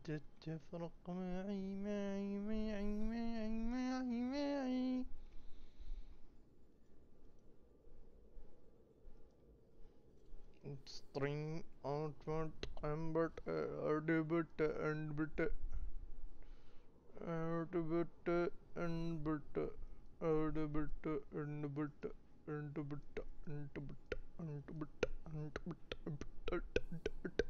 عادت تفرق معي معي معي معي معي معي string outward ambert ardibit and ardibit and bit ardibit and bit and bit and bit and bit and bit عادت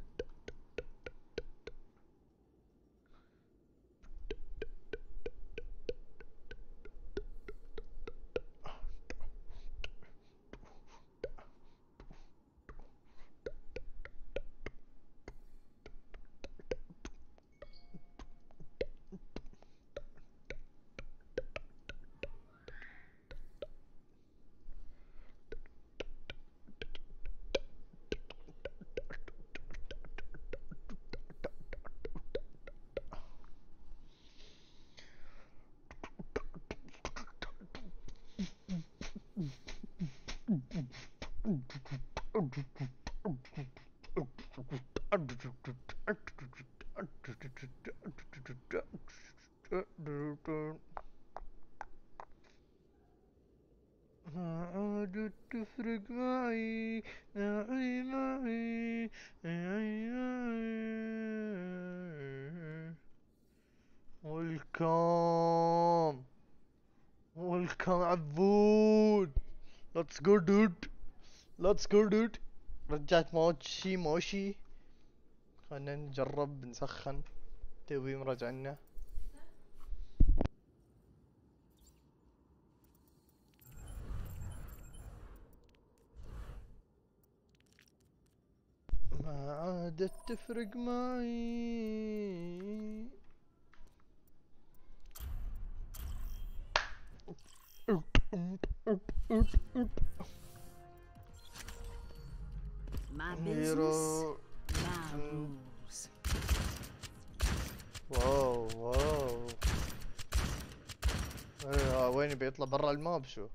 تفرق معي معي معي معي معي ويلكم ويلكم عبود Let's go dude. Let's go dude. رجعت موشي موشي. خلنا نجرب نسخن. توي مرجعنا ما عادت تفرق معي. My business, هيرو my rules. واو واو إيه وين بيطلع برا الماب شو؟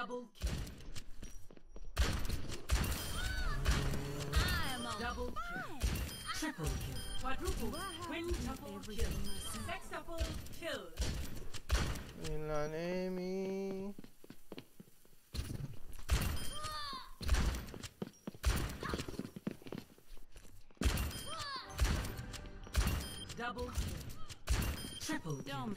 Double kill. Double kill. Triple kill. Quadruple. Quintuple kill. Sextuple kill. In Milan Amy. Double kill. Triple kill. Dumb.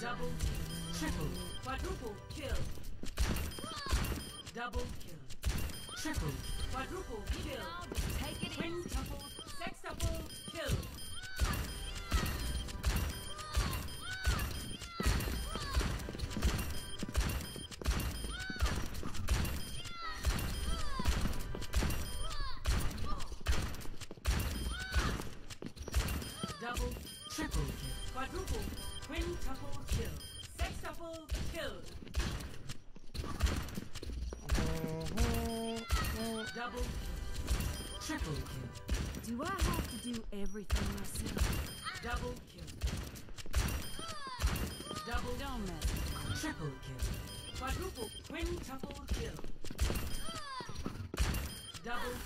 Double, triple, quadruple kill. Triple, Quadruple kill. Do I have to do everything myself? double kill. Double, Don't. Triple kill. quadruple, quintuple kill. Double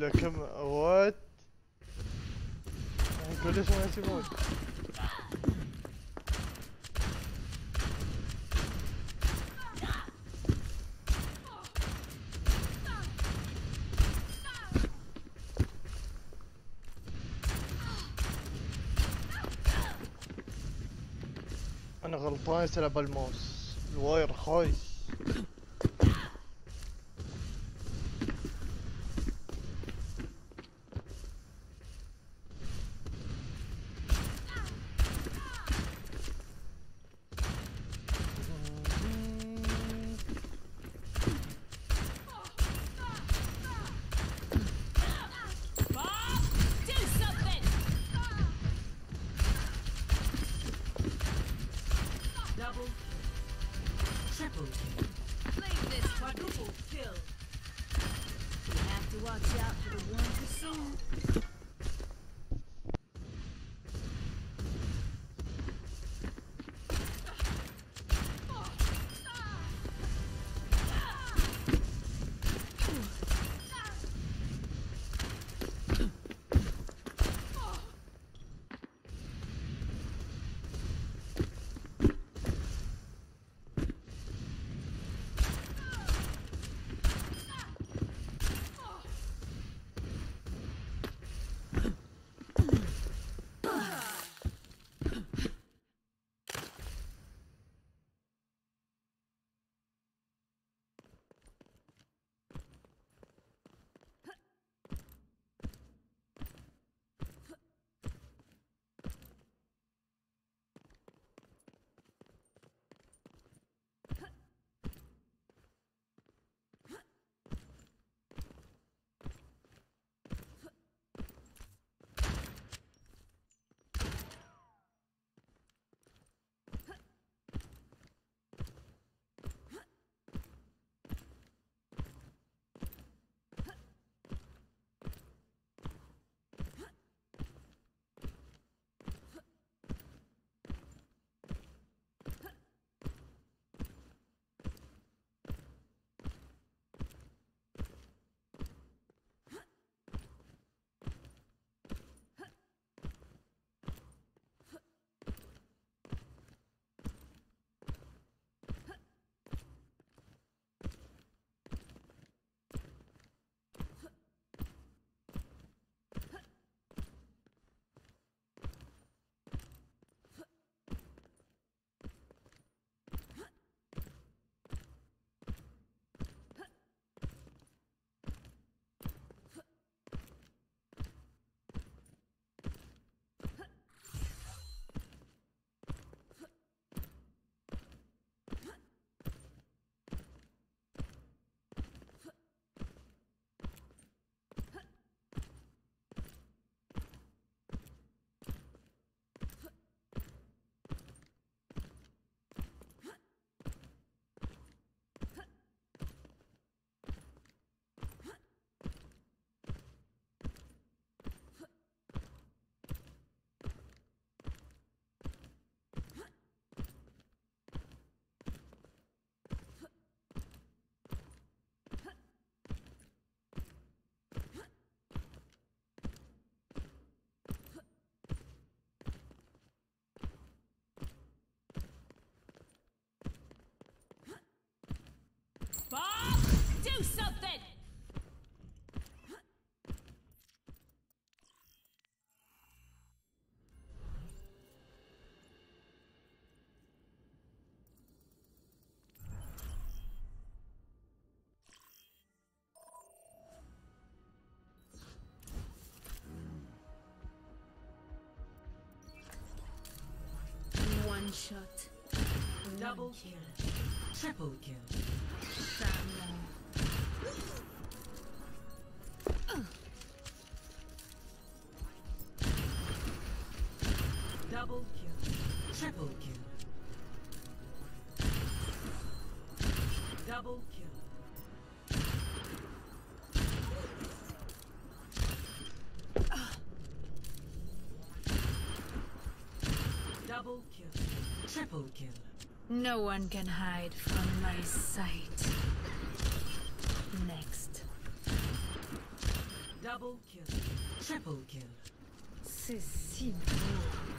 لا كم وات كلش ما يسيبون أنا غلطان العب بالماوس الواير خايس. Bob! Do something! One shot. Double kill. Triple kill. Double kill. Triple kill. Double kill. Double kill. Triple kill. No one can hide from my sight. Double kill. Triple kill. C'est si beau.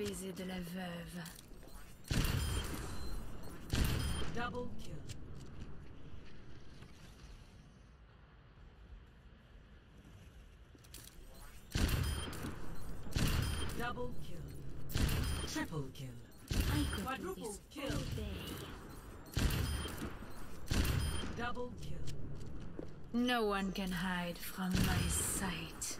Baiser de la veuve. Double kill. Double kill. Triple kill. I could Quadruple kill. Double kill. No one can hide from my sight.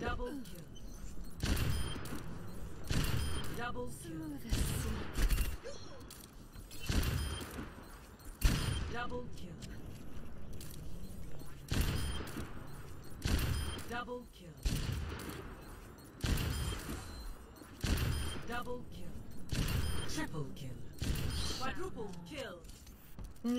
Double kill. Double kill. Smooth as silk. Double kill. Double kill. Double kill. Triple kill. Quadruple kill.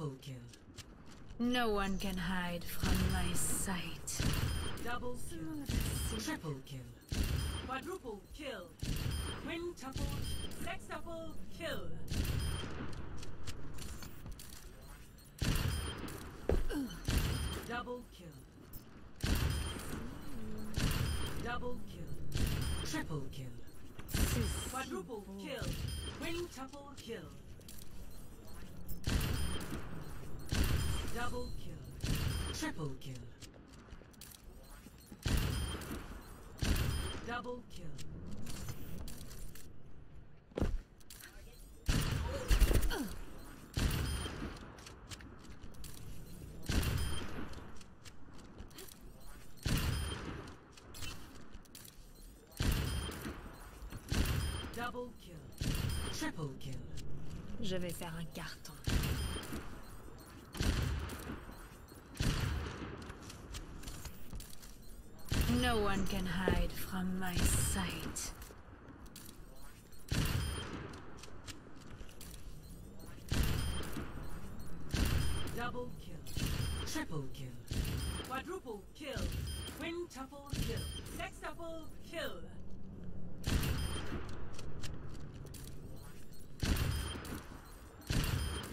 Triple kill. no one can hide from my sight. Double kill. Smooth as silk. Triple kill. Quadruple kill. Quintuple. Sextuple kill. Double kill. Double kill. Triple kill. Quadruple kill. Quintuple kill. Double kill. Triple kill. Double kill. Double kill. Triple kill. Je vais faire un carton. No one can hide from my sight. Double kill. Triple kill. Quadruple kill. Quintuple kill. Sextuple kill.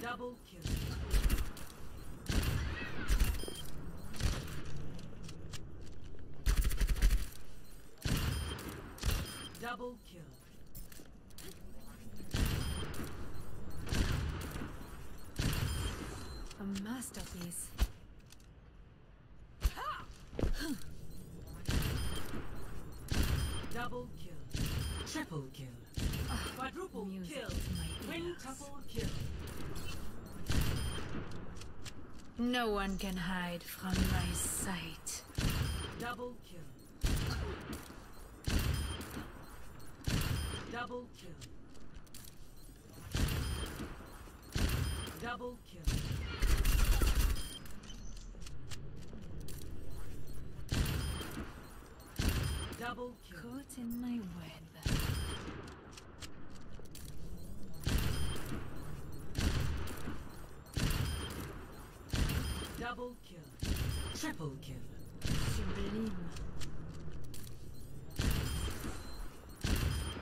Double kill. Double kill. A masterpiece. Double kill. Triple kill. Quadruple music kill. to my ears. Quintuple kill. No one can hide from my sight. Double kill. Double kill. Double kill. Double kill. Caught in my web. Double kill. Triple kill. Sublime.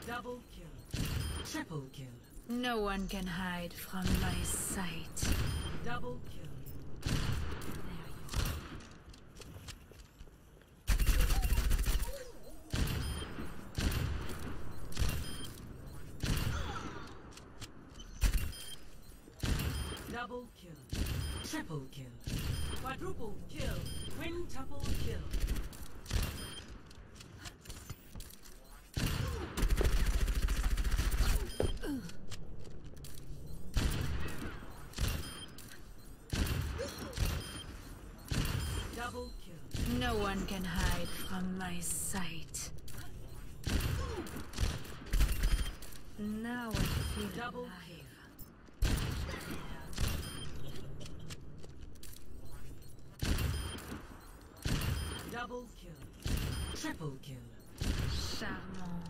Double kill. Triple kill. No one can hide from my sight. Double kill. There you are. Double kill. Triple kill. Quadruple kill. Quintuple kill. Double kill. No one can hide from my sight. Now I feel Double alive. Double kill. Triple kill. Charmant.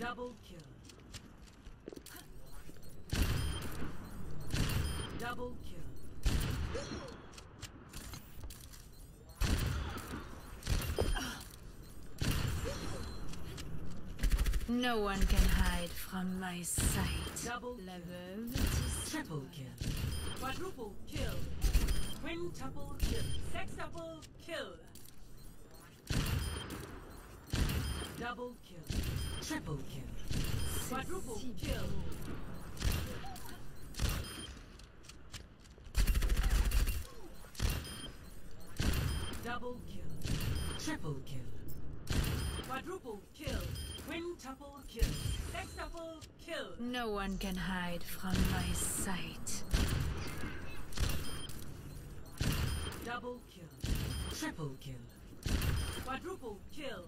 Double kill. Double kill. No one can hide from my sight. Double kill. Triple kill. Quadruple kill. Quintuple kill. Sextuple kill. Double kill. Triple kill. Quadruple kill. Double kill. Triple kill. Quadruple kill. Quintuple kill. Sextuple kill. No one can hide from my sight. Double kill. Triple kill. Quadruple kill.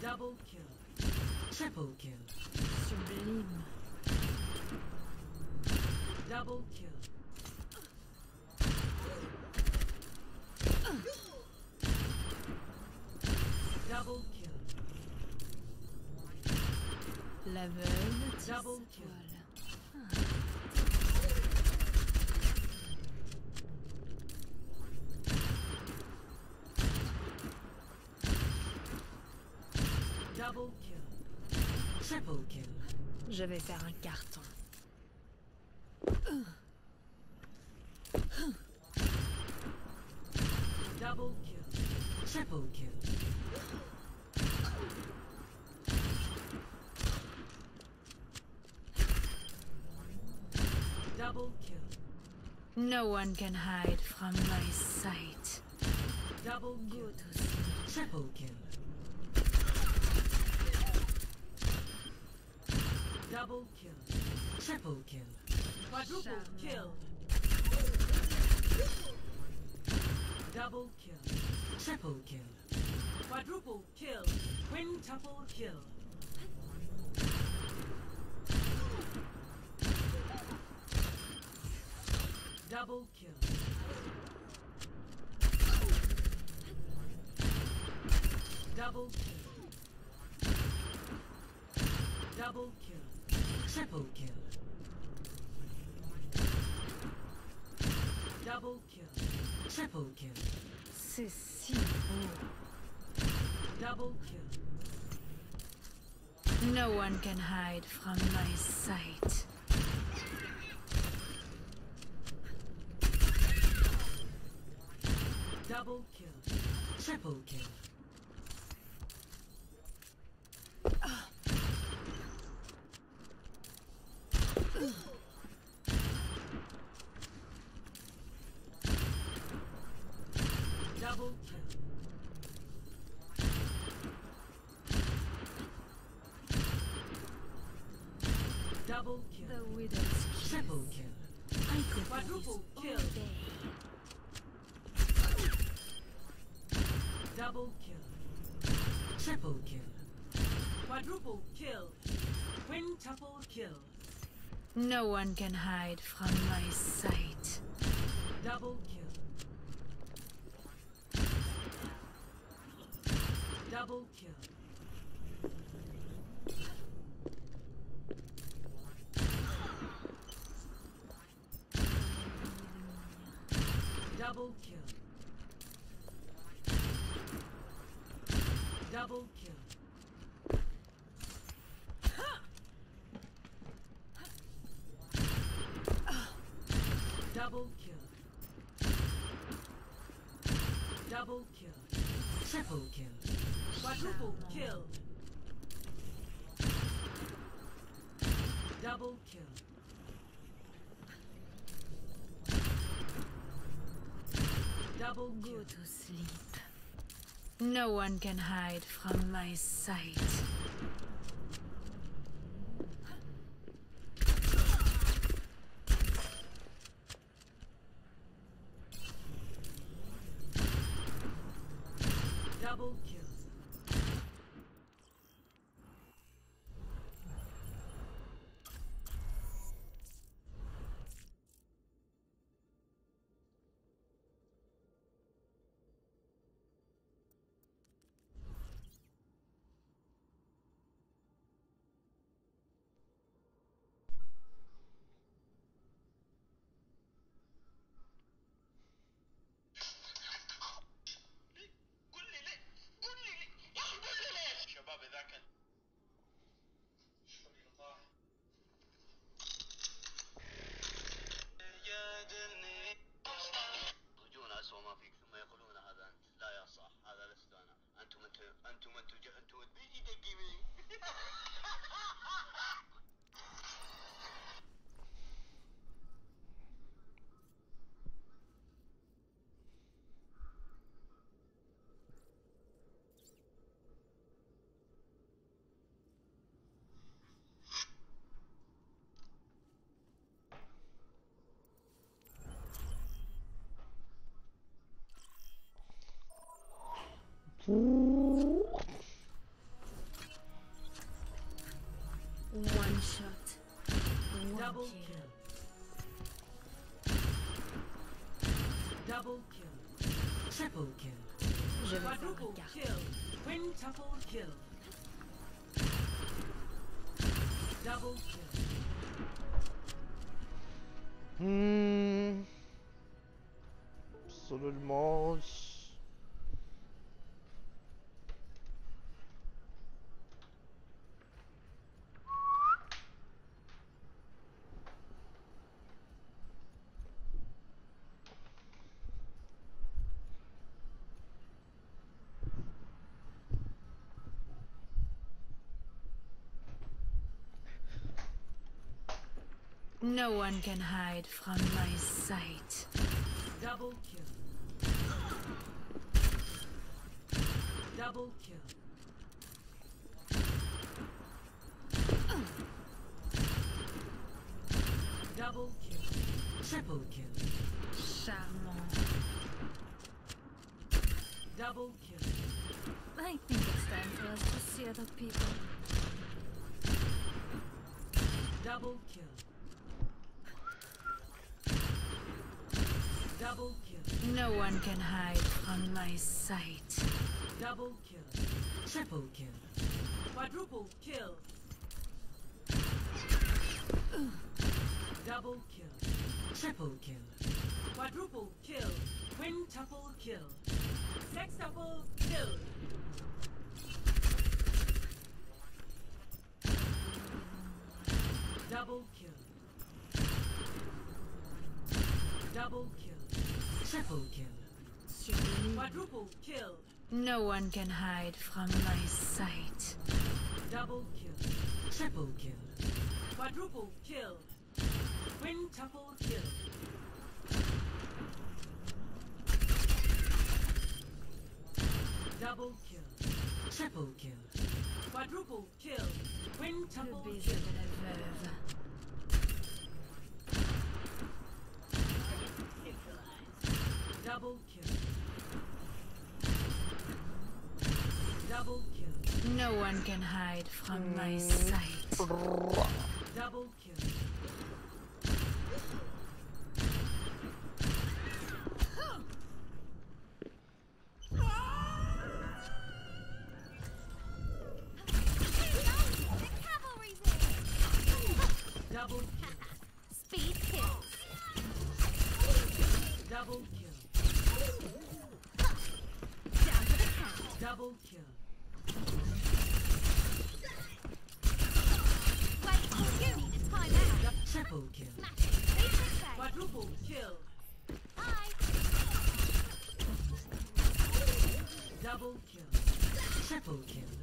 Double kill. Triple kill. Double kill. Double kill. La veuve tisse Double kill. Double kill. Triple kill. Je vais faire un carton. Double kill. Triple kill. Double kill. No one can hide from my sight. Double kill. To. Triple kill. Double kill. Triple kill. Quadruple kill. Double kill. Triple kill. Quadruple kill. Quintuple kill. Double kill. Double kill. Double kill. Triple kill. Triple kill. C'est si beau. Double kill. No one can hide from my sight. Double kill. Triple kill. No one can hide from my sight. Double kill. Double kill. Double kill. Double kill. Double kill. Double kill. Triple kill. Quadruple kill. Double kill. Double Go kill. To sleep. No one can hide from my sight. One shot. One Double kill. kill. Double kill. Triple kill. Je vais faire Quadruple un quart. kill. Quintuple kill. Double kill. Hmm. Solo No one can hide from my sight. Double kill. Double kill. Double kill. Triple kill. Charmant. Double kill. I think it's time for us to see other people. Double kill. Double kill. No one can hide from my sight. Double kill. Triple kill. Quadruple kill. Double kill. Triple kill. Quadruple kill. Quintuple kill. Sextuple kill. Double kill. Double kill. Triple kill. Quadruple kill. No one can hide from my sight. Double kill. Triple kill. Quadruple kill. Quintuple kill. Double kill. Triple kill. Quadruple kill. Quintuple kill. de la veuve. Double kill. Double kill. No one can hide from my mm. sight. Double Double kill. Wait for you! It's time out! Triple kill. Quadruple kill. Hi! Double kill. Triple kill.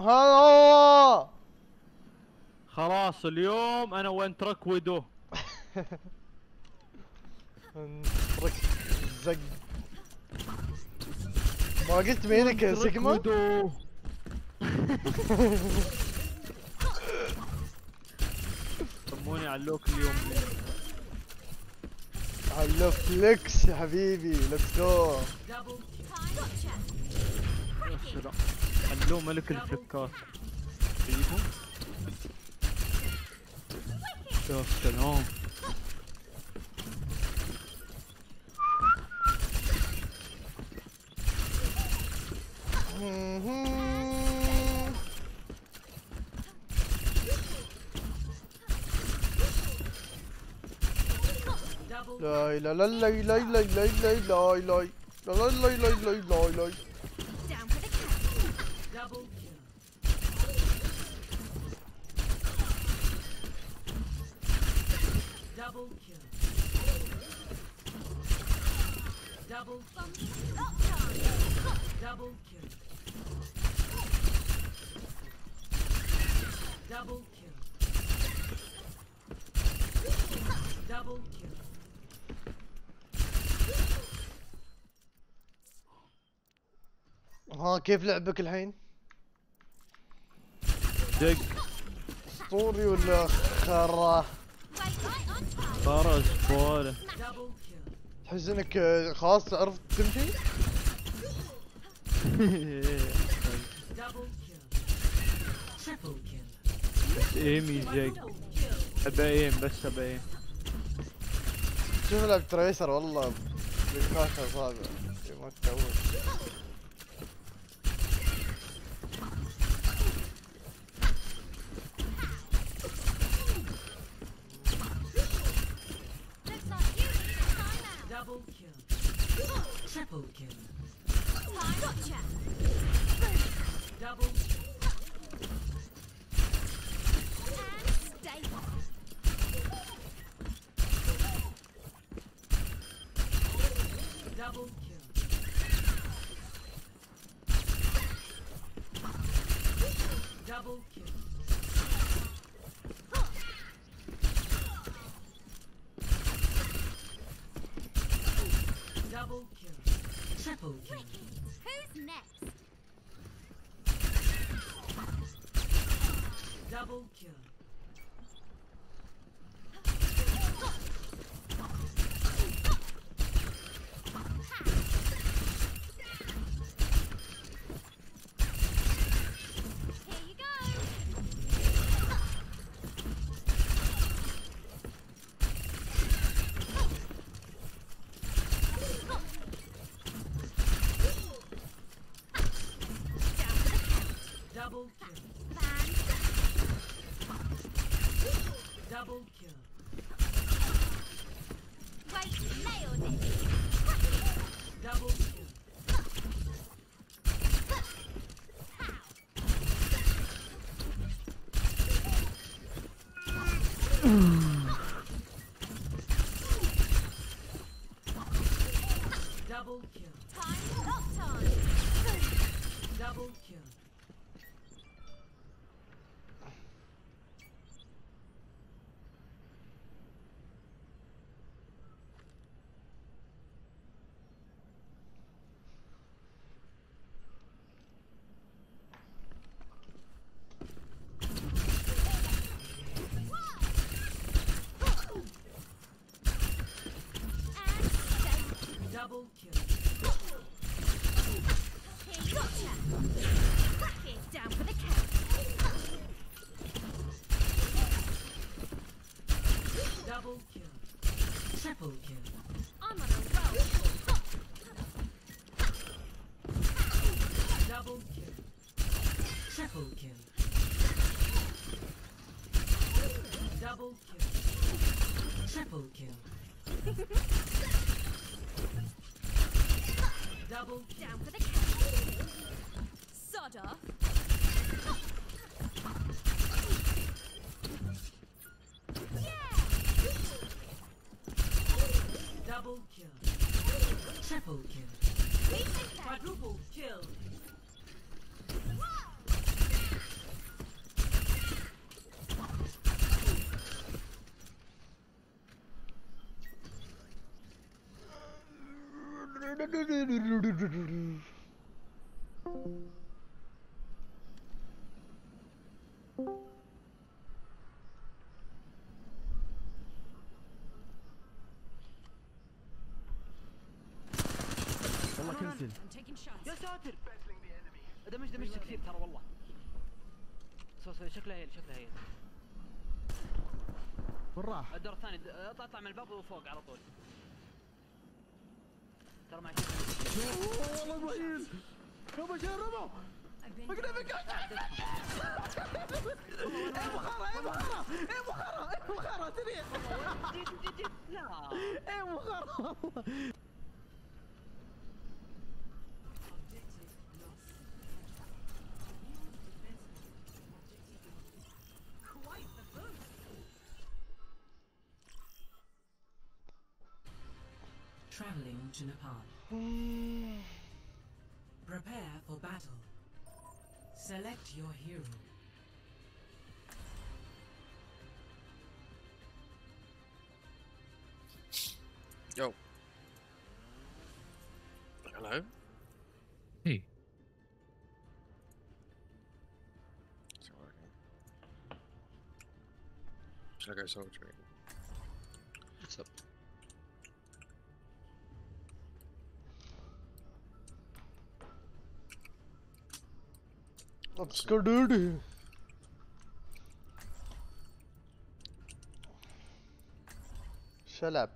ها خلاص اليوم أنا وين ترك ودو؟ ترك زق. ما قلت بينك يا سيجما؟ سموني علوك اليوم. علوك فليكس يا حبيبي ليتس جو Double kill. Gotcha. يا سلام علو ملك الفلكات تجيبهم يا سلام مهم. Double لا لا لا لا لا لا لا لا لا لا لا لا لا ها كيف لعبك الحين؟ دق. أسطوري ولا خرا؟ خرا اسطوري تحس إنك آه، خلاص عرفت تمشي؟ ايمي kill. ابى ايم بس ابى ايم شوف لعب تريسر والله بالكاش اصابع ما تتعود Double kill. Triple kill. I'm on a roll. Double kill. Triple kill. Double kill. Triple kill. Double kill. Down for the والله كنسل. يا ساتر. دمج دمجت كثير ترى والله. سو- سو- شكله هيل شكله هيل وين راح؟ الدور الثاني. اطلع أطلع من الباب وفوق على طول. ترى ما والله إبراهيم يا بشرمه اقلبك ابو خرا ابو خرا ابو خرا ابو خرا سريع ابو خرا والله Traveling to Nepal. Prepare for battle. Select your hero. Yo. Hello? Hey, Is it working? Should I go soldiering? What's up? Let's go, dude. شلاب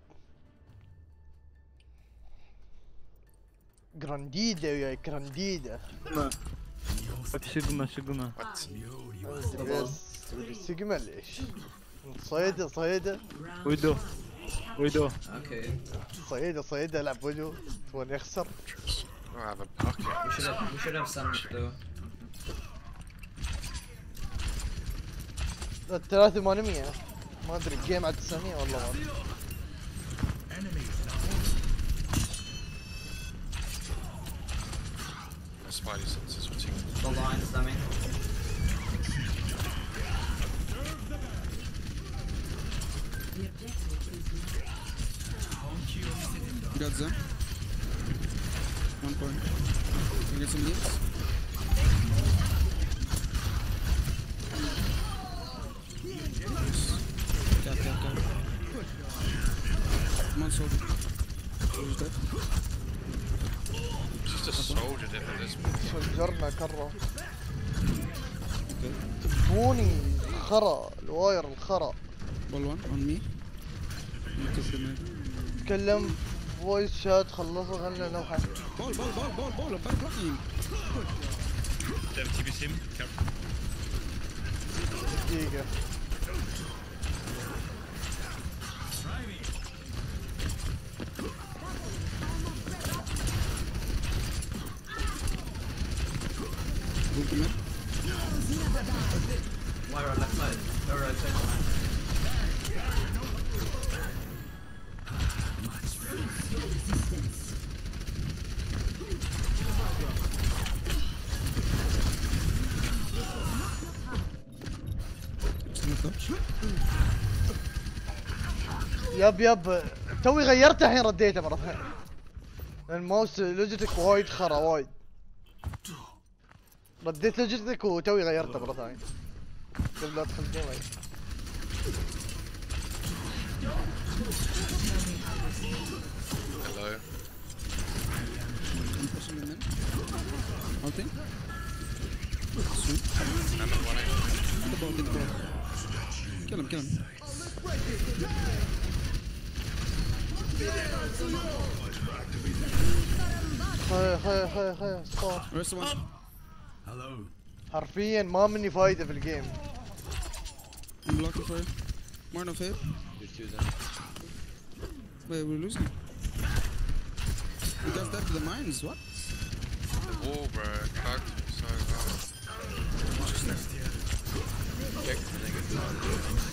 جرانديدا يا جرانديدا شقمة شقمة شقمة ليش؟ صيدة صيدة ويدو ويدو صيدة صيدة العب ويدو تبون يخسر هذا باكي وش لابس سمك ذو؟ الثلاثة 800 ما ادري الجيم على 900 والله ما ادري spidey senses are tingling. Hold on, stomach. Got them. One point. Can you get some of these? Gel gel gel. Come on soldier. Who's dead? Just a soldier did for this فجرنا كرة تبوني خرا الواير الخرا بول 1 اون مي تكلم فويس شات خلصوا غنى لوحة بول بول بول بول بول باك بلوكينج تم تي بي سيم كم دقيقة يب يب توي غيرته الحين رديته مرة ثانية الماوس لوجيتك وايد خرا وايد رديت لوجيتك وتوي غيرته مرة ثانية قبل لا ادخل الجيم Hello. Pushing him in. Ulting. Sweet. I'm at 1 Get the ball, get the ball. Kill him, kill him. خي خي خي خي صار Where's the one? حرفيا ما مني فايدة في الجيم I'm blocking for you. More no fail. Wait, we're losing. You guys dead to the mines, what? The wall, bro. Fucked me so hard. Kick, and then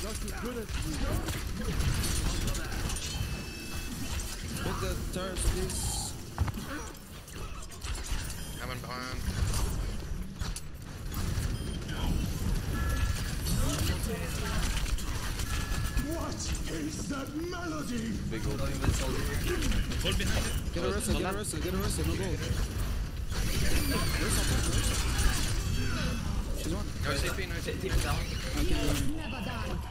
Get the turrets, please. Coming behind. Big old. Going with soldier here. Hold behind it. Get arrested, get arrested, get arrested, no gold. Where's the where's the- She's one. No CP, no CP. Team down.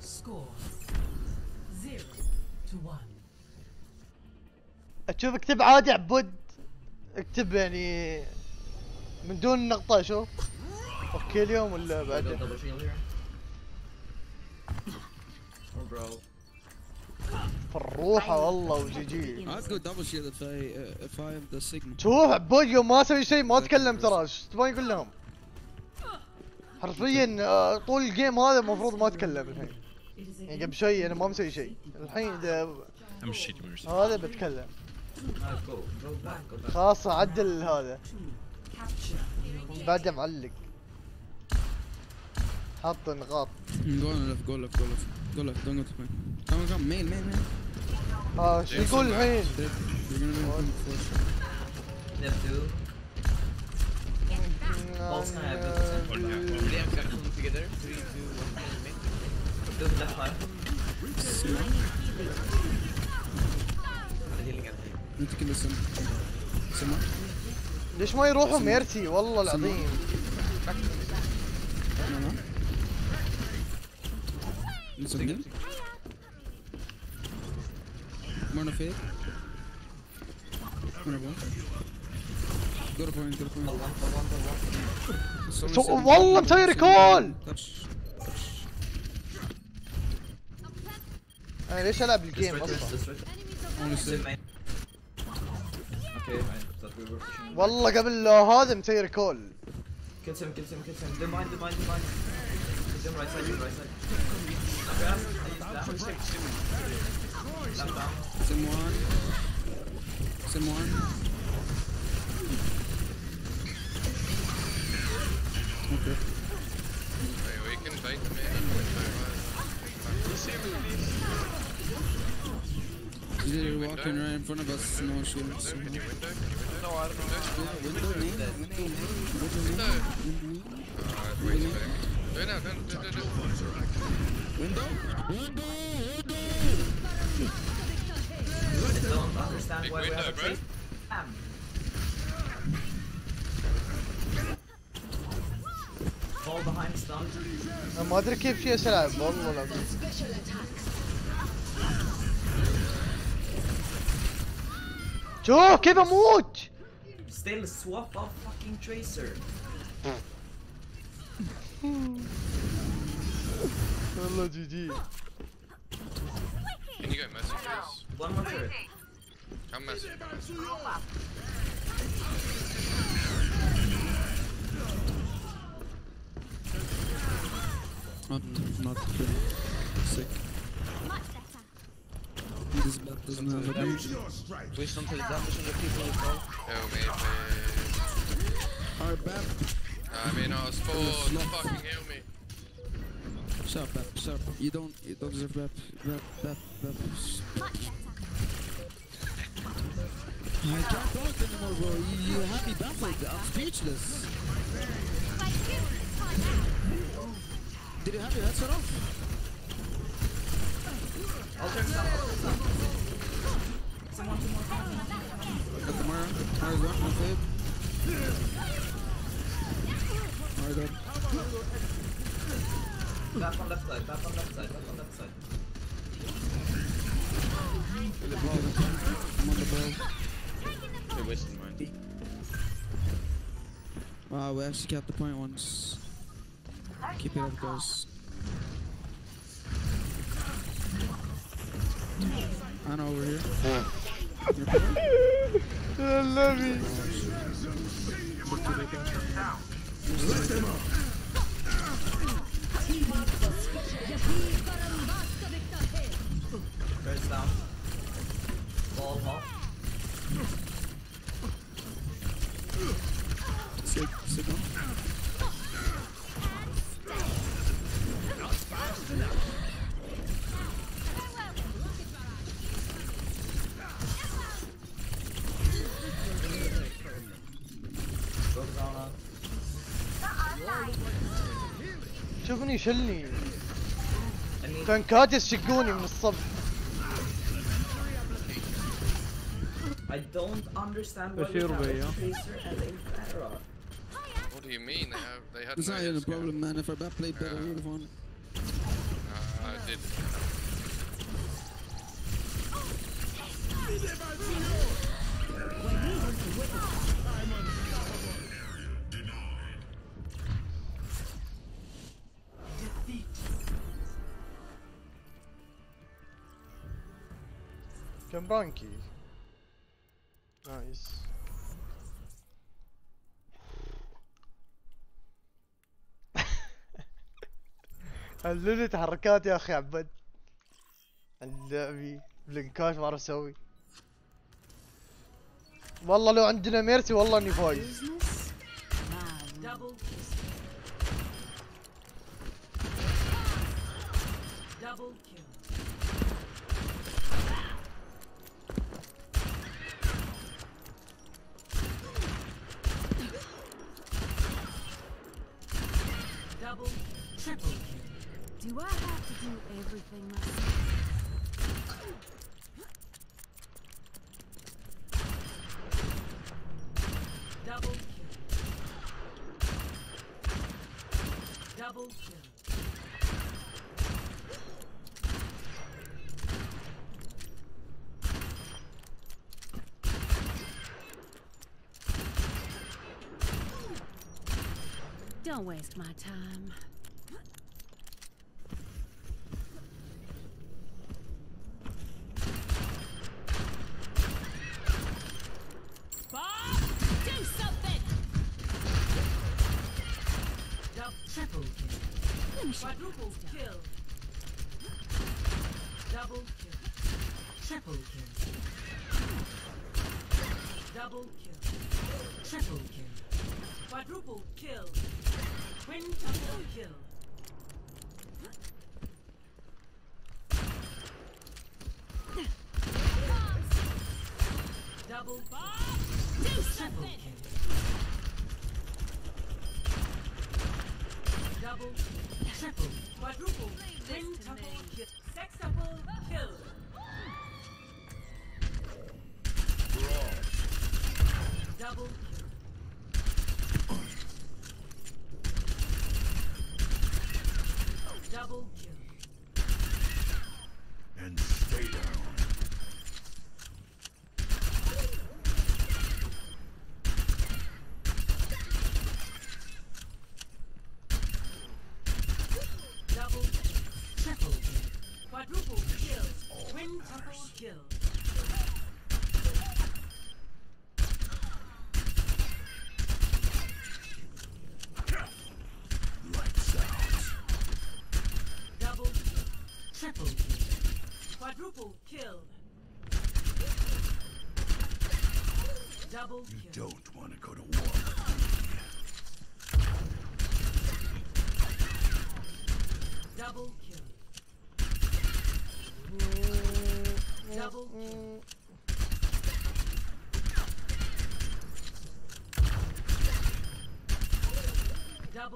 Score zero to one. أشوف اكتب عادي عبود اكتب يعني من دون نقطة شوف أوكي اليوم ولا بعدين؟ فروحة والله وجي جي. شوف عبود يوم ما أسوي شيء ما تكلم ترى إيش تبغى يقول لهم؟ حرفيا آه، طول الجيم هذا المفروض ما اتكلم الحين. يعني قبل شوي أنا ما مسوي شيء. الحين إذا هذا بتكلم. خلاص عدل هذا. بعده معلق حط نقاط. جول لف جول لف جول لف. جول لف دونت go to come come main main main. آه شو يقول الحين انت كده سما سما ليش ما يروحوا ميرسي؟ والله العظيم. والله مسوي ريكول. أنا ليش ألعب الجيم أصلا؟ والله قبل لا هذا مسوي ريكول. كل سم كل سم كل سم دم عندي دم عندي دم عندي side, him right side. Grass, I use that. Lamp down. Someone. Someone. Okay. Hey, we can bait them in. He's literally walking right in front of us. No shields. Window? Window? No, I don't know. Window, main. Window, main. Window. Window. Window. Alright, wait a second. Do it now, do it, do it, do it. Window? Window! Window! I don't understand Big why window, we have bro. Damn. Fall behind stun. My mother keeps you alive. Ball, ball, ball. Special attacks. Joe, keep him out! Still swap off fucking Tracer. Hello, GG. Can you get messages? One more turret. Come messenger. Not, not good. Sick. This bat doesn't have a damage. Please don't take damage on the people you call. Oh, maybe. Alright, bat. I mean, I was full. Fucking heal me. Bap. Shut up. You don't, you don't deserve Bap. Bap, Bap, Bap. I can't talk anymore, bro. You, you have me baffled. I'm speechless. Did you have your headset off? I'll turn down, I'll turn down. Someone, someone, someone. Got the Mara. Mara's one, one oh dead. Back on left side, back on left side, back on left side. I'm on the ball. They're wasting mine. Wow, we actually kept the point once. Keep it up, guys. I know over here. You're coming? I love you Turrets down. Sick one. Go شوفني شلني I تنكات يشقوني من الصف I don't understand why we have a Tracer and Pharah. What do you mean? They have. They had. It's no not even a problem, man. If bat played better, Yeah. we would have won. Uh, I did. كان بانكي نايس علمني تحركات يا أخي عبد اللعبي بلينكات ما اعرف أسوي والله لو عندنا ميرسي والله اني فايز Double kill. Double kill. Don't waste my time. kill. Lights out. Double kill. Triple kill. Quadruple kill. Double you don't want to go to war. Double kill.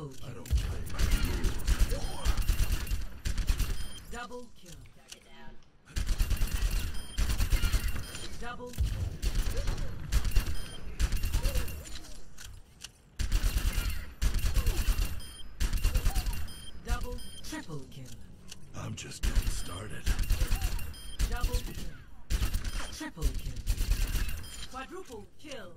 Double kill. I don't play my Double kill. Double kill. Double, triple kill. I'm just getting started. Double kill. Triple kill. Quadruple kill.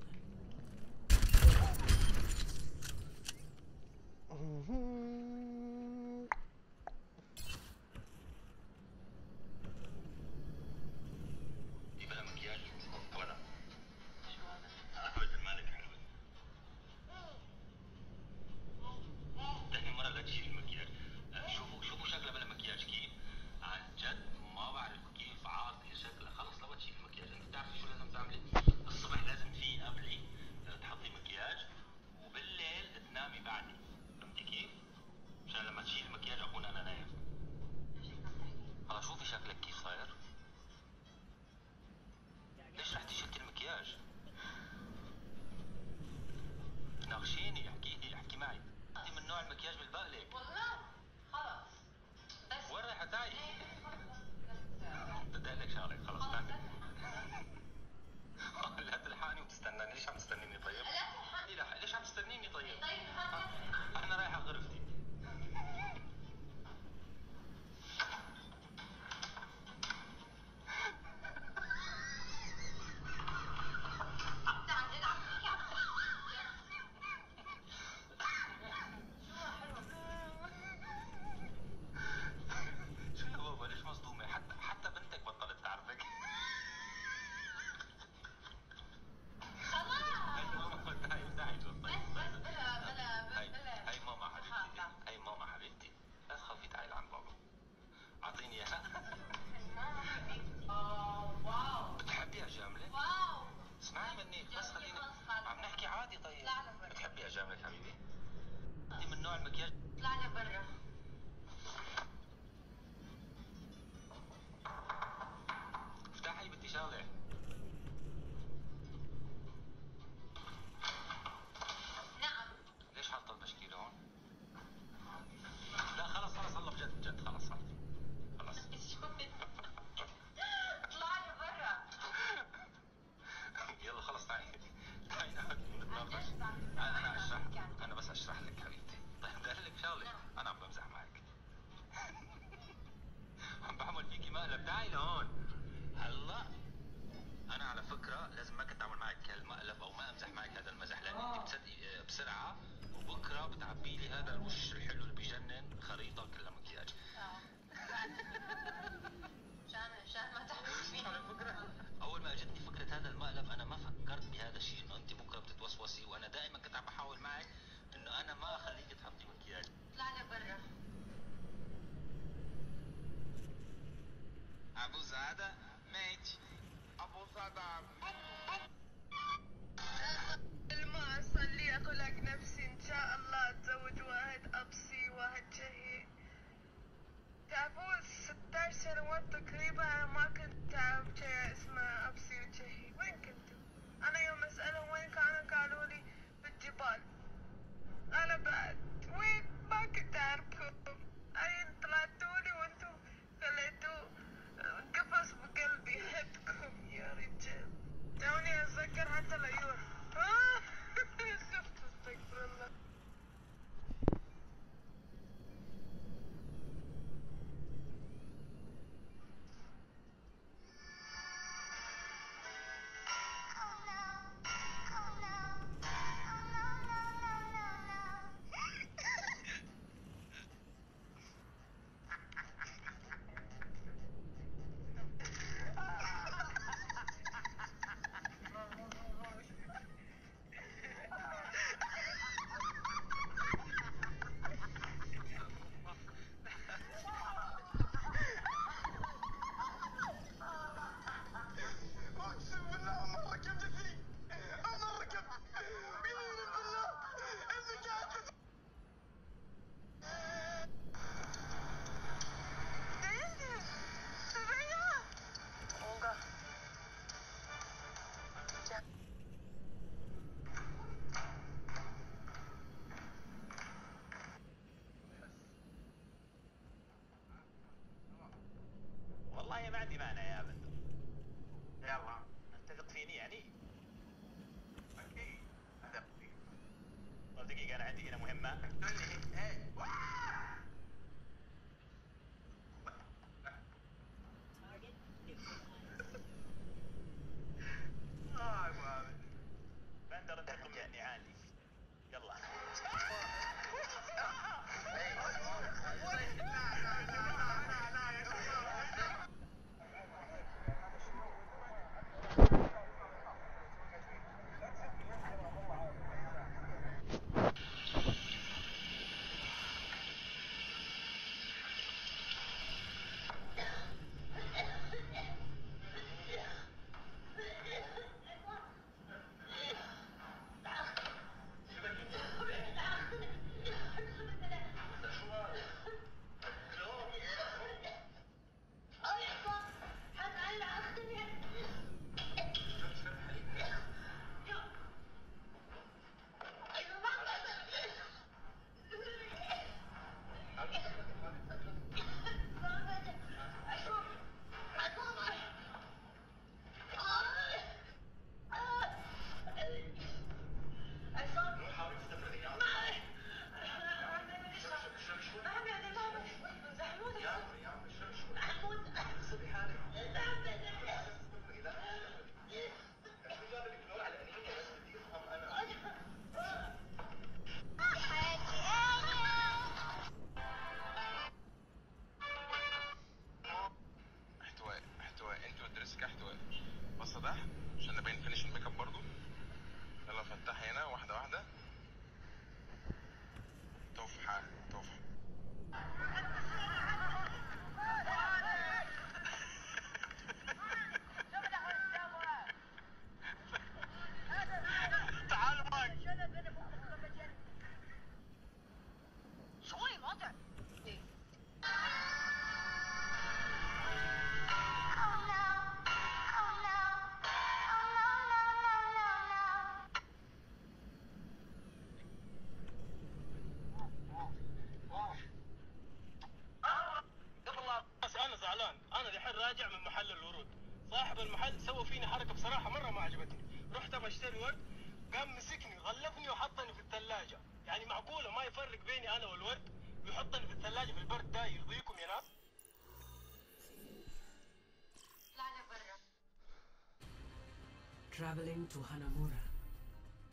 traveling to Hanamura.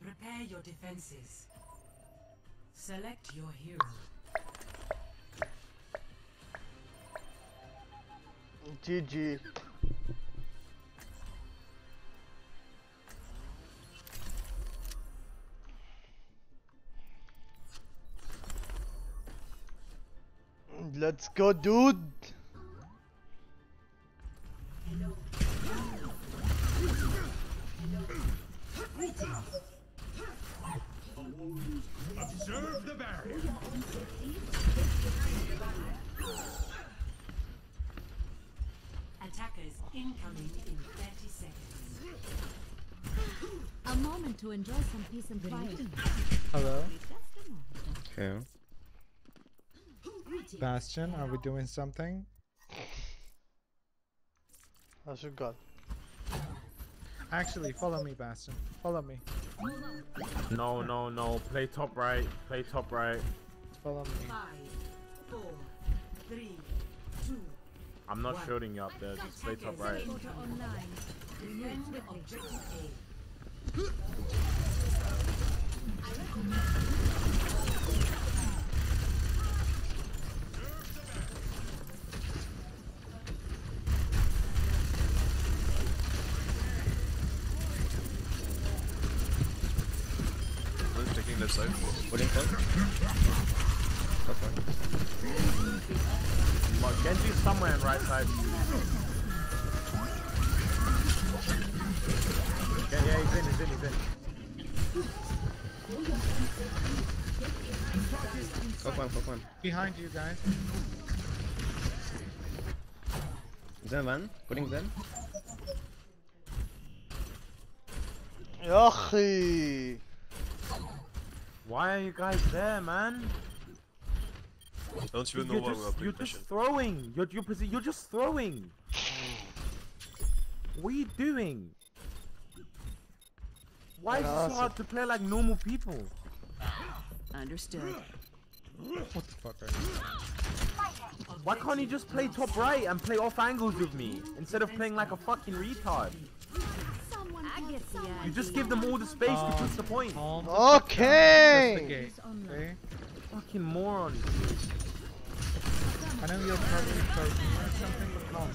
Prepare your defenses. Select your hero. GG. Let's go, dude! Bastion, are we doing something? I should go. Actually, follow me, Bastion. Follow me. No, no, no. Play top right. Play top right. Follow me. Five, four, three, two, I'm not One. shooting you up there. Just play top right. behind you guys. Zen van, putting them. Yoshi! Why are you guys there, man? Don't you know why we're You're just throwing! You're, you're, you're just throwing! what are you doing? Why is it so hard to play like normal people? Understood. What the fuck are you? Why can't you just play top right and play off angles with me instead of playing like a fucking retard? I get the You just give them all the space to push the point. Okay. Investigate, okay? Fucking moron. I know you're probably close something, but calm.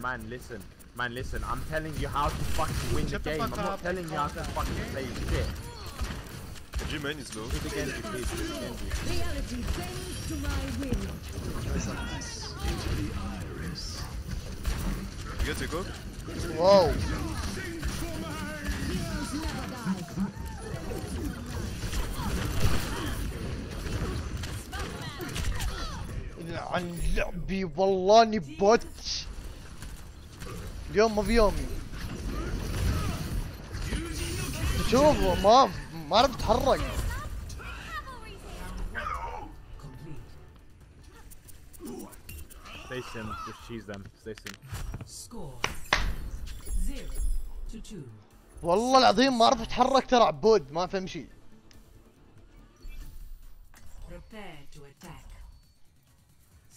Man, listen. Man, listen. I'm telling you how to fucking win Shut the the game. I'm not telling you how calm to down, fucking play shit. G main is low. Do it again, please. Do it again, please. Reality bends to my will. You get your go? Whoa. عن لعبي والله اني بوت اليوم ما بيومي شوف ما ما اعرف اتحرك Stay sim. Just cheese them. Stay sim. Score zero to two. والله العظيم ما اعرف اتحرك ترى عبود ما فهم شيء Prepare to attack.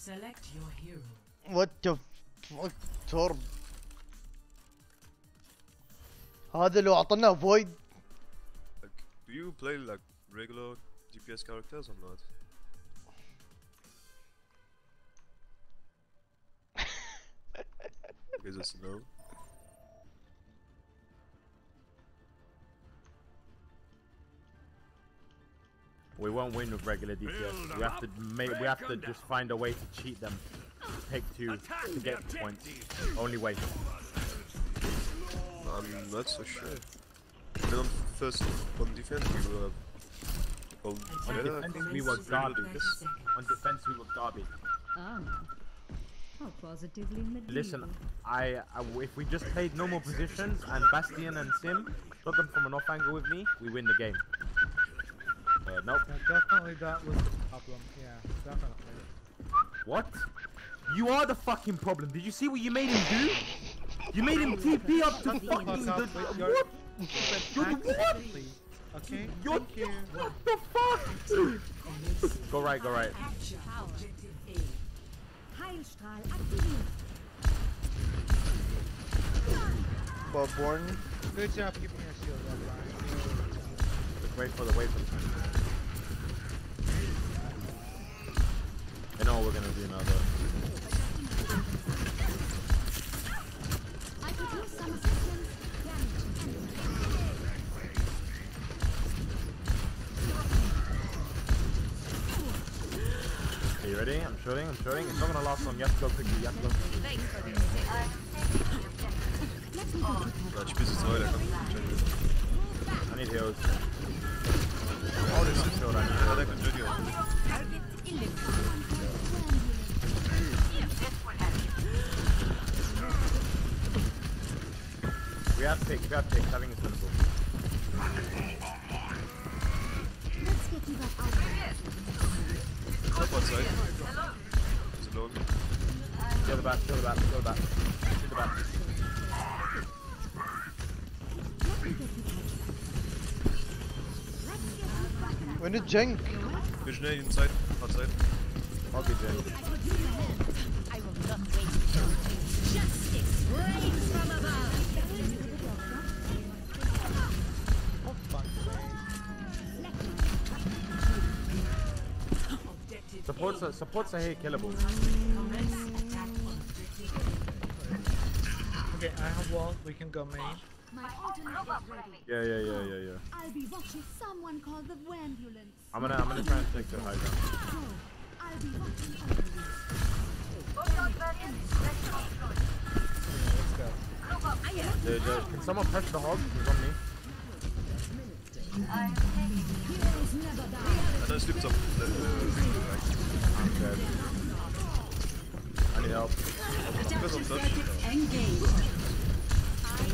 Select your hero. وات ذا فك تورب هذا لو أعطيناه فويد Do you play like regular DPS characters or not? Is this no? We won't win with regular DPS. We have to make. We have to just find a way to cheat them. to Take two to get points. Only way. I'm not so sure. Then first on defense we were on On defense we were garbage. On defense we were garbage. Oh. How positively medieval. Listen, I, I if we just played normal positions and Bastion and Sim shot them from an off angle with me, we win the game. Uh, nope. Yeah, definitely that was the problem. Yeah, definitely. What? You are the fucking problem. Did you see what you made him do? You made him TP up to Shut the fuck fucking the, what? Accent, what? Okay, thank you. what the fuck? go right, go right. Bob Warren Good job keeping your shield up, Ryan. Wait for the wait for the. I know we're gonna do now though. I could use some assistance. Are you ready? I'm shooting, I'm shooting. It's not gonna last long. You have to go quickly. You have to go quickly. Ja, ich spiele sie zwei, I need heals. Oh, der ist Not I need Ja, der kann Junior. We have pick, we have pick. Having is simple. Let's get you back out there. Top side. There's a dog. Kill the bat, kill the bat, kill the bat. Shoot the bat. We need Jenk. Visionary inside, outside. I'll be Jenk. Supports are, supports are here killable. Okay, I have wall. We can go main. My ultimate is ready. Yeah, yeah, yeah, yeah, yeah. I'll be watching someone call the ambulance. I'm gonna, I'm gonna try and take the high ground. So, I'll be watching over you. Let's go. The, the, can someone press the hog? He's on me. Heroes never die. And then slipped up. I'm dead. I need help. Adaptive circuits engaged.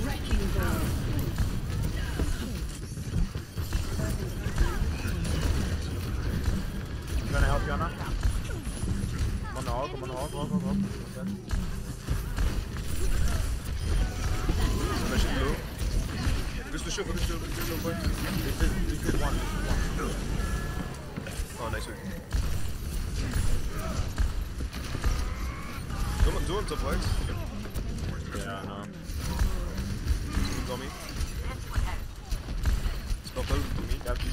Wrecking ball. I'm gonna help you, Ana. Come on the hog, come on the hog, hog, hog, hog. Mission blue. Just the shield, just the shield, just the shield. This is, this is one, this is one. Oh, nice one. Doe, doe hem toch uit. Ja, nou. Tommy. Stop over to me. You have to.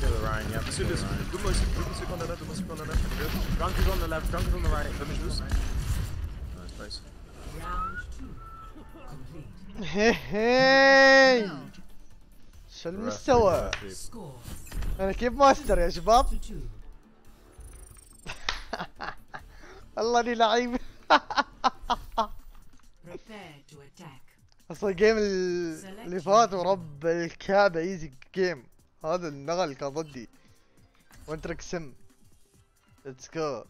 Doe maar doe maar is on the left, is on the right. Nice المستوى؟ انا كيف ماستر يا شباب؟ أصلا الجيم ال- اللي فات ورب الكعبة ايزي جيم هذا النغل كان ضدي وانترك سم ليتس جو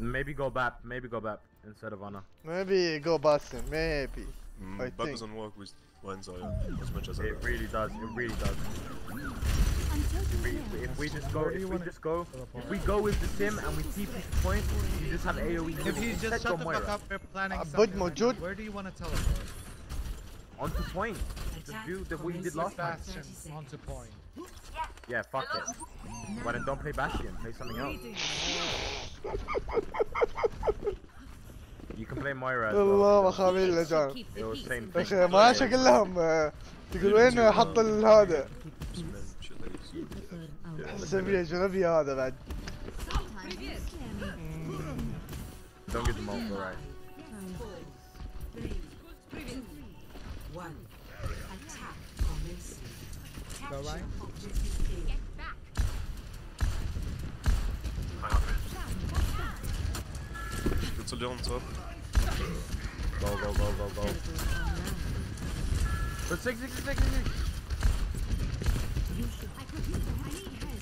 Maybe go back. Maybe go back instead of Anna. maybe go Bastion maybe Mm, I that think. doesn't work with as much as It really does, it really does. If we, just go, if we just go, if we go with the sim and we keep this point, you just have AoE. If you just shut the fuck up, we're planning uh, something. Where do you want to teleport? Onto point. The view that we did last time. time. Onto point. Yeah, fuck it. Why well, then don't play Bastion, play something else. You can play Moira as well. والله ما خامين لجان اخي ما شكلهم تقول وين حط هذا احسه بيه جنبي هذا بعد Don't get the mount, alright. One. Attack commence. Go right. Good to learn top. Go, go, go, go, go. But six, six, six, six, six.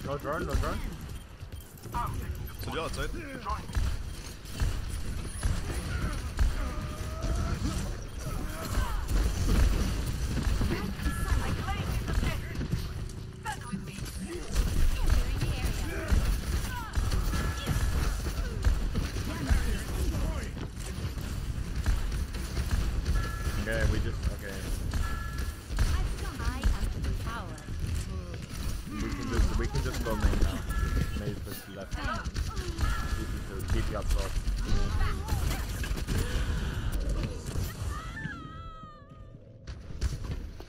No drone, no drone. Soldier outside. Okay,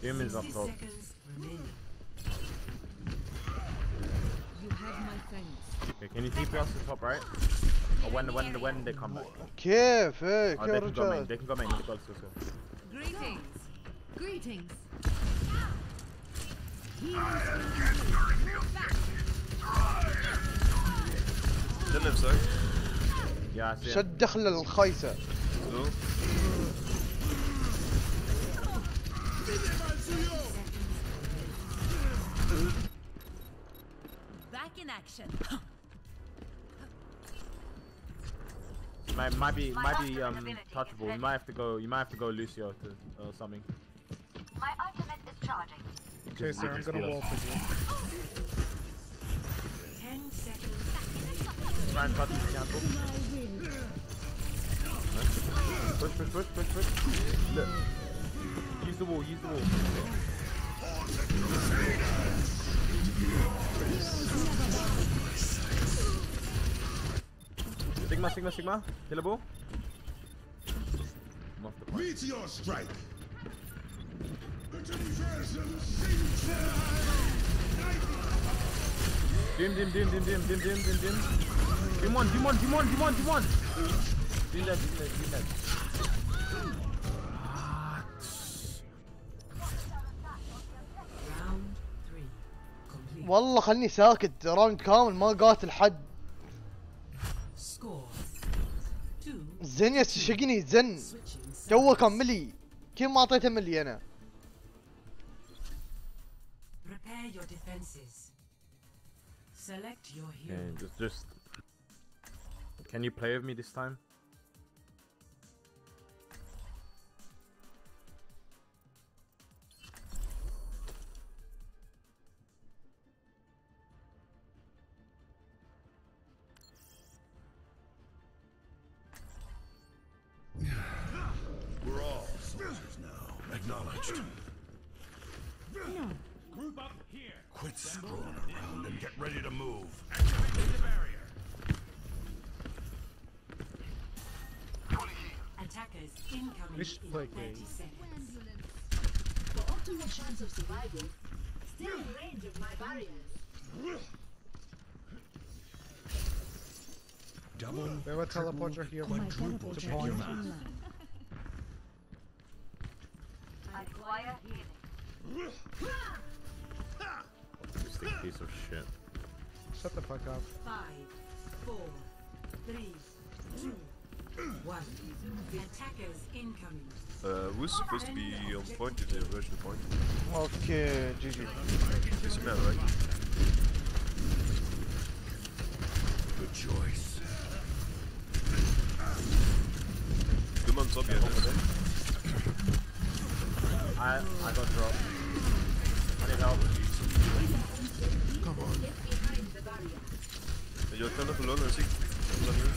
Doom is up top. Seconds remaining. Okay, can you TP us to top right? Or when when when they come back? كيف ايه Oh, كيف they can go main. رجال They can go main. Let's go, let's go, let's go. Greetings. Greetings. Then left side. Yeah, I see. it. شد دخل الخايسة So. Back in action. Might might be might be um touchable. You might have to go. You might have to go Lucio to or something. My ultimate is charging. Okay, sir, I'm gonna wall for you. Ten seconds Try and touch his cancel. Push, push, push, push, push. Look. Use the wall, use the wall. Sigma, Sigma, Sigma. Killable. The point. Meteor strike. Dim, dim, dim, dim, dim, dim, dim, dim, dim. Dim one, dim one, dim one, dim one, dim one. Dim that, dim that, dim that. والله خلني ساكت. راوند كامل ما قاتل حد. زين يا شقني زن توه كان ملي. كيف ما أعطيته ملي أنا؟ Just. Can you play with me this time? Acknowledged. No. Group up here. Quit scrolling around and get ready to move. Activate the barrier. Attackers incoming This in 30 seconds. For optimal chance of survival, stay in range of my barriers. Double. We have a teleporter here. Quadruple To check point. your math. Acquire healing. Acoustic piece of shit. Shut the fuck up. Five, four, three, two, one. Attackers incoming. Uh, who's supposed to be on point if they rush the point? Okay, GG. It's a man, right? Good choice. Deux man top, yeah. I I got dropped. I need help. Come on. You're kind of alone, I think. Comes on here.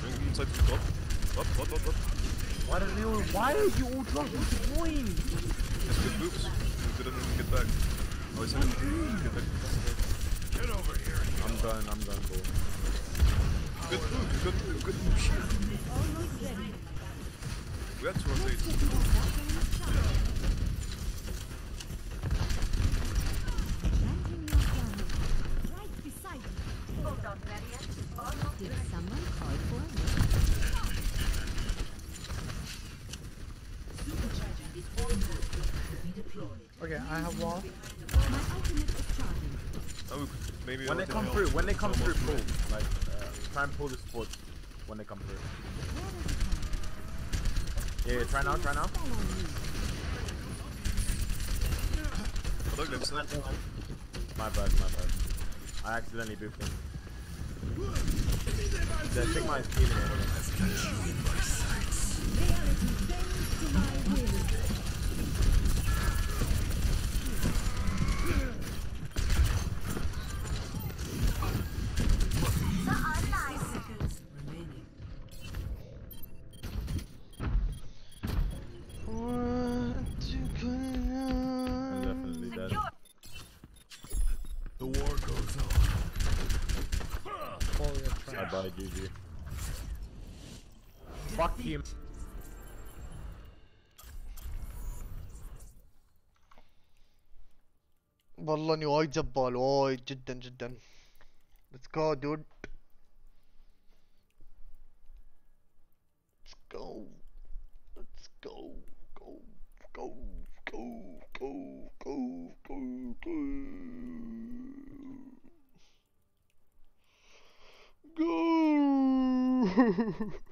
Bring inside to drop. Drop, drop, drop, drop. Why did you? Why are you all dropped? What's the point? Just good moves. You couldn't get back. Oh, he's in. Get back. Get over here. I'm done. I'm done, bro. Good move, good, good move. Shit. We had to rotate. Right beside me. Bulldog barrier. Almost Did someone call for me? Supercharger is almost ready to be deployed. Okay, I have wall. My ultimate is charging. Oh, maybe When they come through, when they come through, almost pull. Like, try and pull the sports when they come through. Yeah, yeah, try now, try now. Oh, look, left. My bad, my bad. I accidentally booped him. The Sigma is healing Fuck him. والله اني وايد جبال وايد جدا جدا Let's go dude Let's go Let's go Go Go Go Go Go Go Go Go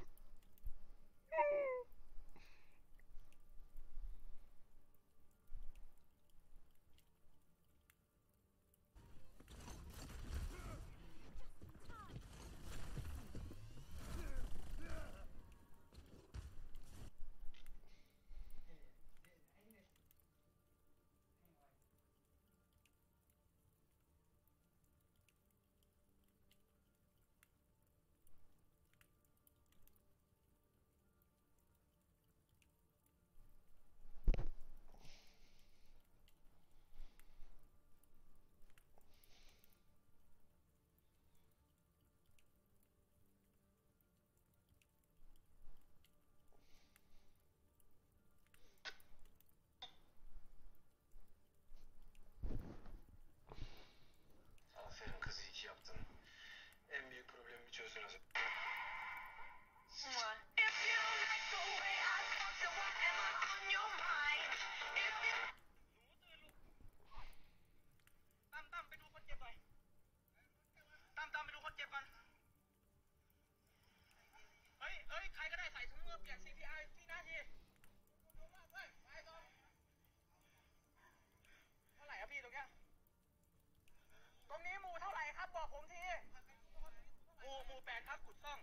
ดครับขุดซ่อง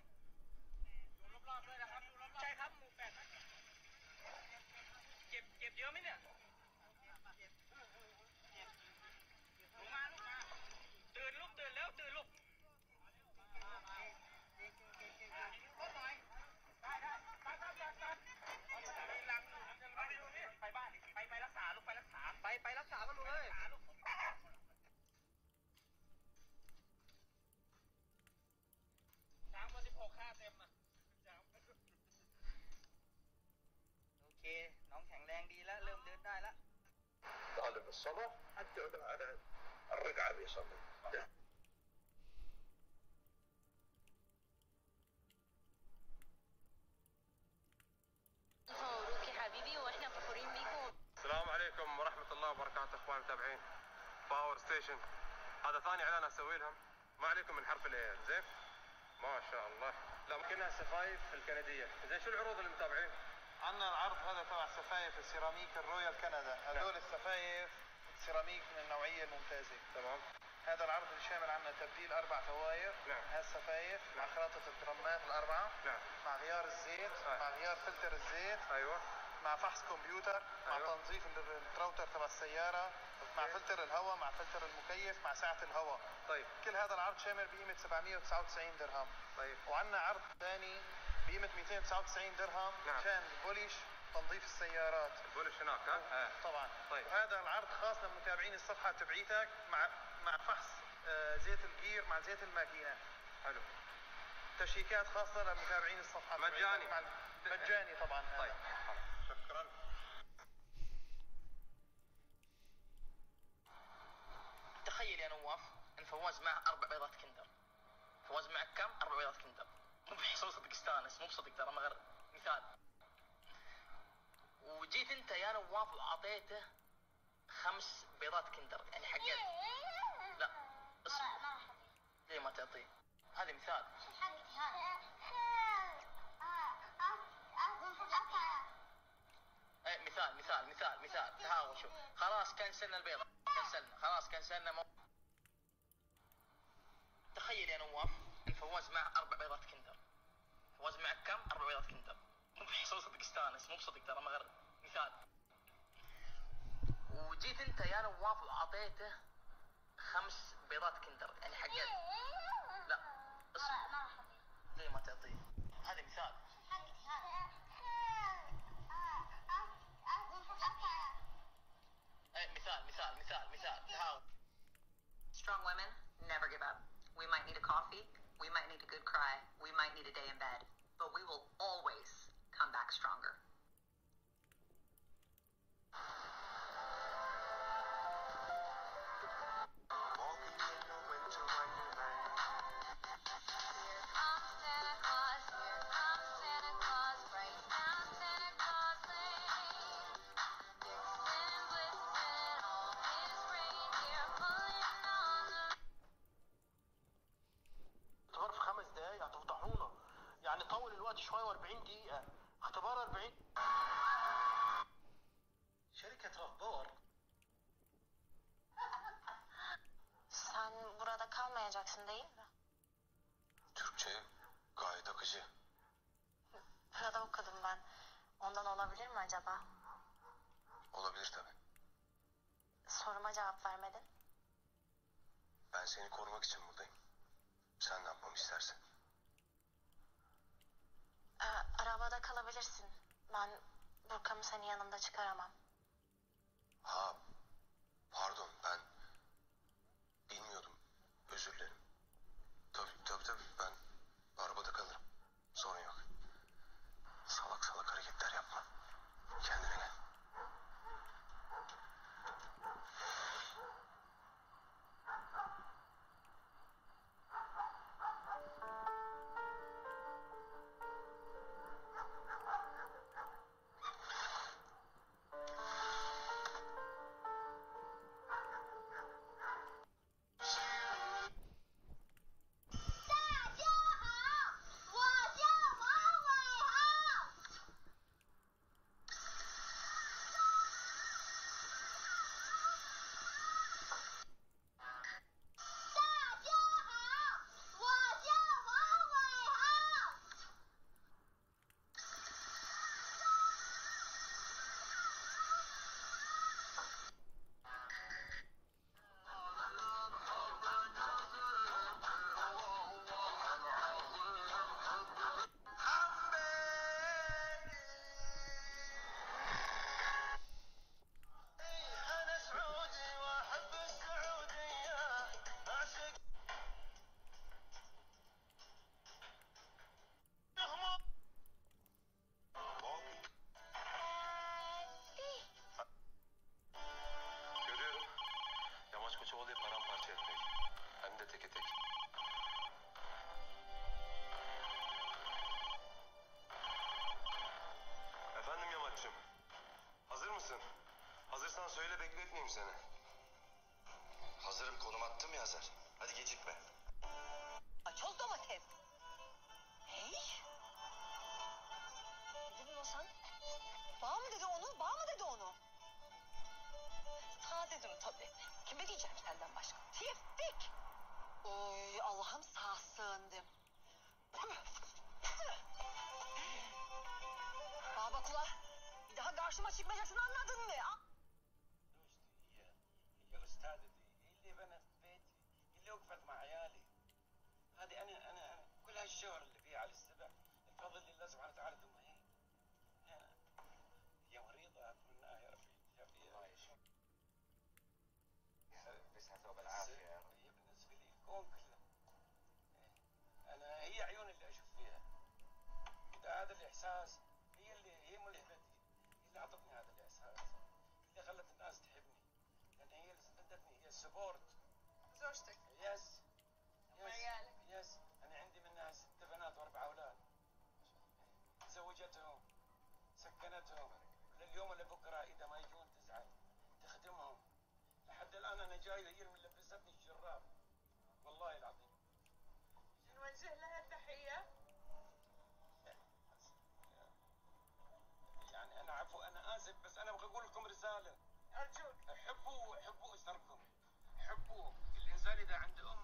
ดูรอบๆด้วยนะครับดูรอบๆใช่ครับหมู่แปดเก็บเก็บเยอะไหมเนี่ย السلام عليكم ورحمة الله وبركاته أخوان المتابعين باور ستيشن هذا ثاني إعلان أسوي لهم. ما عليكم من حرف الاي زين؟ ما شاء الله. لا كلها السفايف الكندية. زين شو العروض للمتابعين؟ عندنا العرض هذا تبع سفايف السيراميك الرويال كندا. هذول السفايف سيراميك من النوعية الممتازة. تمام. هذا العرض الشامل عندنا تبديل أربع فواير نعم. هالسفايف مع خراطة الدرامات الأربعة. نعم. مع غيار الزيت. مع غيار فلتر الزيت. أيوه. مع فحص كمبيوتر. مع أيوة. تنظيف ال- الراوتر تبع السيارة. مع فلتر الهواء مع فلتر المكيف مع ساعة الهواء. طيب. كل هذا العرض شامل بقيمة 799 درهم. طيب. وعندنا عرض ثاني بقيمة 299 درهم نعم. كان بوليش تنظيف السيارات. البولش هناك ها؟ طبعا. طيب. وهذا العرض خاص لمتابعين الصفحة تبعيتك مع مع فحص آه، زيت الجير مع زيت الماكينة. حلو. تشيكات خاصة لمتابعين الصفحة تبعيتك. مجاني. مع مجاني طبعا هذا. طيب. شكرا. تخيل يا نواف إن فواز معه أربع بيضات كندر. فواز معك كم؟ أربع بيضات كندر. مو بحصول صدق استانس مو بصدق ترى مغر مثال. وجيت انت يا نواف وأعطيته خمس بيضات كندر يعني حقت لا اسمع ليه ما تعطيه؟ هذا مثال. إيه مثال مثال مثال مثال. تهاون شوف. خلاص كنسلنا البيضة. كنسلنا. خلاص كنسلنا مو... تخيل يا نواف إن فواز معه أربع بيضات كندر. معك كم؟ أربع بيضات كندر. مو بحصول صدق استانس مو بصدق ترى مغر مثال. وجيت انت يا نواف وأعطيته خمس بيضات كندر يعني حقت لا اسمع ليه ما تعطيه؟ هذا مثال. إيه مثال مثال مثال مثال. تهاون. Strong women never give up. We might need a coffee, we might need a good cry, we might need a day in bed, but we will always come back stronger. Seni korumak için buradayım. Sen ne yapmamı istersin? Ee, arabada kalabilirsin. Ben Burkam'ı senin yanında çıkaramam. Ha, söyle bekletmeyeyim seni. Hazırım konum attım ya Hazar. Hadi gecikme. Açoz domates. Hey. Ne dedin o sen? Bağ mı dedi onu? Bağ mı dedi onu? Sağ dedim tabii. Kime diyeceğim senden başka? Tevfik. Oy Allah'ım sağ sığındım. Baba kula. Bir daha karşıma çıkmayacaksın anladın mı? الإحساس هي اللي هي ملهمتي هي اللي اعطتني هذا الإحساس. اللي خلت الناس تحبني لأن هي اللي سندتني هي السبورت. زوجتك. يس مع عيالك يس. أنا عندي منها ست بنات وأربع أولاد. زوجتهم سكنتهم. لليوم اللي بكرة إذا ما يجون تزعل. تخدمهم. لحد الآن أنا جاي وهي اللي ملبستني الجراب. والله العظيم. نوجه لها التحية يعني أنا عفو أنا اسف أقول لكم رسالة. حبوا حبوا أسركم. حبوا الإنسان إذا عنده أم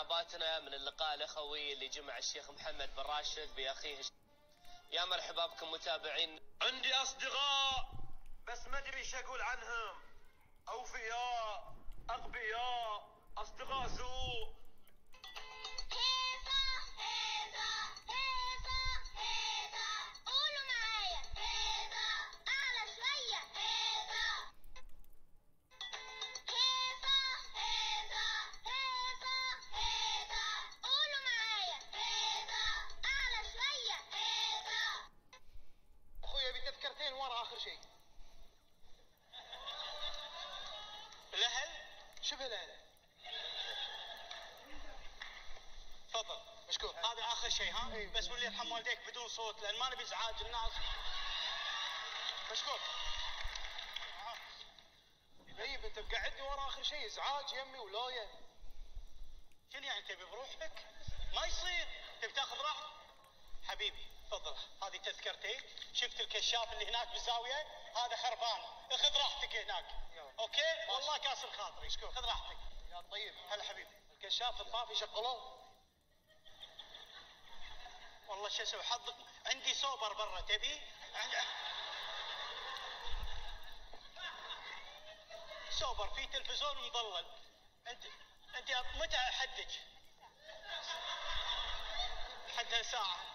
سناباتنا من اللقاء الأخوي اللي جمع الشيخ محمد بن راشد بأخيه. يا مرحبا بكم متابعين. عندي أصدقاء بس ما أدري إيش أقول عنهم. نبي ازعاج الناس. مشكور. طيب إنت مقعدني ورا آخر شيء إزعاج يمي ولاية. شنو يعني تبي بروحك؟ ما يصير. تبي تاخذ راحتك؟ حبيبي تفضل. هذه تذكرتي. شفت الكشاف اللي هناك بالزاوية؟ هذا خربان. اخذ راحتك هناك. أوكي؟ والله كاسر خاطري. شكرا خذ راحتك. يا طيب. هلا حبيبي. الكشاف الطافي شغلوه. والله شو أسوي؟ حظك عندي سوبر برا تبي؟ سوبر في تلفزيون مظلل. أنت أنت متى حدك حدها ساعة.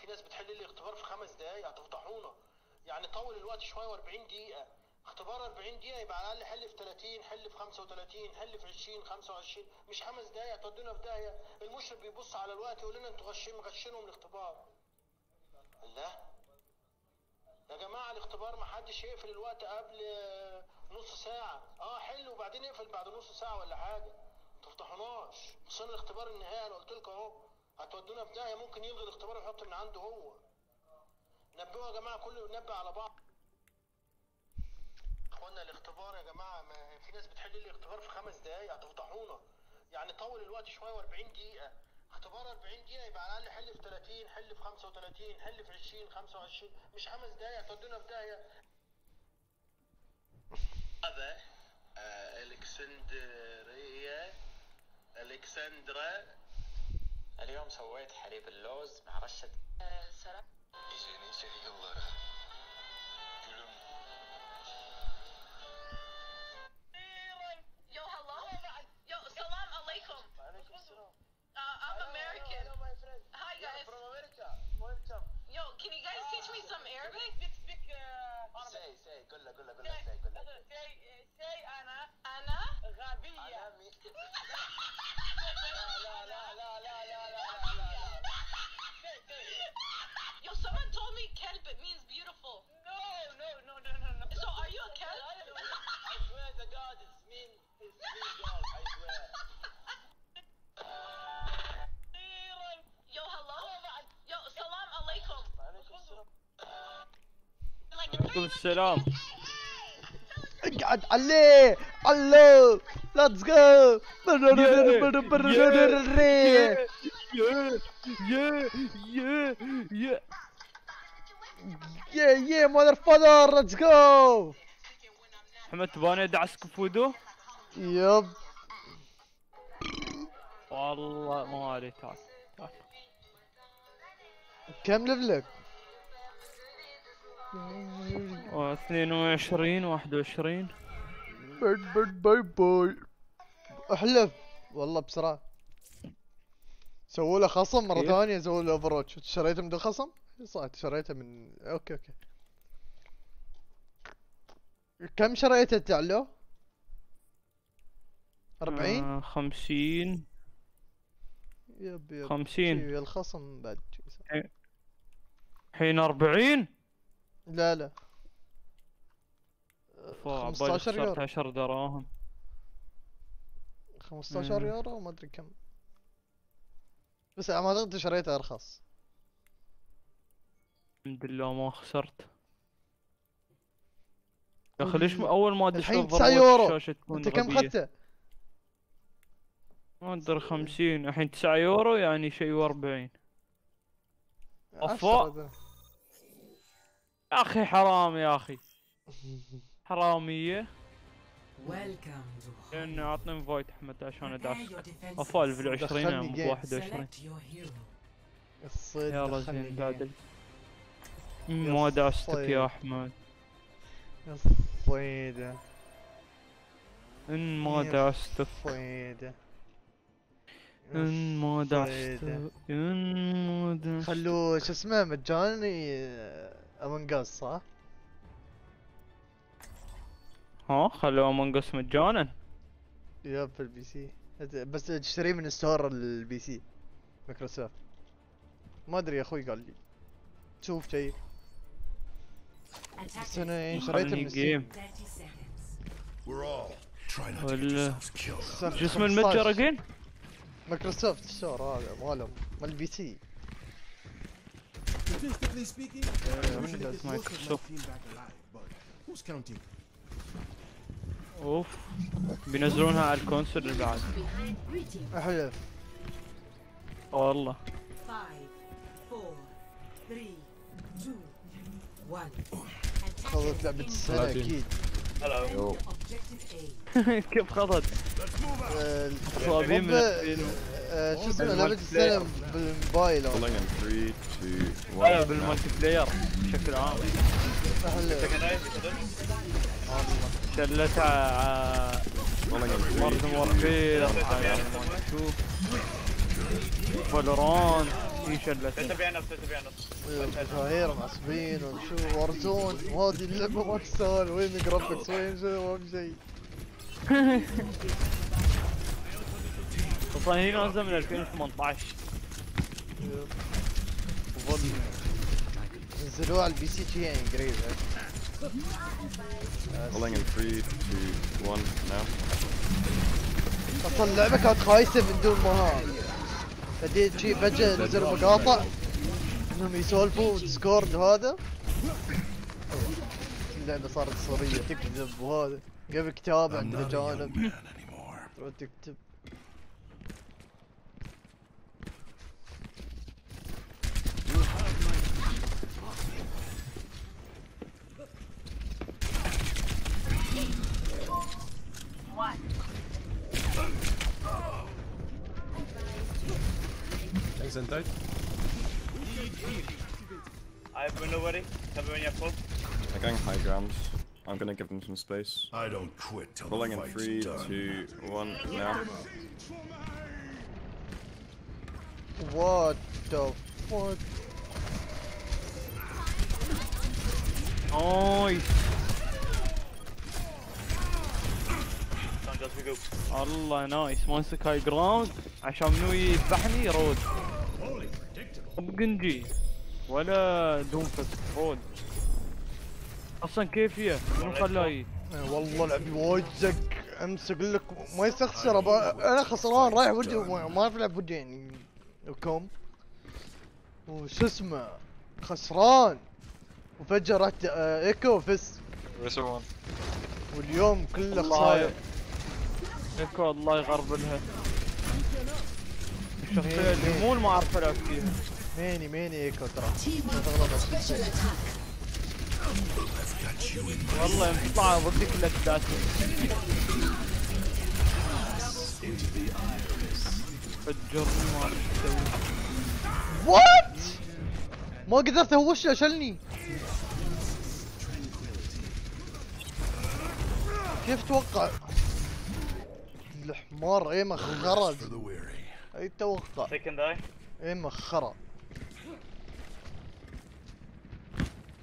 في ناس بتحل لي الاختبار في خمس دقايق هتفضحونا. يعني طول الوقت شوية و40 دقيقة. اختبار 40 دقيقة يبقى على الأقل حل في 30 حل في 35 حل في 20 25 مش خمس دقايق هتودونا في داهية. المشرف بيبص على الوقت يقول لنا أنتوا غشين مغشينهم الاختبار. الله. يا جماعة الاختبار ما حدش يقفل الوقت قبل نص ساعة. آه حل وبعدين اقفل بعد نص ساعة ولا حاجة. ما تفضحوناش. وصلنا الاختبار النهائي أنا قلت لكم أهو. هتودونا في داهية ممكن يلغي الاختبار ويحط من عنده هو. نبهوا يا جماعة كله ينبه على بعض. أخوانا الاختبار يا جماعة ما في ناس بتحل الاختبار في خمس دقايق هتفضحونا. يعني طول الوقت شوية و40 دقيقة. اختبار 40 دقيقة يبقى على الأقل حل في 30 حل في 35 حل في 20 25 مش خمس دقايق هتودونا في داهية. هذا آه، الكسندريه ألكسندرا اليوم سويت حليب اللوز مع رشة. سلام. لا لا لا لا. Someone told me kelp it means beautiful. No, no, no, no, no, no. So are you a kelp? I swear to God, it's mean, it's mean God. I swear. Yo, hello. Yo, salam alaikum. Alaikum God, Allah, Allah, let's go. yeah, yeah, yeah, yeah. yeah. يا يا مادر فادر ليتس جو احمد تباني دعسك فودو يب والله ما ادري تعال تعال كم لفلك؟ 22 21 باي باي باي باي احلف والله بسرعة سووا له خصم مره ثانية سووا له اوفر واتش شريتهم من الخصم؟ صح شريته من أوكي أوكي. كم شريته تعلو؟ 40 آه، 50 يب يب. 50. شي الخصم بعد. الحين 40 لا لا. فا، عبالي 15 خسرت يورو. 10 دراهم. 15 مم. يورو ما أدري كم. بس ما اعتقد شريته أرخص. الحمد لله ما خسرت يا أخي ليش أول ما أدش الحين Overwatch 9 يورو الشاشة تكون أنت كم؟ اخذته؟ ما ادري 50 الحين 9 يورو يعني شيء و40 عشرة أفا يا أخي حرام يا أخي to لأن اعطني انفايت أحمد عشان ادعس. أفا ليفل 20 دخلني مو جيم. 21 Select your hero. الصيد يلا زين جيم. ما الصيد. يا أحمد. الصيدة إن ما يا دعستك الصيدة إن ما. دعستك إن ما دعستك خلوه شو اسمه مجاني امونج اس صح؟ ها خلوه منقص مجانا. يب في البي سي. بس تشتريه من ستور البي سي مايكروسوفت. ما أدري يا أخوي قال لي. شوف شيء. بس الجيم شو اسمه المتجر اجين؟ مايكروسوفت ستور هذا مالهم. مال بي سي. مايكروسوفت أوف. بينزلونها على الكونسول اللي بعد احلف والله. Five, four, three, two, one. خلصت لعبة السنة أكيد. كيف خضت؟ آه، آه، شو اسمه لعبة السنة بالموبايل. لا بالمالتي بلاير بشكل عام. شلتها مارد وورفير فالورانت يشلتني 43 نفس 43 نفس جماهير معصبين وشو ورزون وهذه اللعبة ما تستاهل. وين جرافكس وين شو وين شيء أصلا هي نازله من 2018 نزلوها على البي سي شي يعني قريب. Calling in 3, 2, 1 now. أصلا اللعبة كانت خايسة بدون مهام بعدين شي فجأة نزلوا مقاطع. إنهم يسولفوا ديسكورد وهذا اللعبة صارت صورية تكذب وهذا قبل كتاب عند الاجانب تروح تكتب Thanks, Zentai. I have window ready. Cover when you're full. They're going high ground. I'm gonna give them some space. I don't quit till Pulling the in fight's three, done. two, one. Now. What the fuck نايس الله نايس ماسك هاي جراوند عشان منو يذبحني رود قنجي ولا دومفس رود أصلا كيفية منو خلاي. آه، والله لعبي وايد زق امس أقول لك ما يستخسر. أبا- أنا خسران رايح وما- ما اعرف العب وجهي يعني. وكم وش اسمه؟ خسران. وفجأة رحت آه، إيكو وفز واليوم كله خساير إيكو الله يغربلها مو ما عرف ألعب فيها. ميني ميني ايكو ترى والله مقطع ضدي كلها كلات فجرني ما أعرف وات ما قدرت اهوشه شلني. كيف توقع؟ الحمار ايمه خرج. اي توقع سكند اي ايه مخرة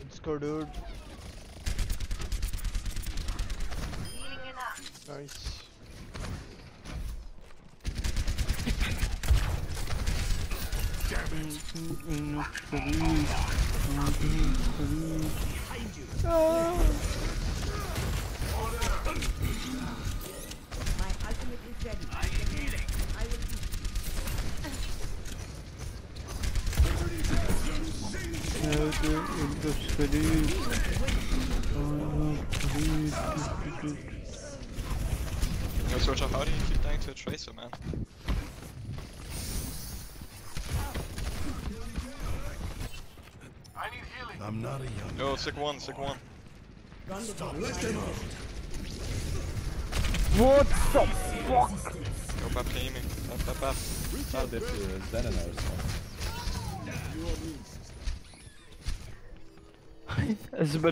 Let's go dude Nice My How do you keep dying to a Tracer, man? I need healing. I'm not a young. No sick one, sick one. What the fuck? Go back to aiming. Back, up, back. How? Is?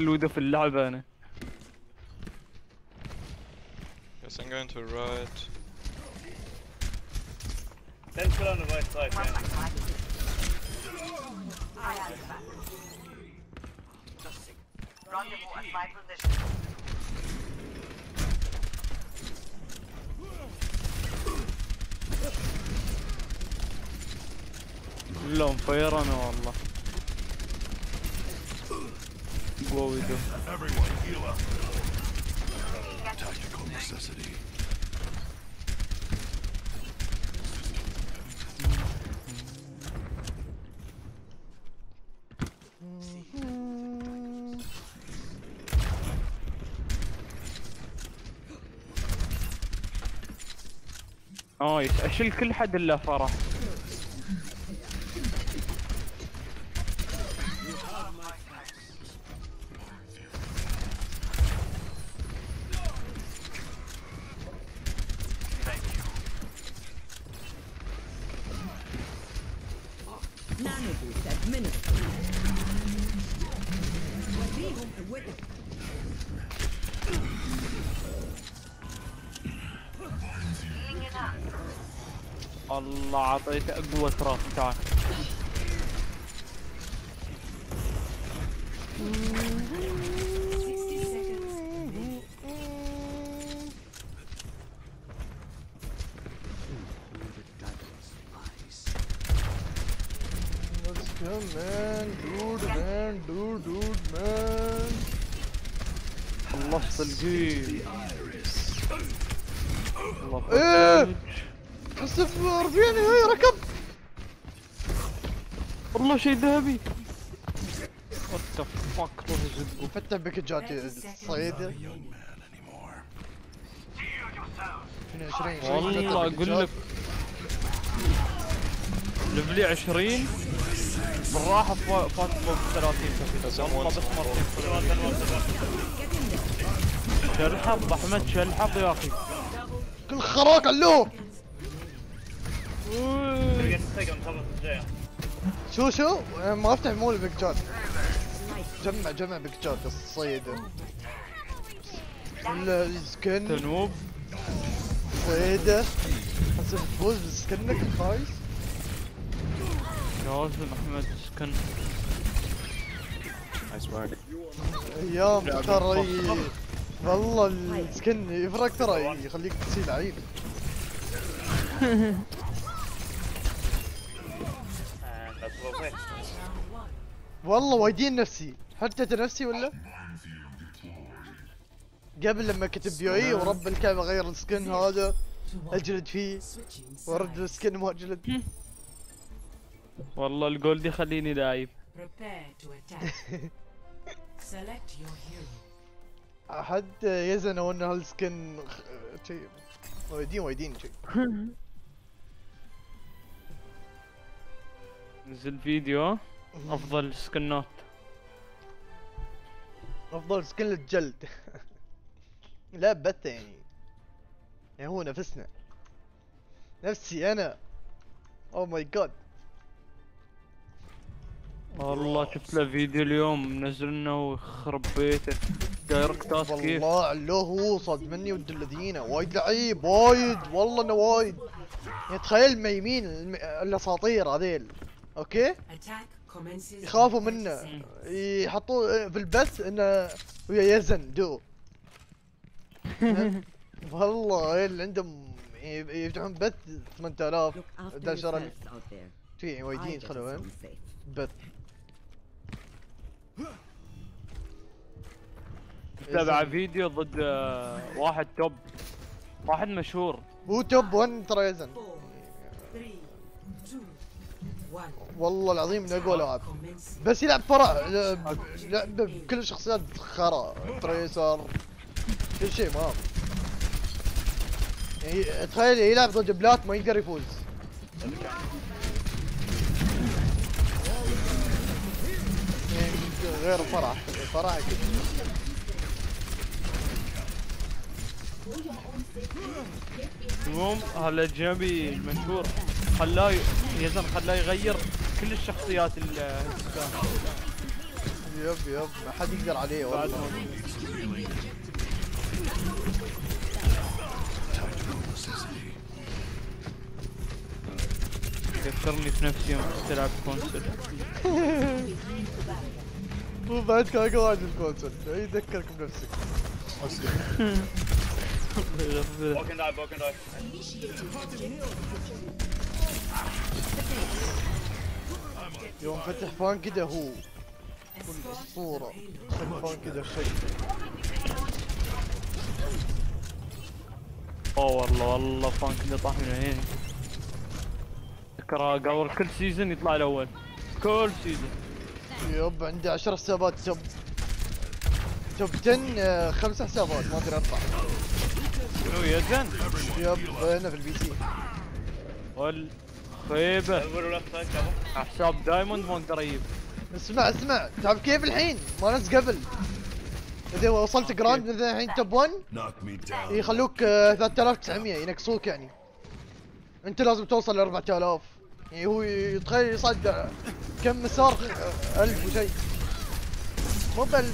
وده في اللعبة انا Guess I'm going to right. Central on the right side, I am back. Rendezvous at my position. لا كلهم فيرنا والله. قوي نايس اشيل آه، كل حد إلا فرح. اعطيته أقوى تراث تعال شيء ذهبي. وات ذا فاك روح زقه فتح باكجات الصيدة 22 والله أقول لك. ليفلي 20 بالراحة فا- فات فوق 30 والله بس مرتين شلحظ أحمد شلحظ يا أخي. كل خراك علوه. شو شو ما أفتح مول باكجات جمع جمع باكجات الصيدة ولا السكن تنوب. صيدة حسب تفوز بسكنك الخايس لازم أحمد سكن. Nice work. أيام ترى والله السكن يفرق ترى يخليك تصير لعيب والله وايدين نفسي. حتى نفسي ولا؟ قبل لما كتب بي اي ورب الكعبه غير السكن هذا اجلد فيه. وارد السكن ما اجلد. والله الجولد يخليني دايب. حد يزن ان هالسكن خ- شي. وايدين وايدين شي. نزل فيديو. أفضل سكنات أفضل سكن للجلد. لا بت يعني. يعني هو نفسنا. نفسي أنا. اوه ماي جاد والله شفت له فيديو اليوم. منزلنا ويخرب بيته. دايركتات كيف؟ والله علوه هو صاد مني ود الذين. وايد لعيب وايد. والله إنه وايد. يعني تخيل ميمين الأساطير هذيل. أوكي. يخافوا منه. 30 seconds. يحطوه في البث إنه ويا يزن دو. والله اللي عندهم؟ يفتحون بث 8000 11000 في وايدين يدخلون بث. تابع فيديو ضد آه، واحد توب. واحد مشهور. هو توب 1 ترى يزن. 3 2 1 والله العظيم من اقوى لاعب بس يلعب فرع لعب بكل الشخصيات خرا. تريسر. كل شيء ما يعني تخيل يلعب ضد بلات ما يقدر يفوز. يعني غير فرح فرح. المهم هالاجنبي المشهور خلاه يزن خلاه يغير كل الشخصيات ال- يب يب. ما حد يقدر عليه والله. يذكرني في نفسي يوم كنت العب كونسل هو بعد كان قاعد الكونسول يذكرك بنفسك. Broken die, broken die. يوم فتح فان كده هو. كل اسطوره فتح فان كده شيء. أوه والله والله فان كذا طاح من عيني. تذكر قبل كل سيزون يطلع الأول. كل سيزون يب عندي 10 حسابات. توب توب 10 آه، خمس حسابات. ما أدري أربع شنو يزن؟ يب هنا في البي سي. وال خيبة حساب دايموند ما أقدر أجيب اسمع اسمع. تعرف كيف الحين؟ ما نفس قبل. اذا وصلت جراند مثلا الحين توب 1 Knock me down. يخلوك آه، 3900 ينقصوك يعني. أنت لازم توصل ل 4000 يعني هو يتخيل يصعد آه، كم مسار آه، 1000 وشيء. مو ب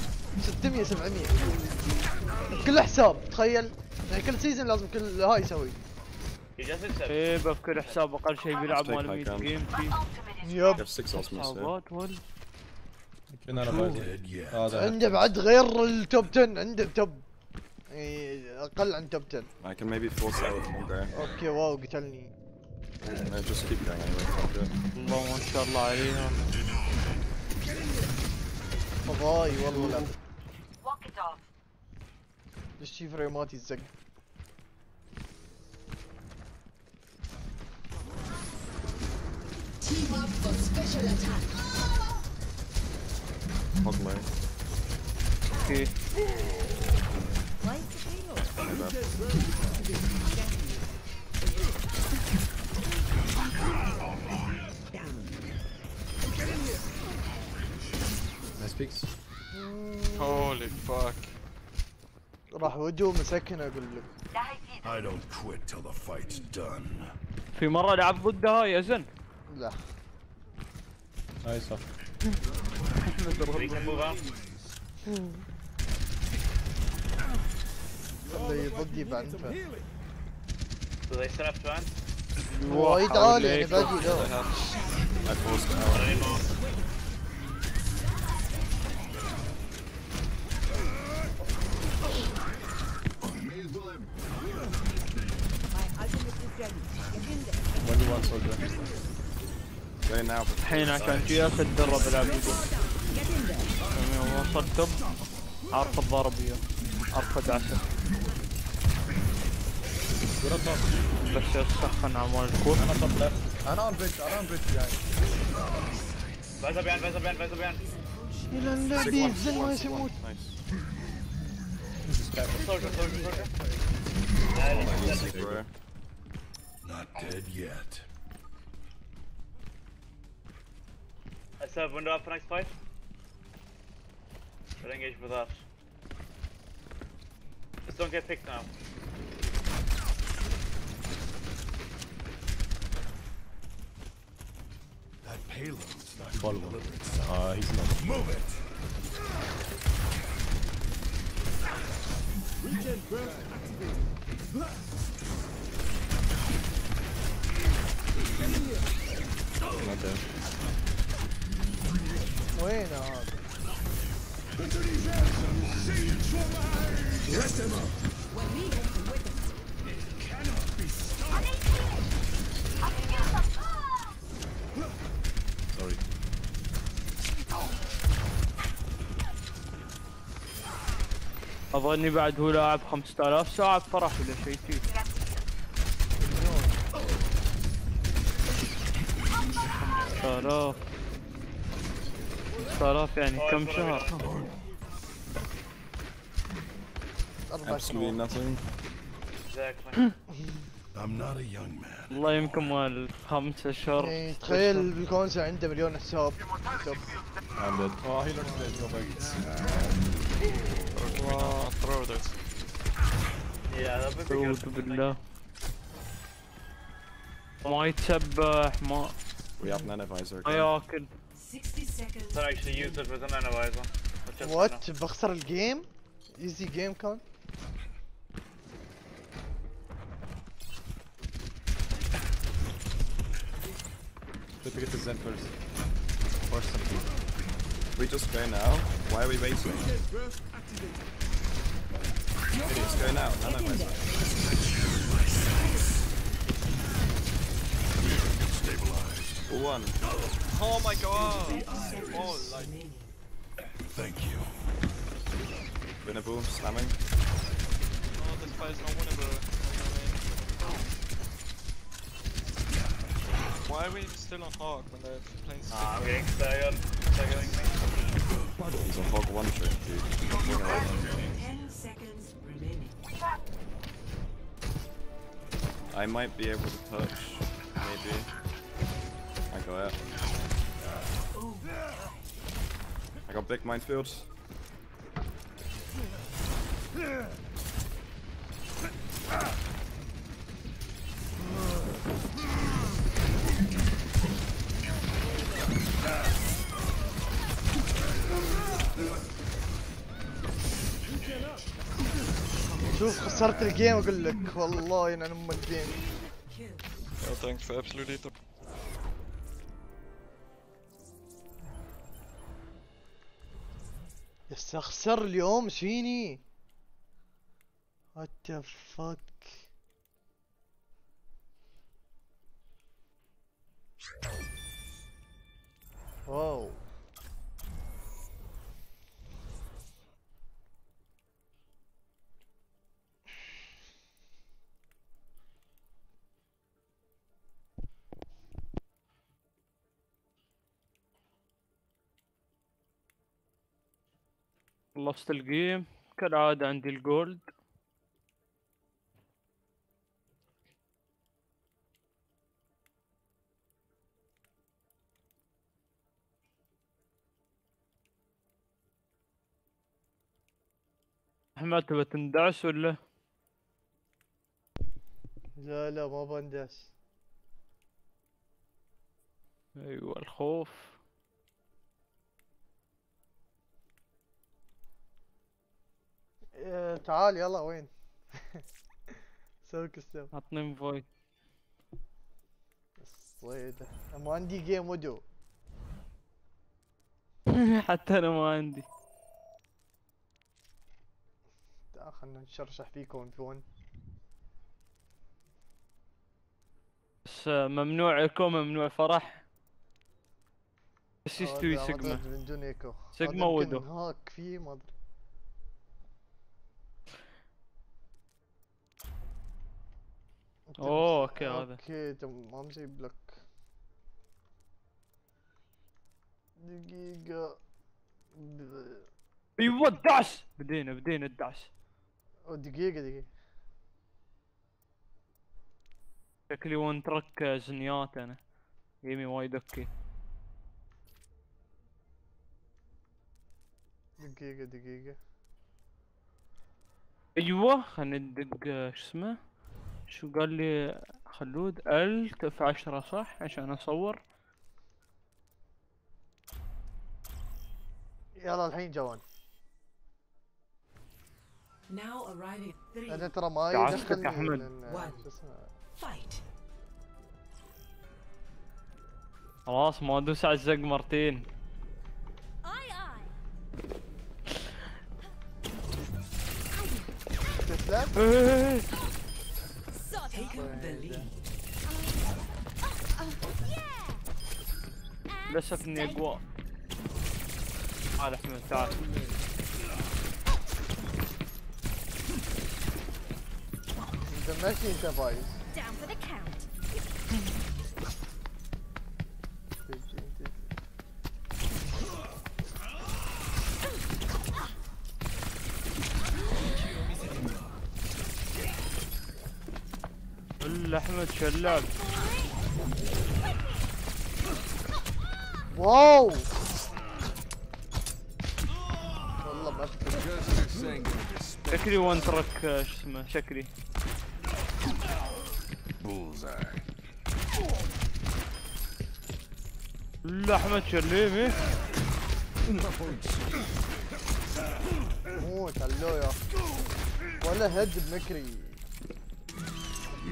600 700 كل حساب تخيل. يعني كل سيزون لازم كل هاي يسوي. جالس إيه بكل حساب أقل شيء بيلعب مال ميت جيم يب. حسابات ولا كنا أنا عنده بعد غير التوب 10 عنده توب أقل عن توب 10 I can maybe force out أوكي واو قتلني. Just keep going anyway. الله ما شاء الله عليهم. فضاي والله لا. Just شي فريماتي يتزق؟ Team up for special attack. Hog low. اوكي Nice peeks. Holy fuck. راح وجهه مسكنه اقول لك I don't quit till the fight's done. في مرة لعبت ضدها يزن لا Là. Ouais, ça. Faudrait bug des vannes, toi. Faudrait ça la plan. Oh, il t'a les bugs, il a. À cause de One one soldier. الحين عشان جياك اتدرب العب يودو وصلت توب عارف الضرب ارفض عشر بس يسخن عمال الكور أنا طب لف أنا اون بريك أنا اون بريك جاي. فايزر بيان فايزر بيان فايزر بيان. إلى النبي زين ما يموت Not dead yet. Serve window up for next fight. They'll engage with us. Just don't get picked now. That payload's not Follow gonna him. deliver. Uh, he's not. Move it! Not there. وين. أظني بعد هو لاعب 5000 ساعة فرح ولا شيء شي 5000 صارف يعني كم شهر؟ أربع شهور. والله يمكن مال خمسة اشهر إيه، تخيل بالكونسا عنده مليون حساب. أعوذ بالله. ما يتسبح ما ما ياكل. 60 seconds. Don't actually use it with an analyzer. وات بخسر الجيم؟ ايزي جيم كان؟ Let me get the Zen first. Force something. We just go now? Why are we waiting? Idiots, go now. None of us. One. Oh my god! Oh, like. Thank you. Winnable, slamming. Oh, this fight's not winnable. You know what I mean? Why are we still on Hawk when they're playing Ah, I'm getting staggered. Staggering me. He's on hog one trick, dude. 10 seconds remaining. I might be able to touch. Maybe. I got it. I got big minefield. شوف خسرت الجيم اقول لك والله ينعم ام الجيم Oh, thanks for absolutely استخسر اليوم سيني وات ذا واو. خلصت الجيم كالعادة عندي الجولد احمد تبى تندعس ولا؟ لا لا ما بندس أيوه الخوف. إيه، تعال يلا وين؟ سوي كستم عطني انفايت صيدة ما عندي جيم ودو حتى أنا ما عندي. تعال خلنا نشرشح فيكم في ون بس ممنوع إيكو ممنوع فرح. بس يستوي سيجما سيجما ودو. هاك فيه ما أدري. بس- أوكي هذا. أوكي تمام جايب لك. دقيقة. أيوه الدعس بدينا بدينا الدعس أو دقيقة دقيقة. شكلي وان ترك زنيات أنا. جيمي وايد أوكي دقيقة دقيقة. أيوه خلينا ندق شو اسمه؟ شو قال لي خلود؟ ألت في عشرة صح؟ عشان أصور. يلا الحين جوان. Now arriving. أنا ترى ما. خلاص ما أدوس على الزق مرتين. تسلم إيه. Taken the lead. للاسف اني اقوى تعال احمد تعال انت ماشي انت فايز احمد شلال. واو. والله افتكر شكلي وان ترك آه، شو اسمه شكلي. لا أحمد شليمي موت علويا ولا هد بمكري.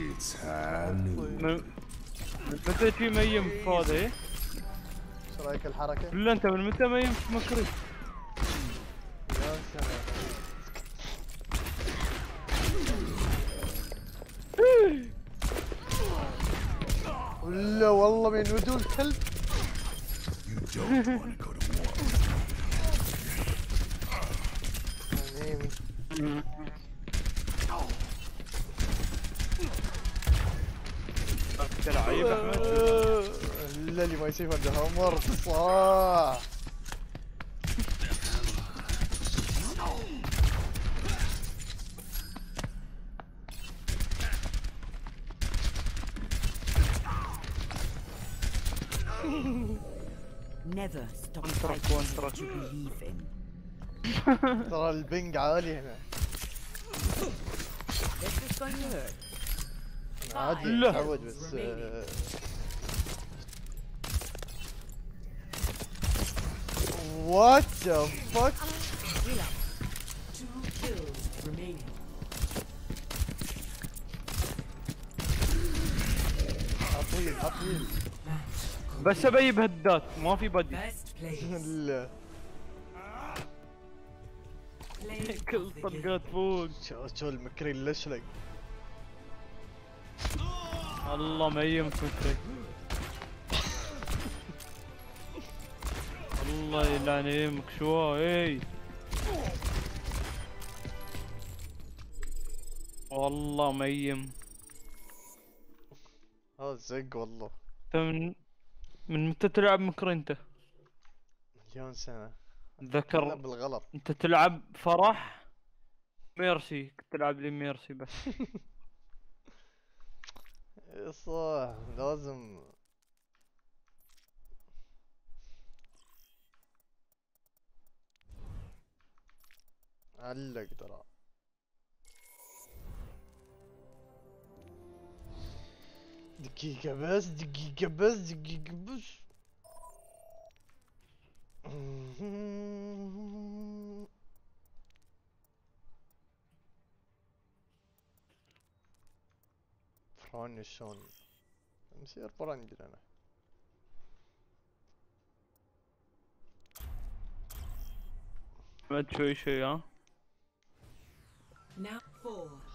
It's high noon. متى في ميم إيه؟ إيش رأيك الحركة؟ لا انت من متى ميم في مكري يا سلام ولا والله من ودو الكلب You don't want to go to war. عميمي. انت لعيب احمد الا اللي ما يصير عنده همر صح Never stop fighting you believe in. ترى البنج عالي هنا This is going to hurt. عادي. لا. تعود بس وات ذا فك اطويل اطويل بس أبي بهدات ما في بدي. لا. كل طلقات فوق. شو شو المكرين لشلق الله ميم فكري. الله يلعن يمك شو؟ إي. والله ميم هذا زق والله. من من متى تلعب مكر أنت؟ مليون سنة. ذكر بالغلط. أنت تلعب فرح؟ ميرسي تلعب لي ميرسي بس. صح لازم. علق ترى. دقيقة بس دقيقة بس دقيقة بس. Kranison. Nصير برنجل أنا بعد شوي شوي ها؟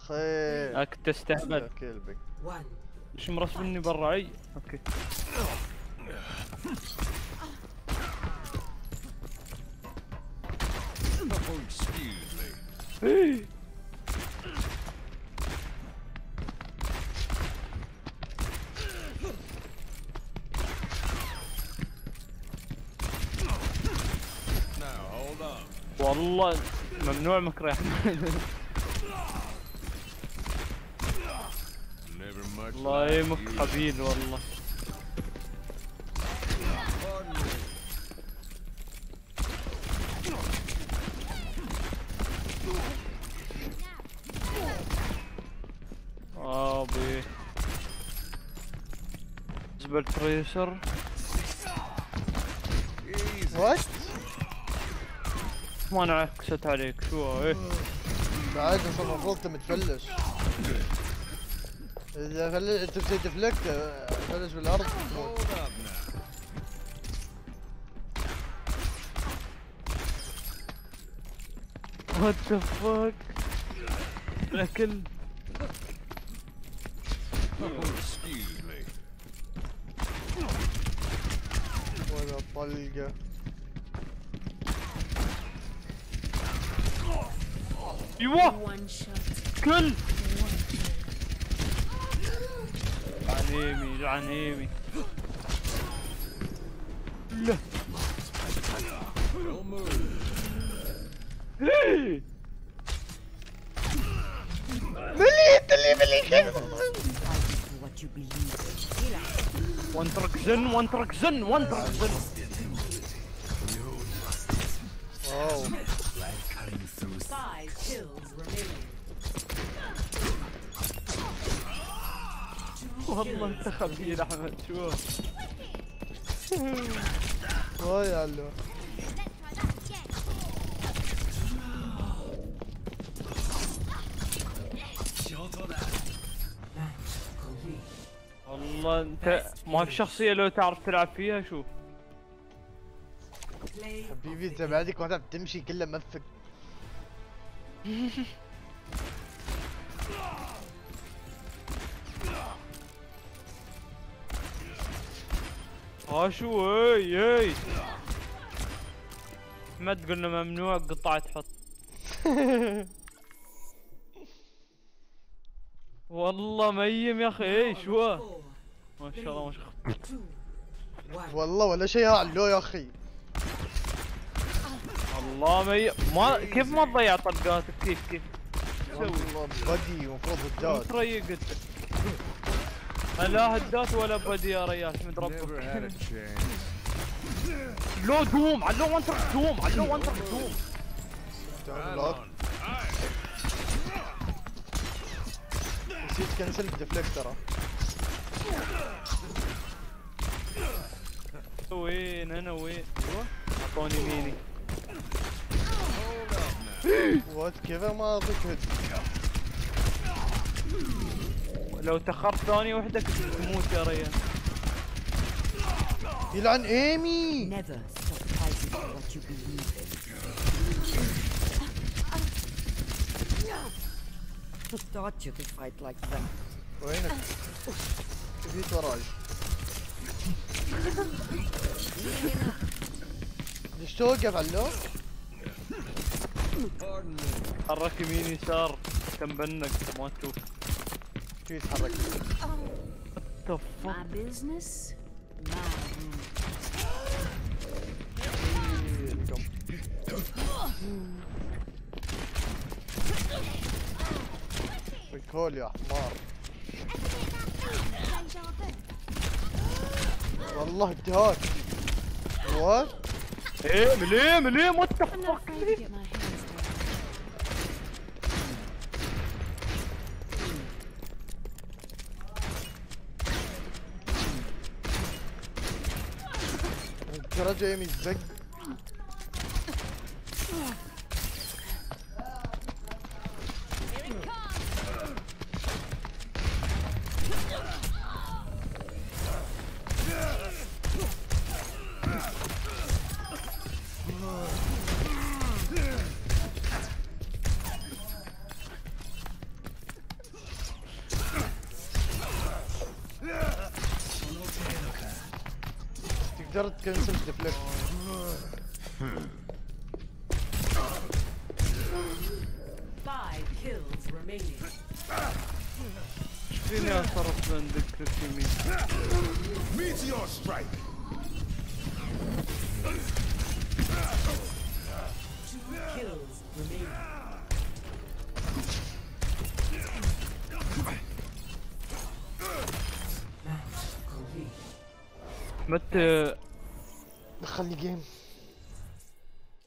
خير اك تستهبل كلبك إيش مرسمني برا اي أوكي Excuse. والله ممنوع مكر يا احمد الله يمك حبيل والله. آبي. جبل تريشر وات ما أنا عكست عليك شو إيه بعد بس المفروض انت متفلش إذا فل... إنت بتسوي ديفلكت آه، فلش بالأرض. وات ذا فاك الاكل. ولا طلقة أيوه. كل. عنيمي عنيمي. لا. مليت اللي مليت. وان ترك زن وان ترك زن وان ترك زن واو. والله انت خبير أحمد شوف واي يا علو والله أنت ما في شخصية لو تعرف تلعب فيها شوف حبيبي أنت بعدك ما تعرف تمشي كله مفك ها شو اي اي احمد قلنا ممنوع قطعة تحط والله ميم يا أخي. اي شو؟ ما شاء الله ما شاء الله. والله ولا شيء علو يا أخي. الله ميم. ما كيف ما تضيع طلقاتك؟ كيف كيف؟ والله بدي المفروض انت لا هدات ولا بدي يا ريال من ربك. لو دوم علو وان ترك دوم علو وان ترك دوم. نسيت كنسل الديفليكت ترى. وين أنا؟ وين؟ أيوه. أعطوني ميني. وات كيف ما أعطيك هيد؟ لو تاخرت ثانية وحدة كنت تموت يا ريال يلعن إيمي. You fight like that? وينك؟ جيت وراي. ليش توقف علو؟ حرك يمين يسار. كم بنك؟ ما تشوف. شو يتحرك؟ My business, يا حمار والله اجتهاد وات؟ إيه مليه مليه وات ذا Karaca'ya mı izleyecek? get my hands dirty. الدرجة ايمي الزق تقدر تكنسل ديفليكت Five kills remaining. فيني اتصرف عندك يمين Meteor strike. Two kills remaining. Match complete. دخلني جيم.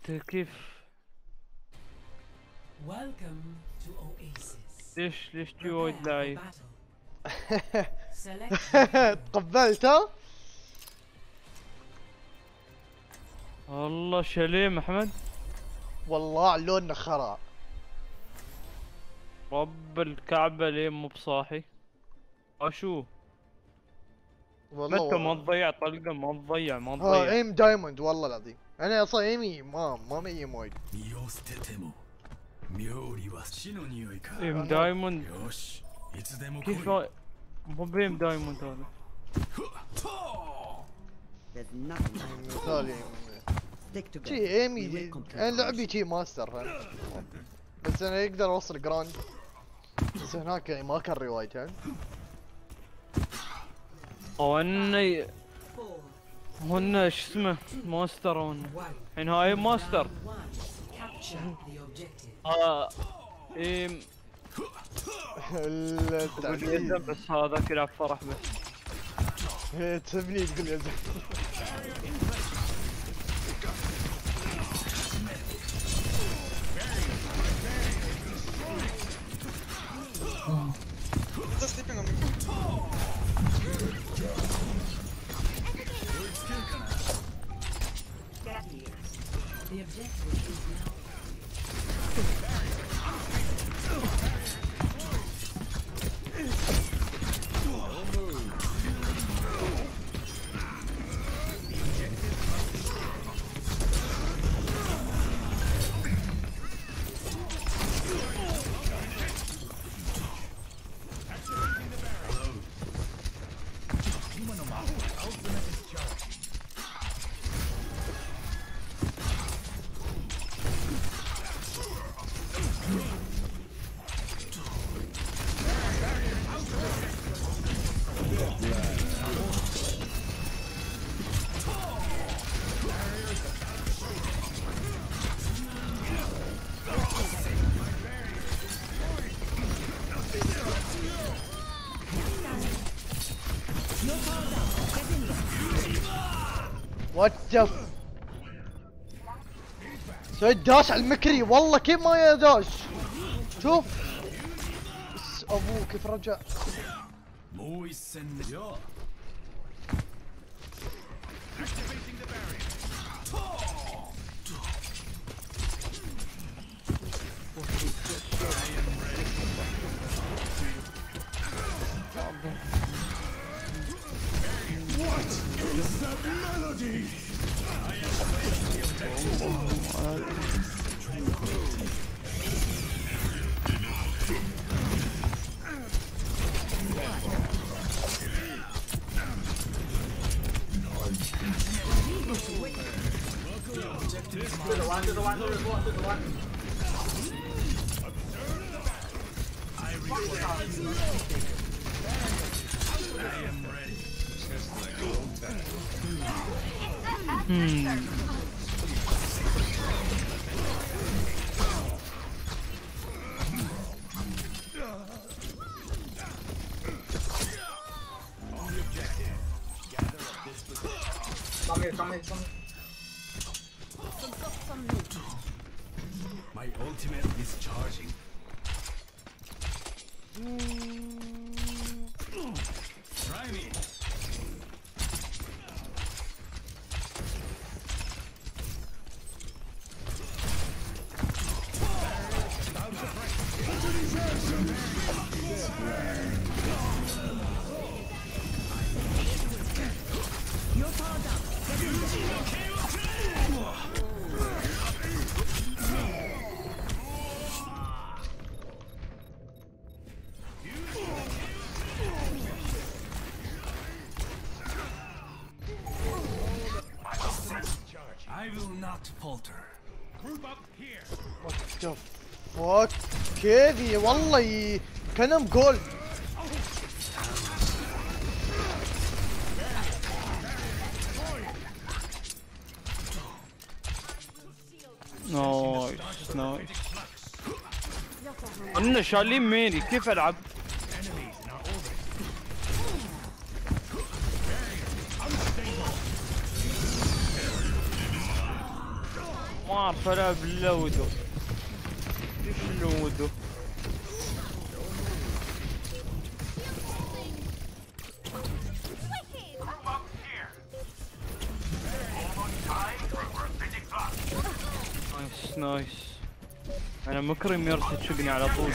طيب، كيف؟ ليش ليش تيويد لايف تقبلت ها؟ والله شليم أحمد. والله لونه خرا. رب الكعبة ليه مو بصاحي؟ أشوف والله متى ما تضيع طلقة ما تضيع ما آه، تضيع. ايم دايموند والله العظيم. أنا أصلا ايمي ما ما ميم وايد. ايم دايموند كيف مو بيم دايموند هذا. مثالي شي ايمي أنا يعني لعبي شي ماستر فهمت؟ بس أنا أقدر أوصل جراند بس هناك يعني ما كان روايته انه هن شو اسمه؟ ماستر هن. الحين هاي ماستر. آه إيم. بس هذاك يلعب فرح بس. تبني تقول يا زلمه ذا سعيد داش على المكري. والله كيف ما داش. شوف. بس ابوه كيف رجع والله ي- كانهم جولد نايس نايس. أنا شالين ميري كيف ألعب؟ ما أعرف ألعب إلا كريم يرسي تشقني على طول.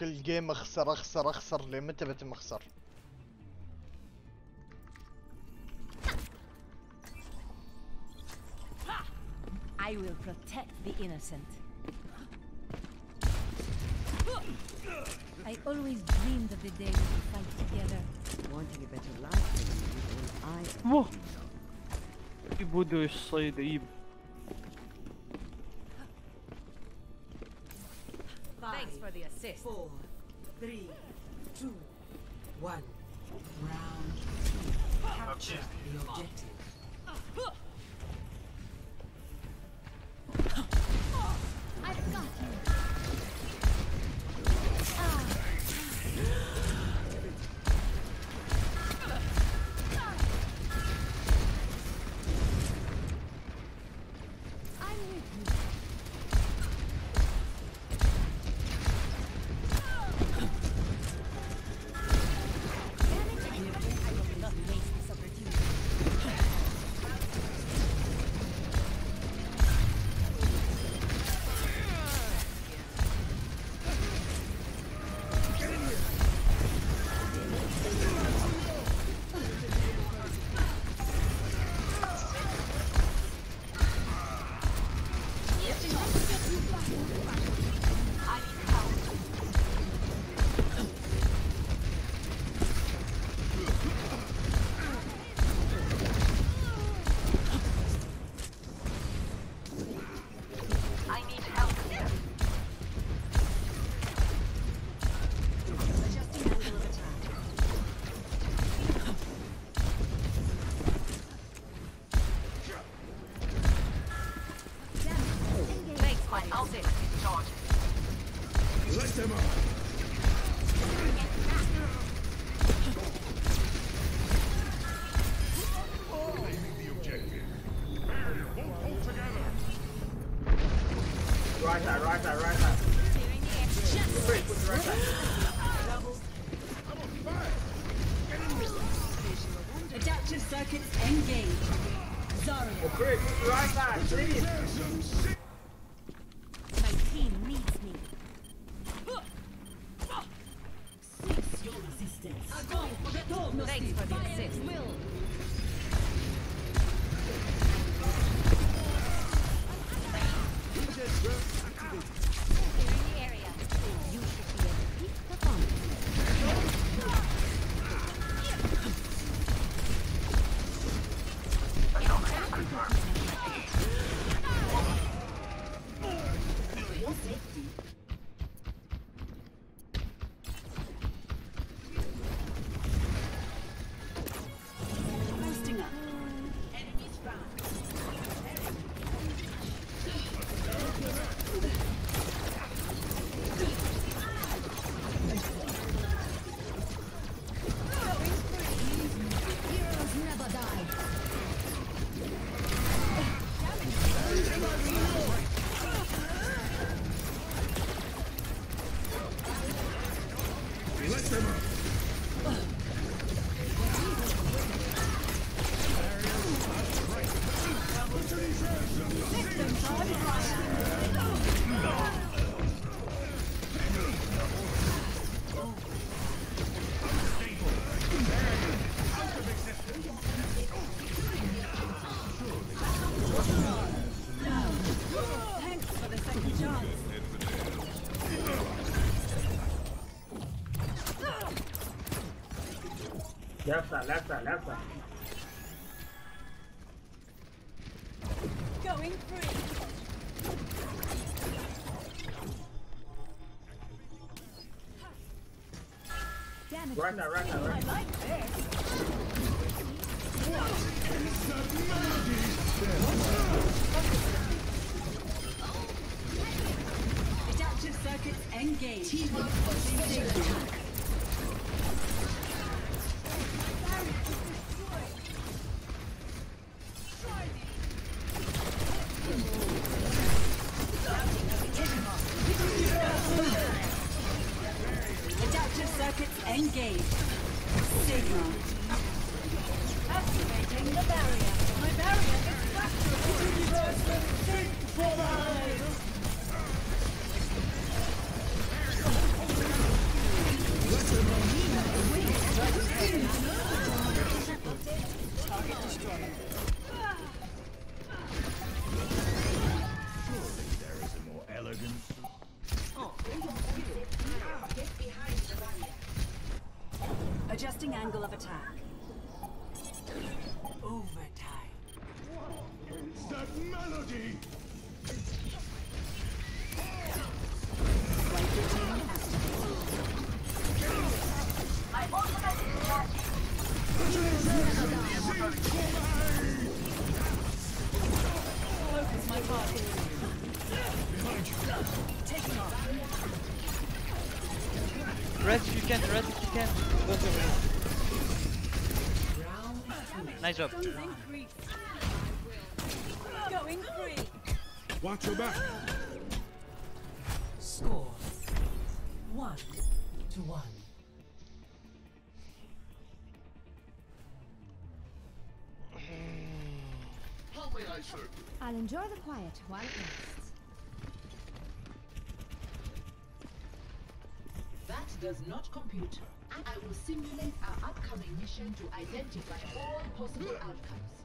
كل جيم أخسر أخسر أخسر. لمتى بتم اخسر I will protect the innocent. I always dreamed of the day we would fight together. Wanting a better life than you, I. Whoa. Ти будеш слайдиїм. Thanks for the assist. Four, three, two, one. Round two. Capture the objective. I've got you. Laza, Laza, Laza. nice job. Watch your back. Score one to one. I'll enjoy the quiet while it lasts. That does not compute. I will simulate our upcoming mission to identify all possible outcomes.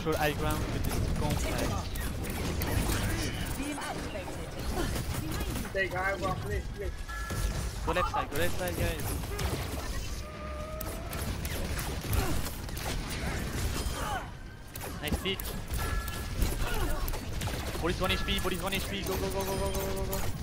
control high ground with this complex. Hey guys, well, please, please. Go left side, go left side guys. Nice hit. Police 1 HP, police 1 HP, go go go go go go go go.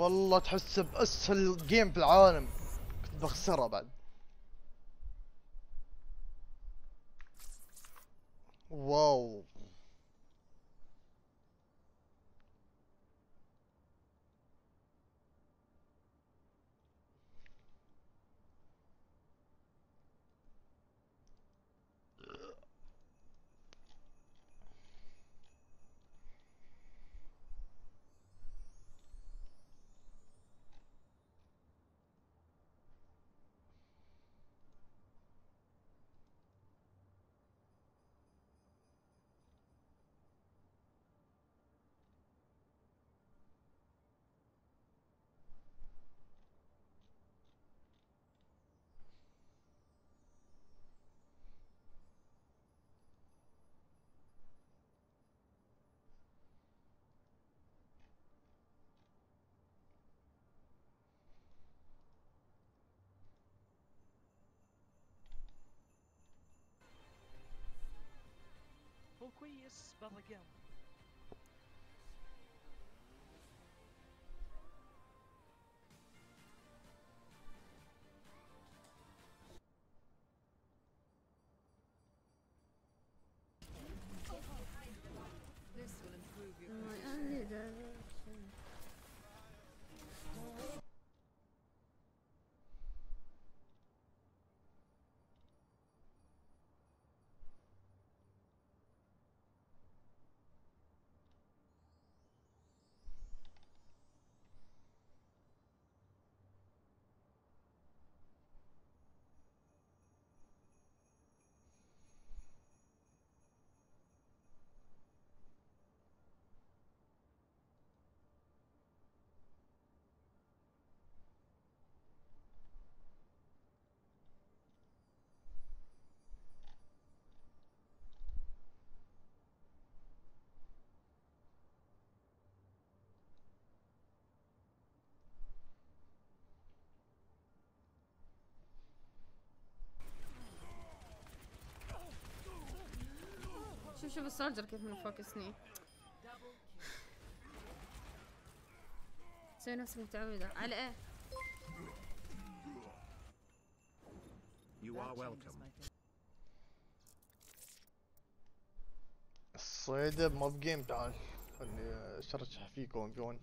والله تحس بأسهل جيم في العالم. كنت بخسره بعد. qui is back again. شوف السولجر كيف مفوكسني سوي نفسك متعودة على إيه؟ You are welcome. الصيدة ما بجيم تعال خلني أشرشح فيك 1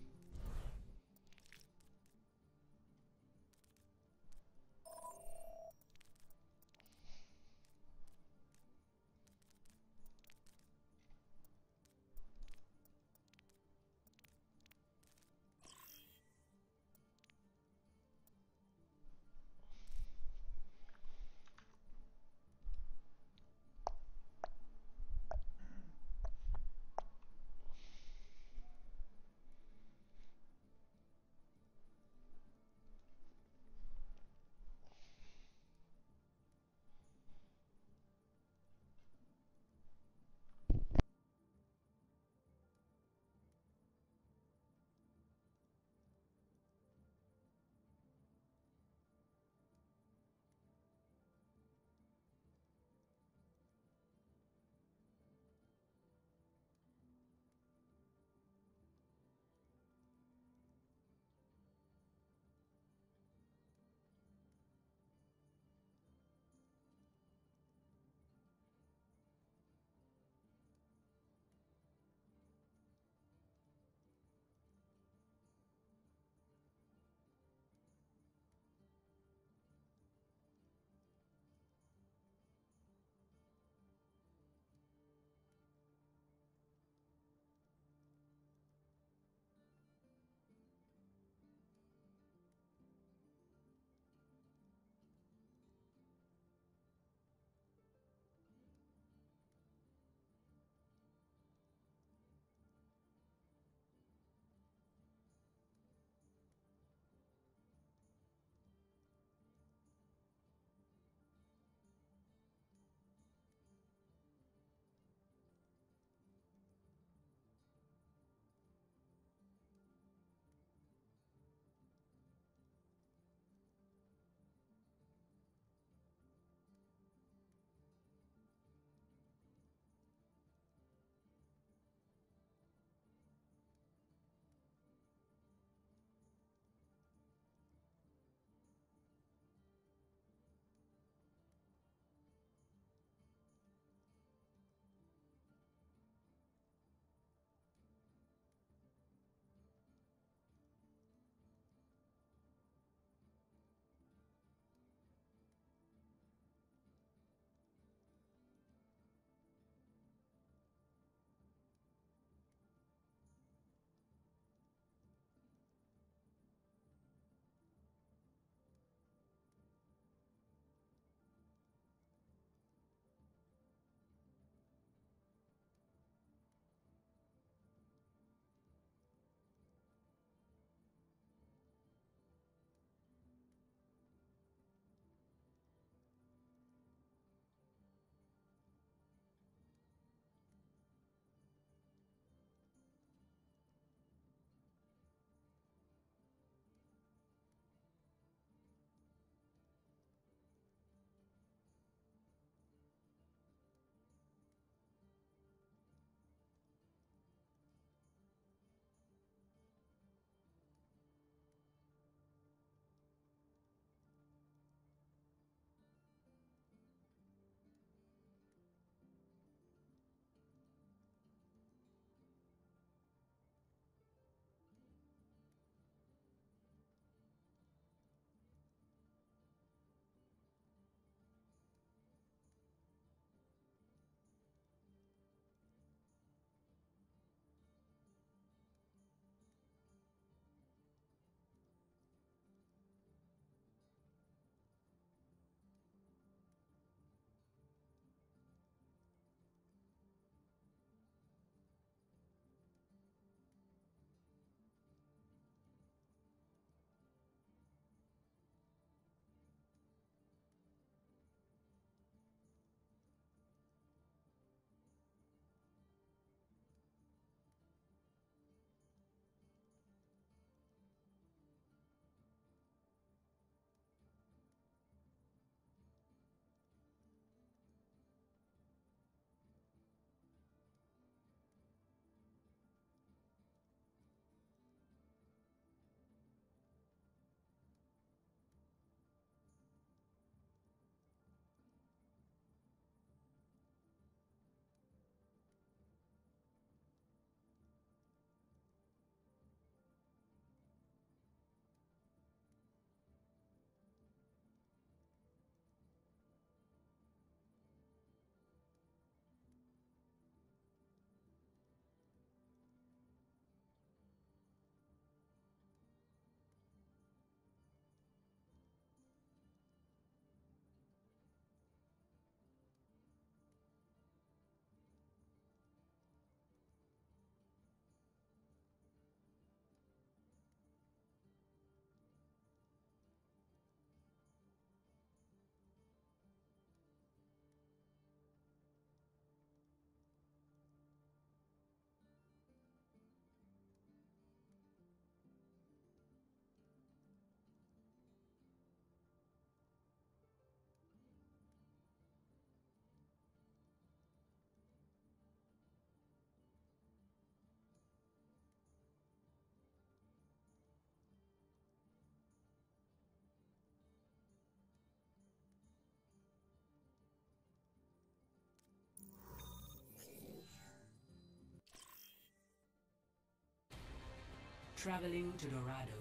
traveling to Dorado.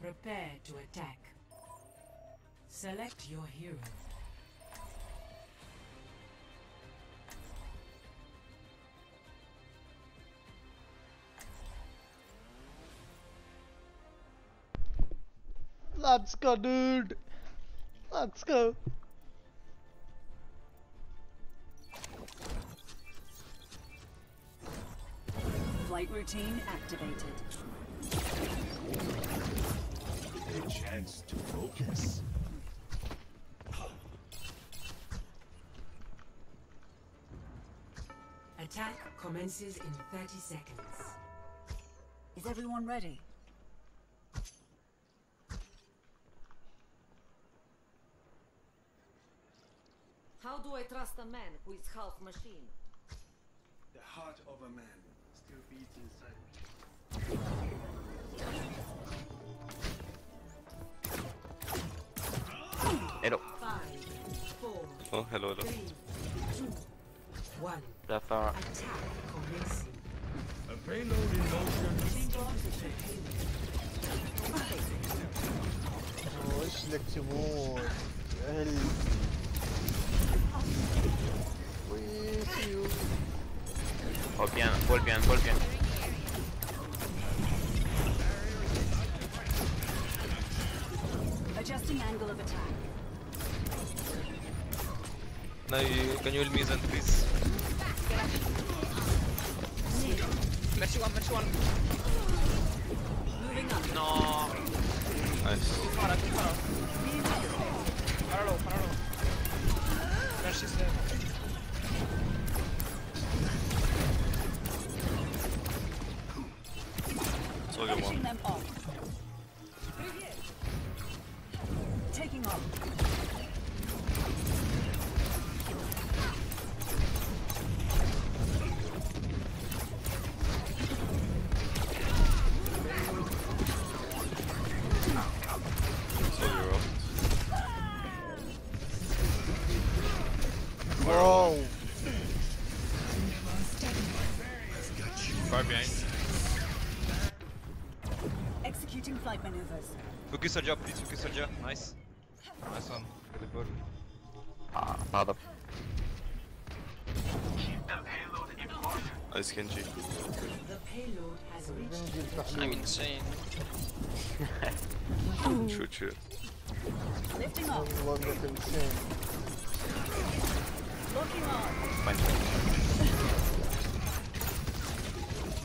Prepare to attack. Select your hero. Let's go, dude. Let's go. Flight routine activated. A chance to focus. Attack commences in 30 seconds. Is everyone ready? How do I trust a man who is half machine? The heart of a man still beats inside me. Hello. Five, four, Oh, hello, hello. three, two, one. That far. Attack commencing. A payload in motion. وش لك تموت يا هل ويسيو Oh bien, Paul bien, Paul bien. Adjusting angle of attack. Now you, can you heal me then please? Mercy one, mercy one. Moving up. No. Nice. Too far, Para, para. Paralo, paralo. Mercy's there. Nice. Nice one. Really good. Ah, another. Nice Genji. I'm insane. true, true. Lifting up. insane. Fine.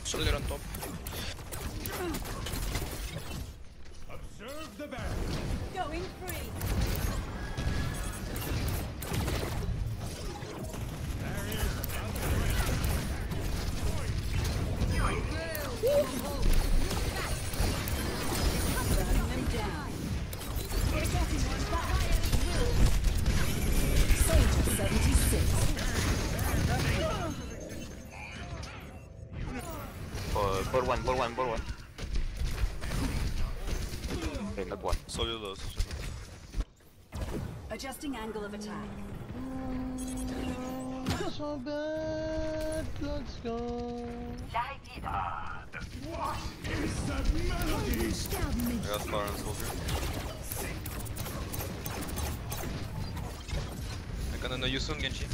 Soldier on top. Ball one, ball one, ball one. Okay, not one. Soldier low. soldier Adjusting angle of attack. So bad. Let's go. What is that melody? I got fire on soldier. I'm gonna know you soon, Genji.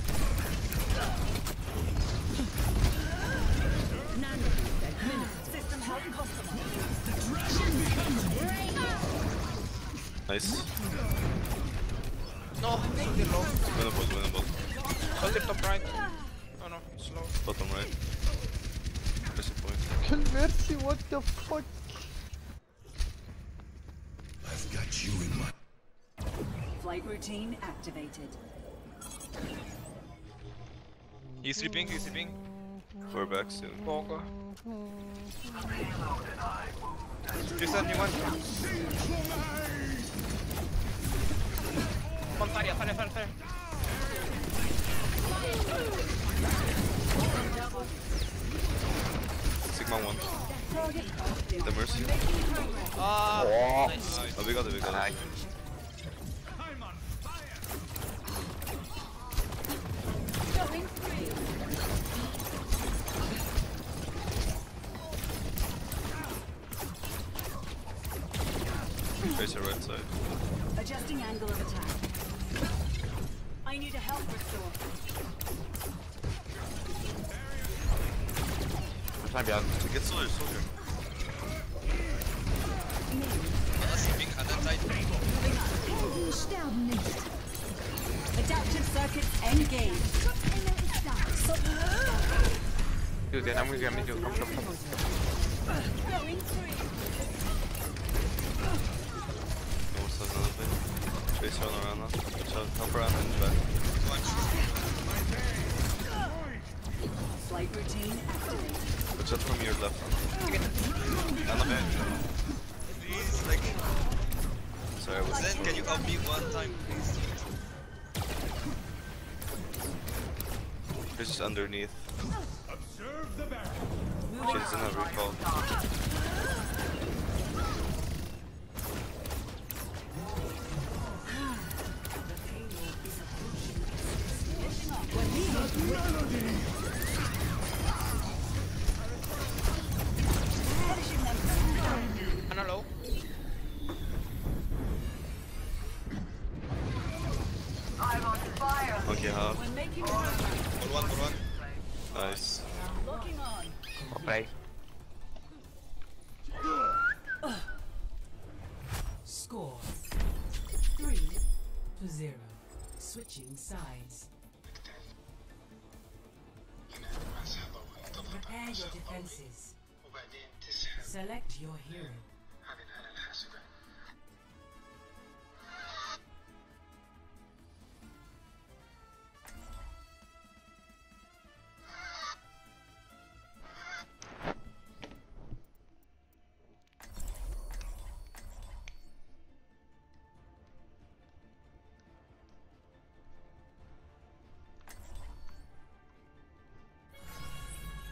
Activated. He's sleeping, he's sleeping. We're back soon. Poco. Jason, you want? Come on, Taria, Taria, Taria, Taria. Sigma one. The Mercy. Ah, Oh. nice. Oh, we got it, we got it. Going free. Tracer right side. Adjusting angle of attack. I need a health restore. I'm trying to be out. Get soldier, soldier. Sterben nicht. Adaptive circuits engaged. Dude, then I'm gonna get me to come, come, come. Going free. North a little bit. Tracer on around now. Watch out, help around and back. Flight routine. Watch out from your left. On the back. Please, like, Sorry, was Zen, can you help me one time, please? Tracer's underneath. Observe the have recall. Ana Hero.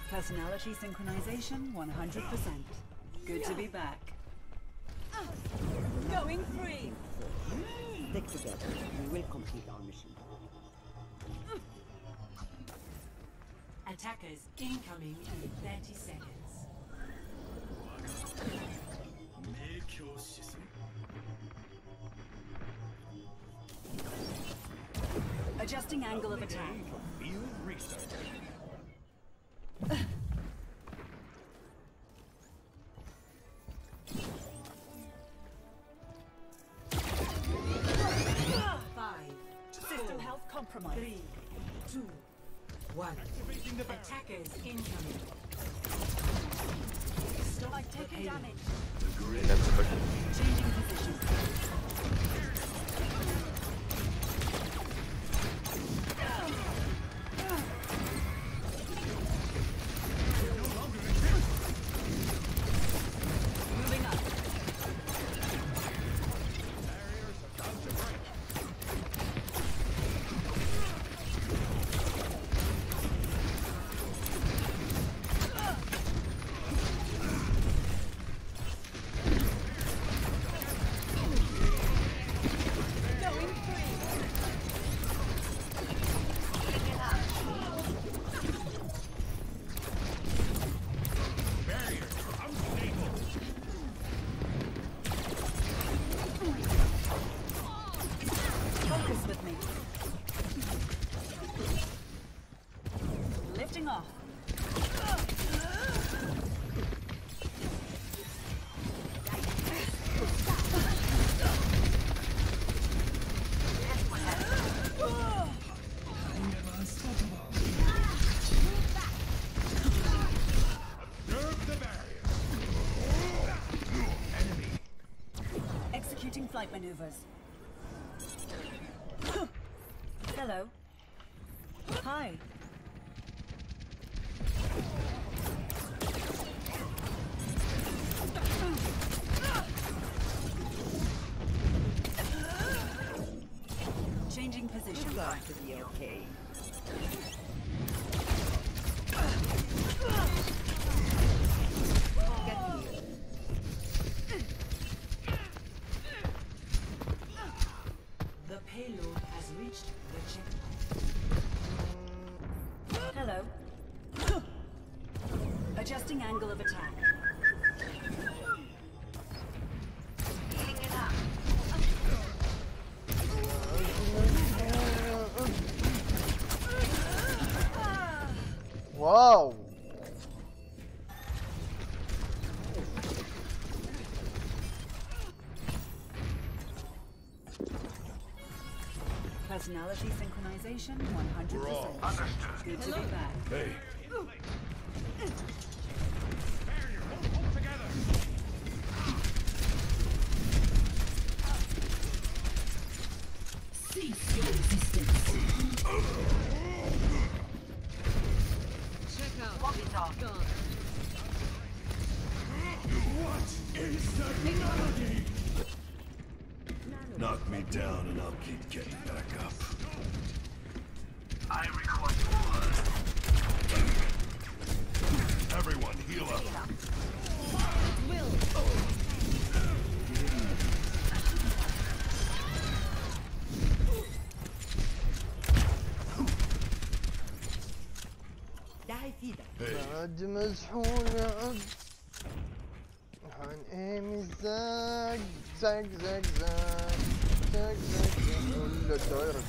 Personality synchronization 100%. Good to be back. Ah, going free. Stick together. We will complete our mission. Ah. Attackers incoming in 30 seconds. Adjusting angle of attack. Flight maneuvers. angle of attack. Whoa! Personality synchronization 100%. Good to be back. Hey, عد مزحول عد عن إيمي زاك زاك زاك زاك. زاك زاك زاك. دايركت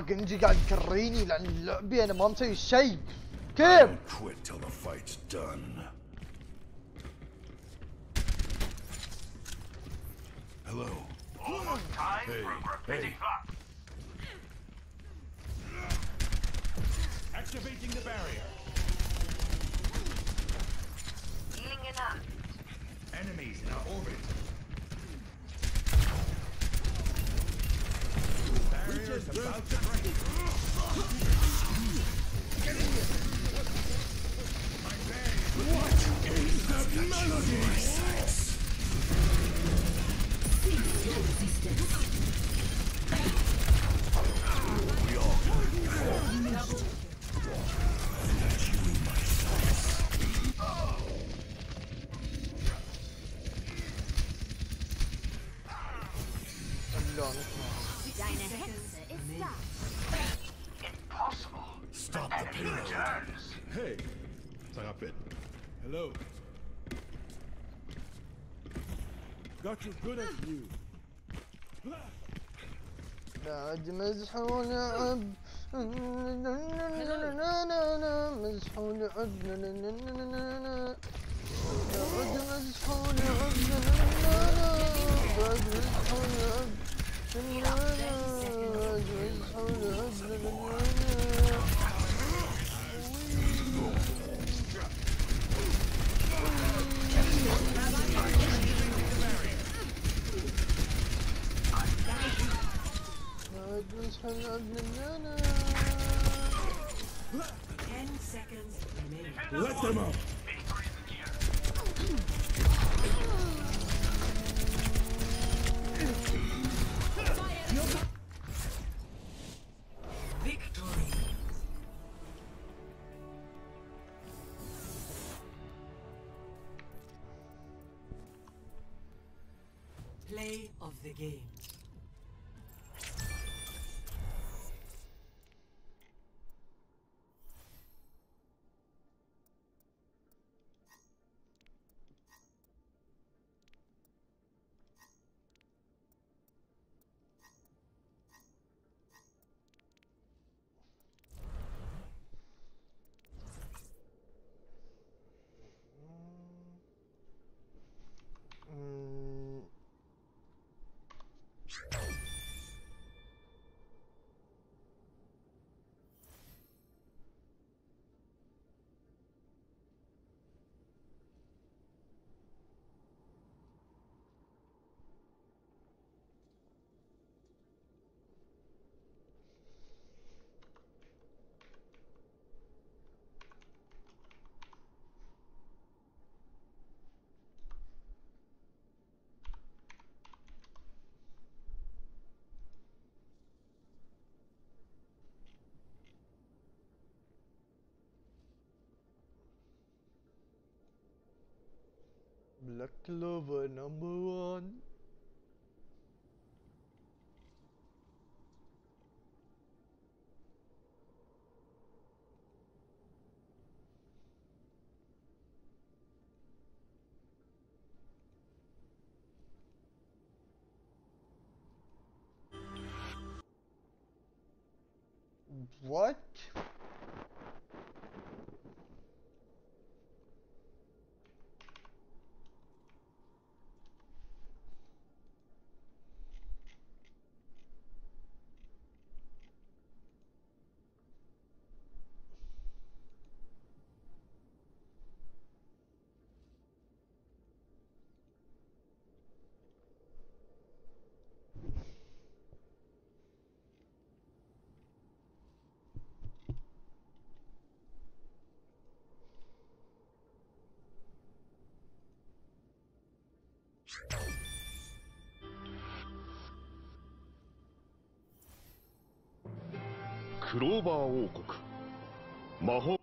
جنجي قاعد يكريني لعن لعبي أنا ما مسوي شيء. كيف؟ طيب. مزحون عب مزحون عب Black Clover number one. What? クローバー王国。魔法。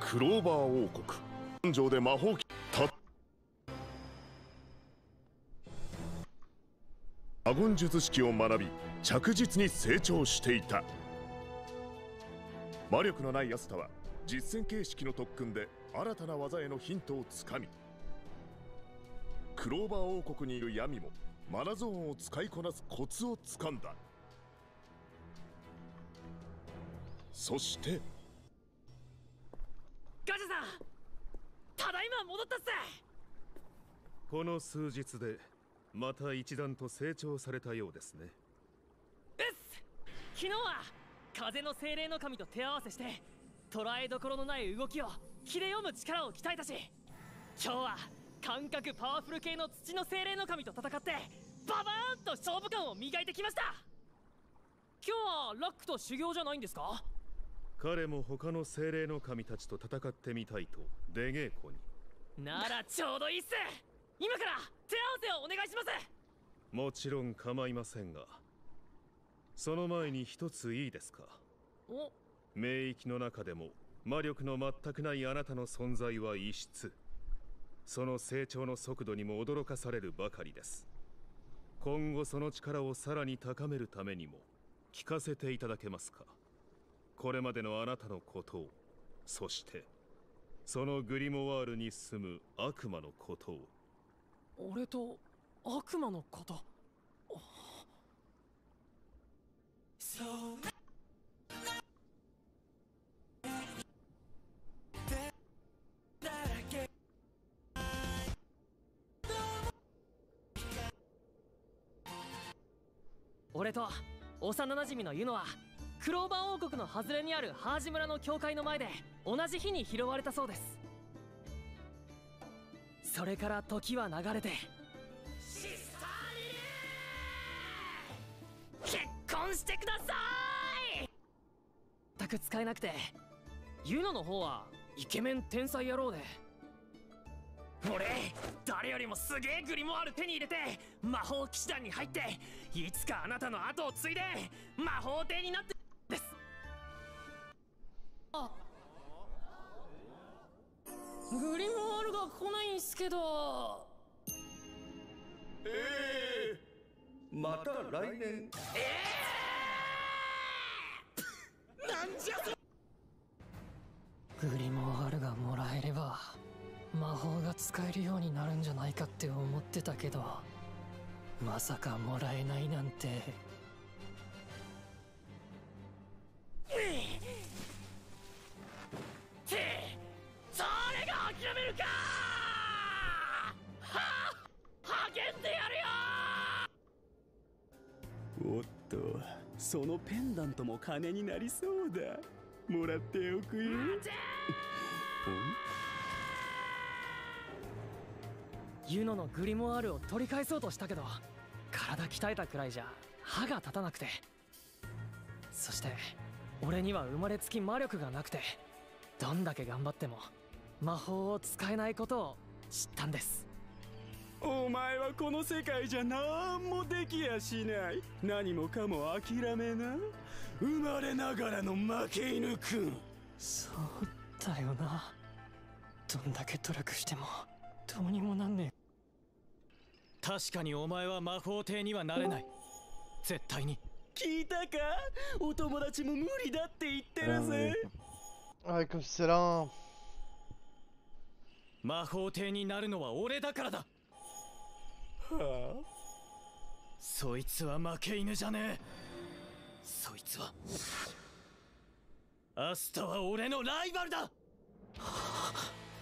クローバー王国。本城で魔法アゴン術式を学び着実に成長していた。魔力のないアスタは実戦形式の特訓で新たな技へのヒントをつかみクローバー王国にいる闇もマナゾーンを使いこなすコツをつかんだ。そしてガジャさんただいま戻ったっす。この数日でまた一段と成長されたようですね。うっす。昨日は風の精霊の神と手合わせして捉えどころのない動きを気で読む力を鍛えたし今日は感覚パワフル系の土の精霊の神と戦ってババーンと勝負感を磨いてきました。今日はラックと修行じゃないんですか？彼も他の精霊の神たちと戦ってみたいと出稽古に。ならちょうどいいっす。今から手合わせをお願いします。もちろん構いませんがその前に一ついいですか？お？冥域の中でも魔力の全くないあなたの存在は異質。その成長の速度にも驚かされるばかりです。今後その力をさらに高めるためにも聞かせていただけますか？これまでのあなたのことを。そしてそのグリモワールに住む悪魔のことを俺と悪魔のこと俺と幼馴染のユノはクローバー王国の外れにあるハージ村の教会の前で同じ日に拾われたそうです。それから時は流れて。結婚してください！全く使えなくてユノの方はイケメン天才野郎で。俺誰よりもすげえグリモワール手に入れて魔法騎士団に入っていつかあなたの後を継いで魔法帝になってグリモワールが来ないんすけど。ええまた来年。なんじゃそグリモワールがもらえれば魔法が使えるようになるんじゃないかって思ってたけどまさかもらえないなんてそのペンダントも金になりそうだ。もらっておくよ。ユノのグリモワールを取り返そうとしたけど体鍛えたくらいじゃ歯が立たなくて。そして俺には生まれつき魔力がなくてどんだけ頑張っても魔法を使えないことを知ったんです。お前はこの世界じゃ何もできやしない。何もかも諦めな。生まれながらの負け犬くん。そうだよな。どんだけ努力してもどうにもなんねえ。確かにお前は魔法帝にはなれない。絶対に。聞いたか？お友達も無理だって言ってるぜ。Ay, comme 魔法帝になるのは俺だからだ。はあ。そいつは負け犬じゃねえ。そいつは。アスタは俺のライバルだ。は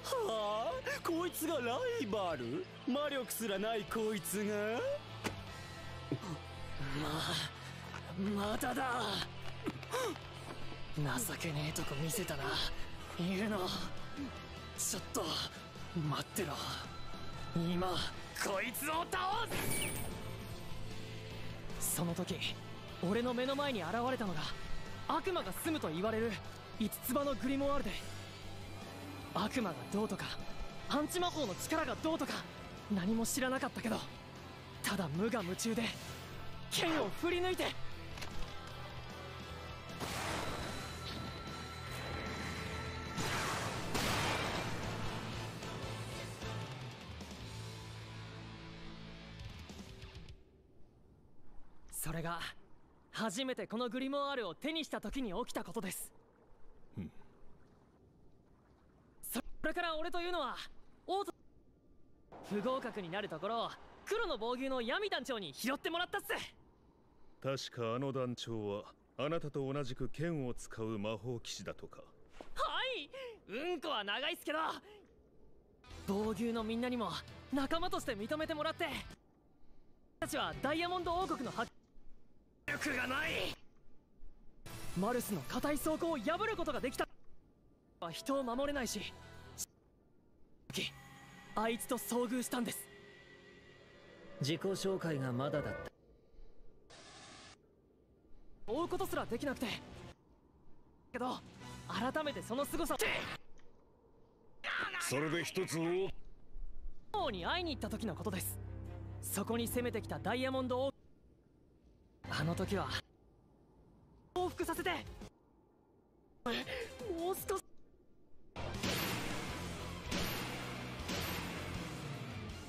あ。こいつがライバル？魔力すらないこいつが？ままだだ。情けねえとこ見せたな。言うの。ちょっと待ってろ。今。こいつを倒す。その時俺の目の前に現れたのが悪魔が住むと言われる五つ葉のグリモワールで。悪魔がどうとかアンチ魔法の力がどうとか何も知らなかったけどただ無我夢中で剣を振り抜いて。それが初めてこのグリモワールを手にした時に起きたことです。それから俺というのは王と不合格になるところを黒の防御の闇団長に拾ってもらったっす。確かあの団長はあなたと同じく剣を使う魔法騎士だとか。はいうんこは長いっすけど。防御のみんなにも仲間として認めてもらって。たちはダイヤモンド王国の発力がない。マルスの硬い装甲を破ることができた。は人を守れないし。あいつと遭遇したんです。自己紹介がまだだった。追うことすらできなくて。けど改めてその凄さを。それで一つ王に会いに行った時のことです。そこに攻めてきたダイヤモンド王あの時は。往復させて。もう少し。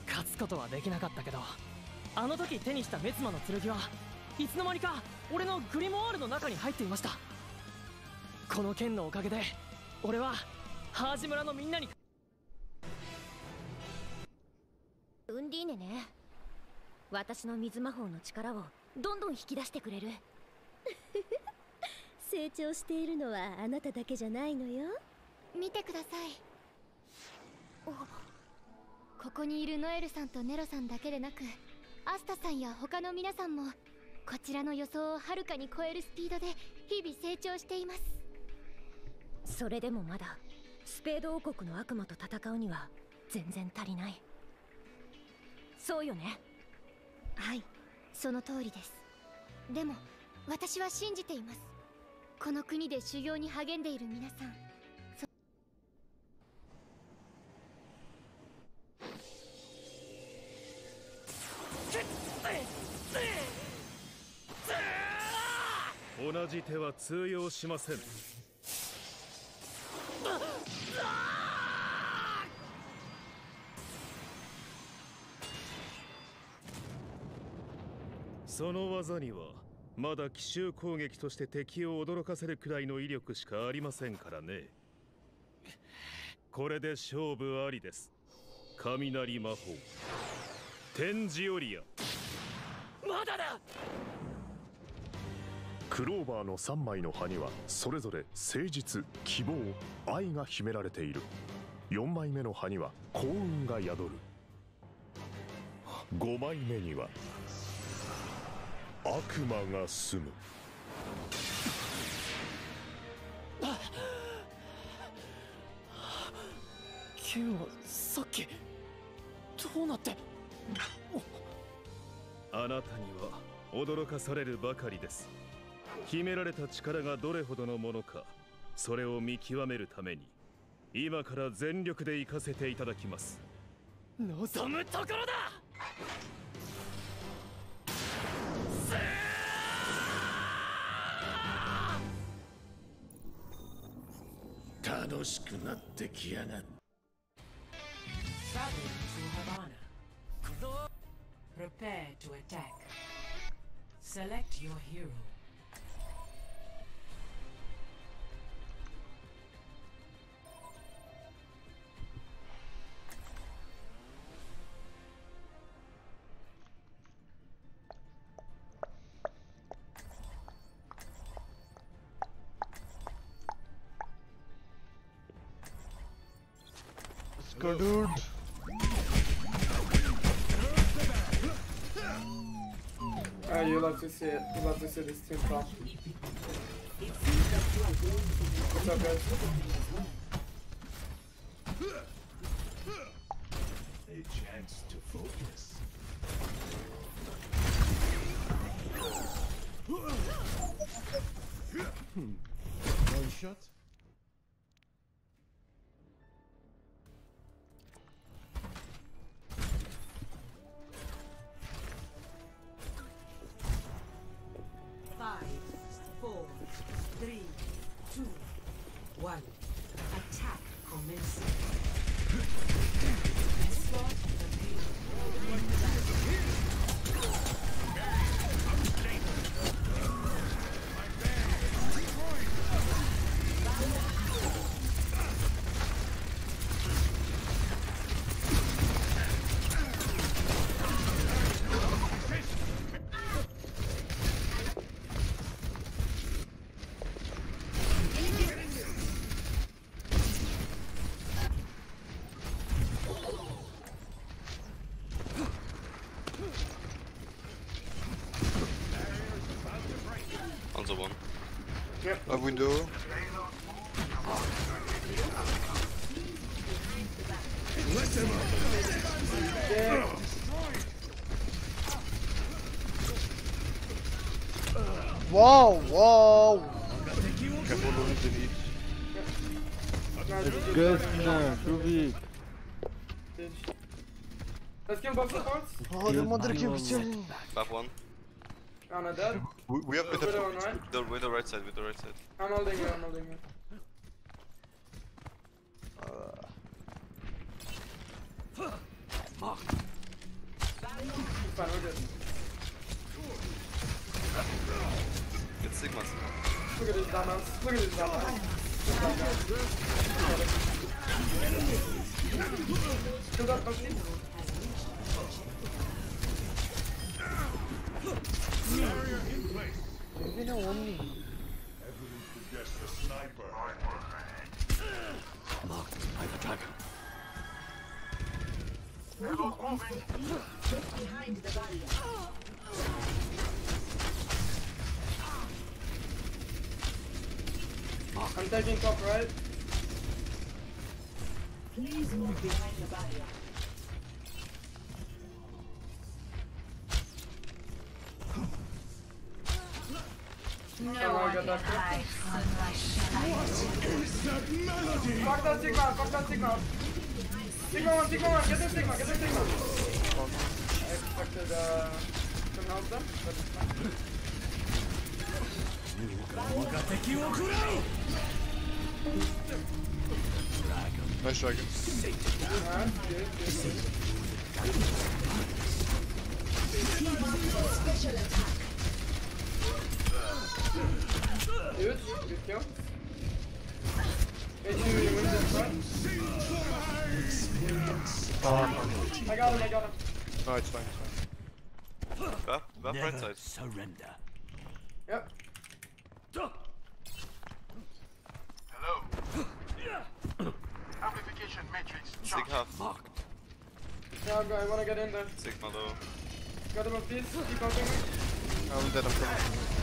勝つことはできなかったけどあの時手にしたメツマの剣はいつの間にか俺のグリモワールの中に入っていました。この剣のおかげで俺はハージ村のみんなに。ウンディーネね。私の水魔法の力をどんどん引き出してくれる？成長しているのはあなただけじゃないのよ。見てください。ここにいるノエルさんとネロさんだけでなくアスタさんや他の皆さんもこちらの予想をはるかに超えるスピードで日々成長しています。それでもまだスペード王国の悪魔と戦うには全然足りない。そうよね。はいその通りです。でも私は信じています。この国で修行に励んでいる皆さん。同じ手は通用しません。その技にはまだ奇襲攻撃として敵を驚かせるくらいの威力しかありませんからね。これで勝負ありです。雷魔法。天ジオリア。まだだ！クローバーの3枚の葉にはそれぞれ誠実希望愛が秘められている。4枚目の葉には幸運が宿る。5枚目には悪魔が住む。キュンはさっきどうなってあなたには驚かされるばかりです秘められた力がどれほどのものかそれを見極めるために今から全力で行かせていただきます望むところだ楽しくなってきやがった。Go, dude. Ah, you love to see it. You love to see this team talk. What's up, guys? A chance to focus. Hmm. One shot. window. Wow, wow. Let's get. Oh, the mother Back one. Another. We, we have better points. Right? The, with the right side, with the right side. I'm holding you, I'm holding you. Oh, I got that Fuck that Sigma, fuck that Sigma. Sigma one, Sigma one, get the Sigma, get the Sigma. I expected uh, some help there, but it's fine. Nice dragon. Alright, good, good, Special attack. Good kill. Hey, you, win this fight? I got him, I got him. No, it's fine, it's fine. Back, back right side. Surrender. Yep. Hello. Amplification matrix. Sig half. Yeah, I'm going, I wanna get in there. Sigma low. Got him a piece, keep helping me. I'm dead, I'm coming.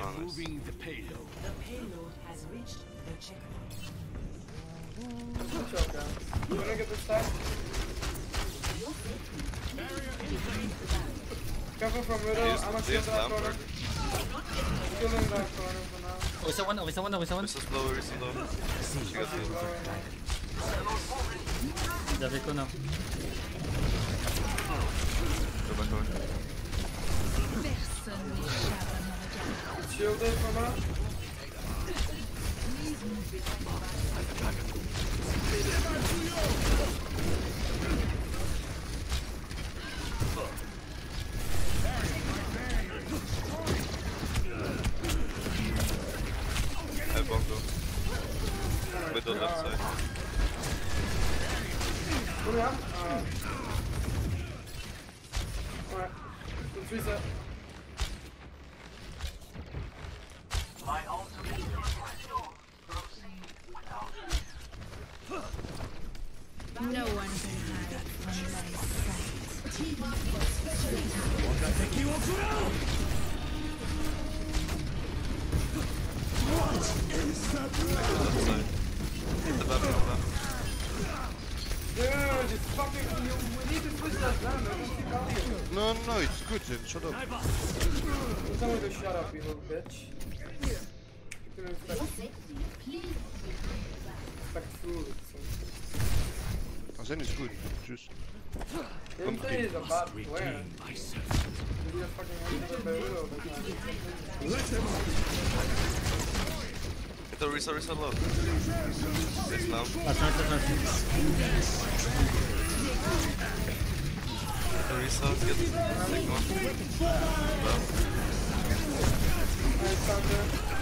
Oh, nice. Moving the payload. The payload has reached the checkpoint. Good. You wanna get this time? Careful from middle, I'm gonna use that corner. Lampard. Shielding that corner for now. Orisa one, Orisa one, Orisa one. This is low, this is low. She got She's the- low now. J'avais quoi non Go back over. Shielded for now. I bongo. Middle left side. It. Uh. Let's reset. My ultimate is restored. Proceed without No one can hide from my sight. Hit the back, hit the back. Dude, it's fucking. You, we need to switch that down. I don't see value. No, no, it's good, Zen. Shut up. Me to shut up, you little bitch. Keep them respect. Respect food. Ah, Zen is good. Just. Didn't say a bad player. Maybe a fucking another Berulo, but Hit the Risa, Risa low. This now. Last night, last night. Hit the Risa, get Sigma. Left.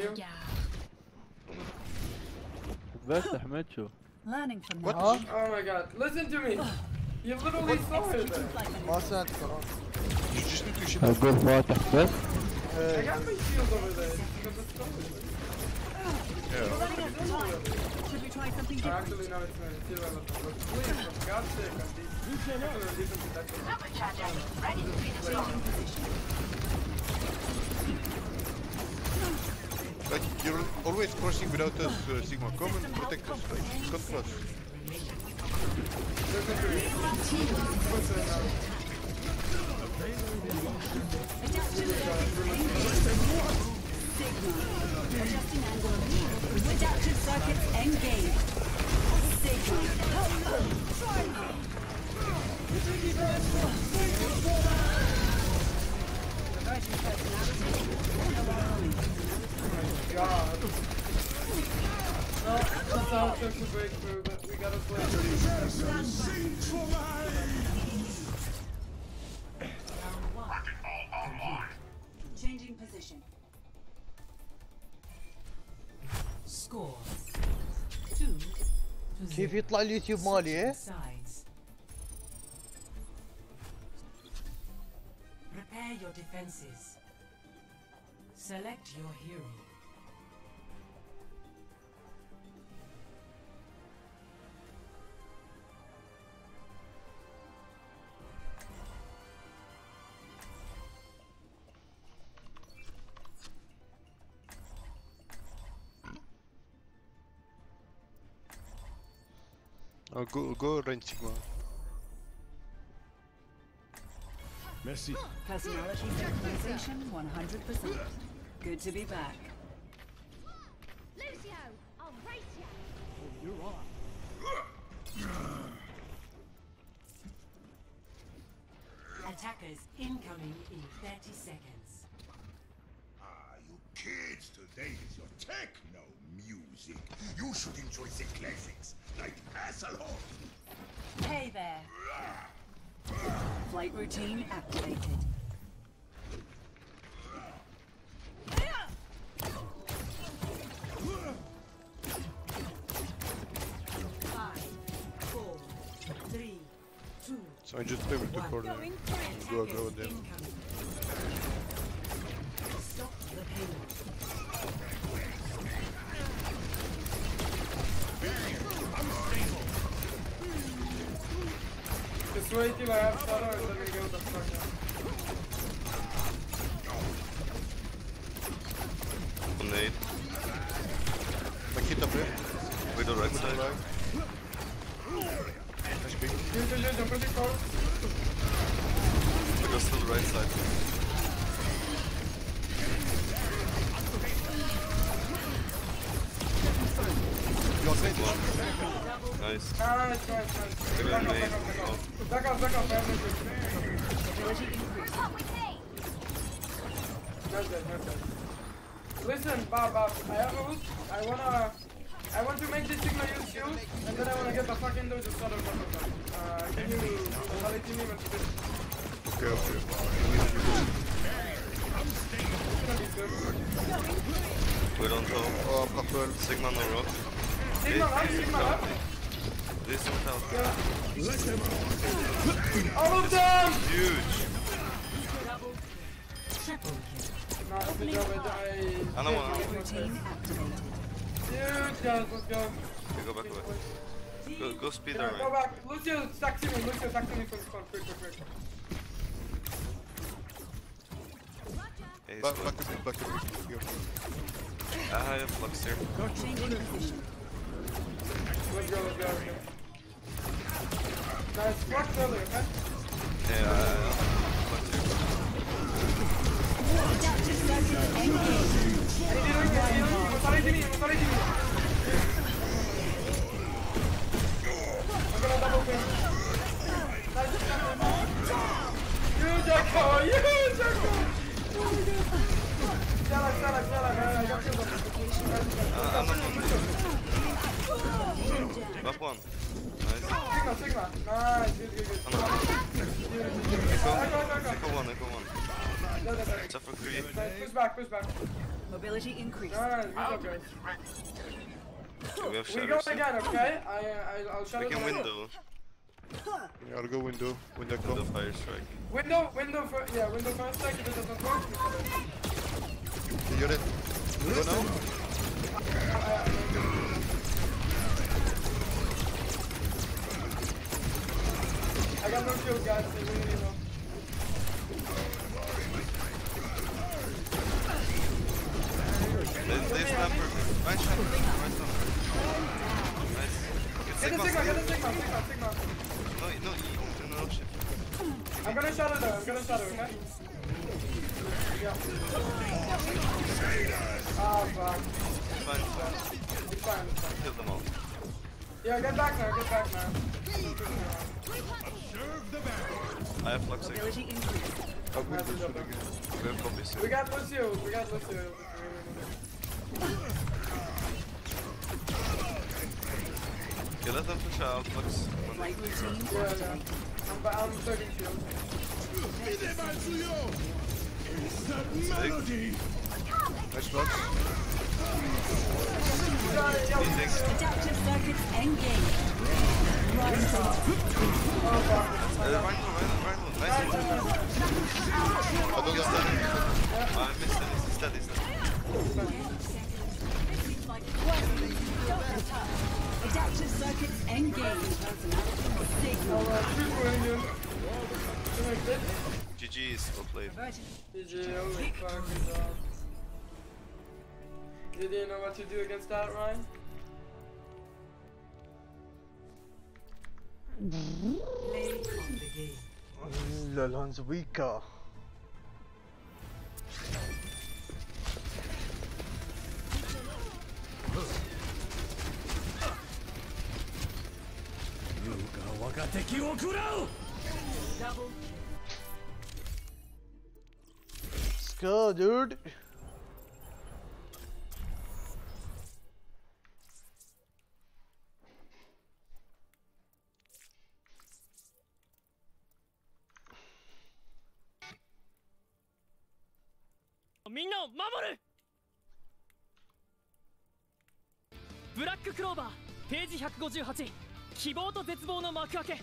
you? Yeah. Best Learning from what? Oh my god, listen to me! You literally saw it! What's that, You just need to shoot I'll go for Ahmed. I got my shield over there. Yeah. Should we try something different? Actually, no, it's not. It's irrelevant. But please, for God's sake, at least. You can. Ready to be the like, you're always crossing without us, uh, Sigma. Come and protect us. Like, to us. Listen to me. Listen now. Adjusting angle Adaptive circuits engaged. God. No, that's how it's to break through, but we gotta play. Changing position. Score كيف يطلع اليوتيوب مالي ايه Sides. Prepare your defenses. Select your hero. Oh, go, go range Sigma. Merci. Personality synchronization 100%. Good to be back. Lucio, I'll race you. You're on. Attackers incoming in 30 seconds. Ah, you kids, today is your techno music. You should enjoy the classics, like Hasselhoff. Hey there. Flight routine activated. Go, go. Just wait till I have Shadow and then we go the fuck out. Nade. Makita break. With the right side. HP. Use, use, use, I'm pushing forward. We go still right side. Nice. Nice, nice, nice. Good Back up, nade. back up, back Oh. up. Back up, back up, I have no good. Not dead, not dead. Listen, Bob, Bob, I have a ult. I wanna... I want to make this Sigma use shield, and then I wanna get the fuck into the sort of Uh, can you... Quality me when to this? Okay, okay. We don't know. Oh, purple. Sigma no rock. Sigma up, Sigma up. This is out. All of them! Huge. Nah, good job, I... I don't wanna. Huge, guys, let's go. Okay, go back away. Go, go speed Yeah, our go back. Lucio, stack to me. Lucio, stack to me for spawn. Quick, quick, quick. Back, back back bit. Here. I have flux here. Let's go, let's go, let's go. Nice, flux earlier, okay? Yeah, I have flux here. Not one. Nice. Sigma, Sigma. Nice, good, good, good. Oh, no. Echo, echo, echo. Echo one, echo one. No, no, no. It's for three. Nice, push back, push back. Mobility increased. Nice, good job, guys. Okay, we have We go again, okay? I, uh, I, I'll shut We it can down. window. Yeah, I'll go window. Window Window come. fire strike. Window, window for, yeah, window first, like, if it doesn't work. You're it. Go now. I got no shield, guys, so we need. They, they snap perfect. Right shot. Right shot. Nice. Get the Sigma. Get the Sigma, Sigma, Sigma. No, no, no, no shit. I'm gonna shadow though, I'm gonna shadow, okay? Yeah. Ah, fuck. Fine, fine. It's fine, it's fine. Kill them all. Yeah, get back now, get back now. I have flux here. Mobility increased. I'll shoot again. We have copies We got Lucio, we got Lucio. Okay, let them push out. Flux. Flight Yeah, yeah. I'm, I'm taking shield. Big. Nice blocks. Adaptive circuits engaged. Right move, right move, nice move. I don't understand. I missed it, he's dead, he's dead. Adaptive circuits engaged. Signal. GG's, well played. GG, didn't know what to do against that, Ryan? Lalan's weaker. Let's go, dude. みんなを守る。ブラッククローバーページ158希望と絶望の幕開け。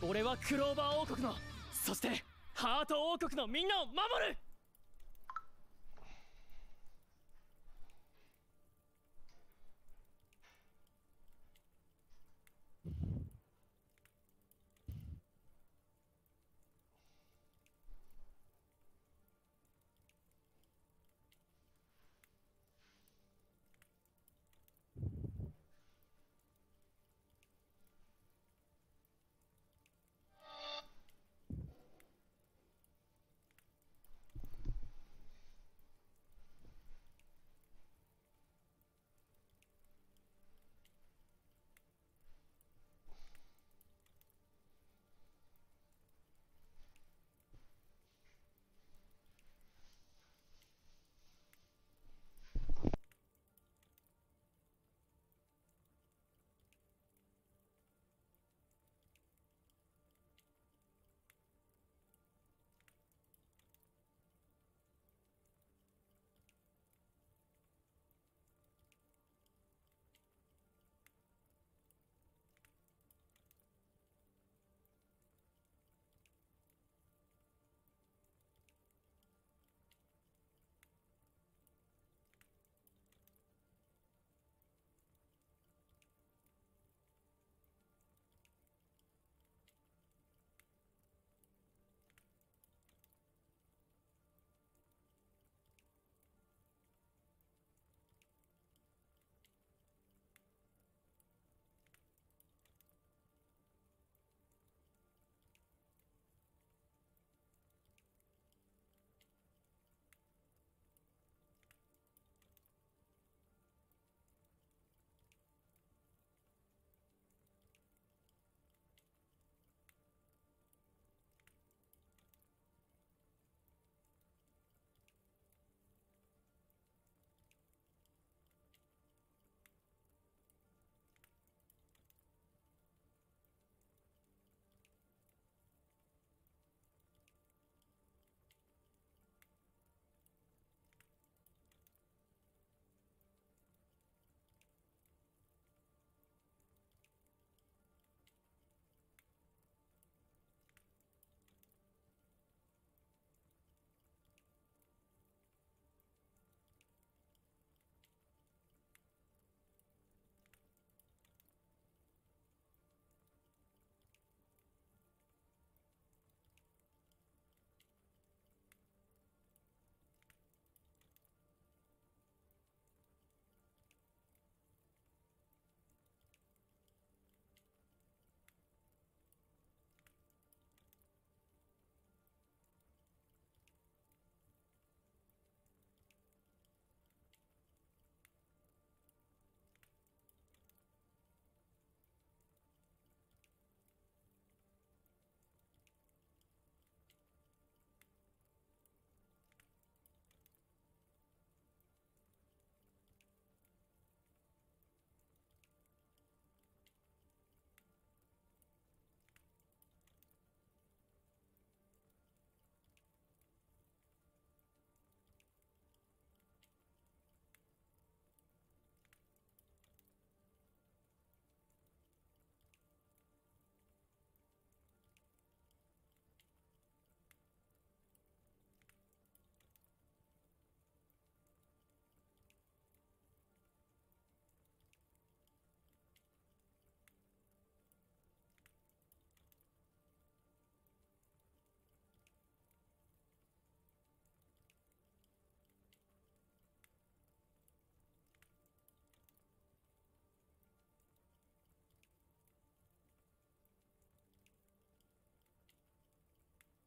俺はクローバー王国のそしてハート王国のみんなを守る。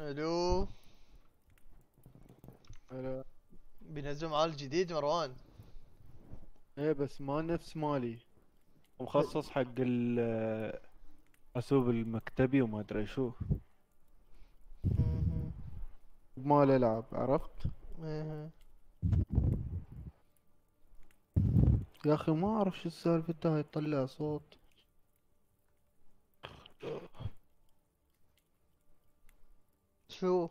ألو. هلا بينزلوا معاه الجديد مروان. إيه بس ما نفس مالي. مخصص حق ال حاسوب المكتبي وما أدري شو. مال العب عرفت؟ إيه. يا أخي ما أعرف شو السالفة هاي يطلع صوت. true.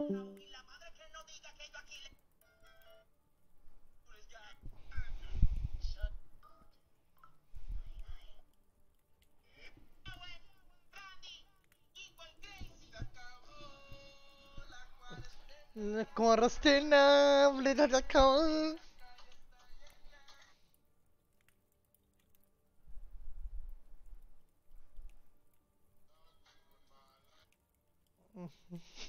Con quarter le da. Mm-hmm.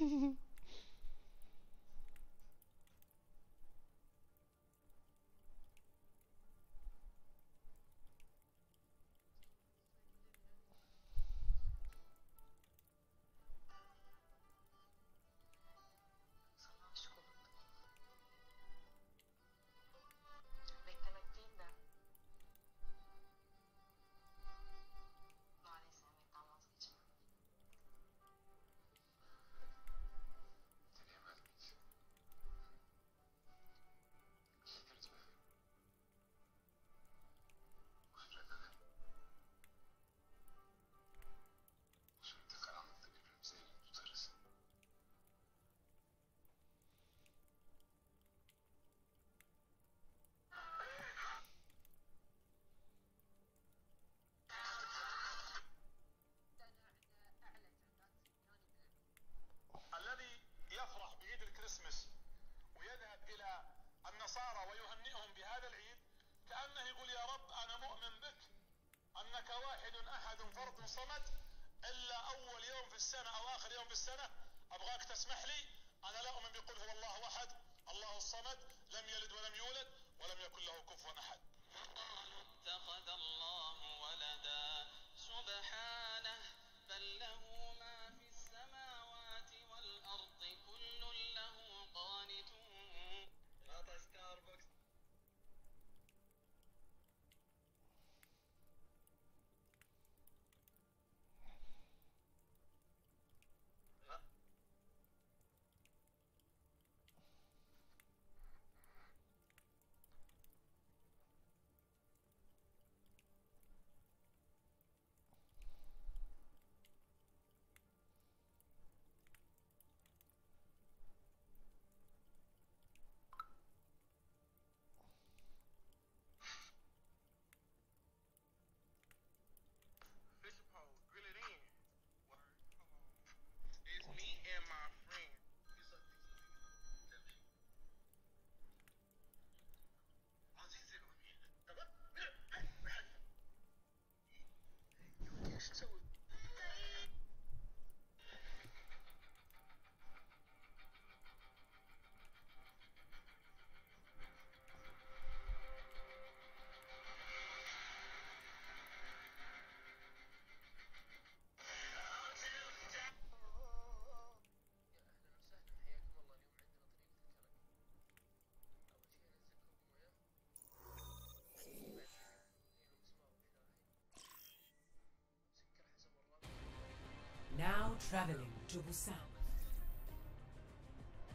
traveling to Busan.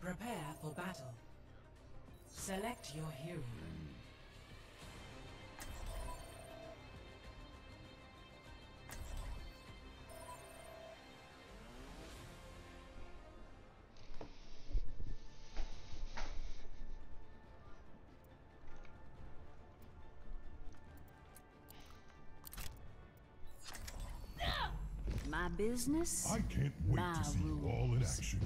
Prepare for battle. Select your hero. business? I can't wait My to see rules. you all in action.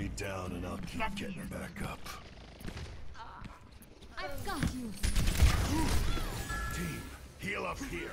me down and I'll keep getting her back up. I've got you. Team, heal up here.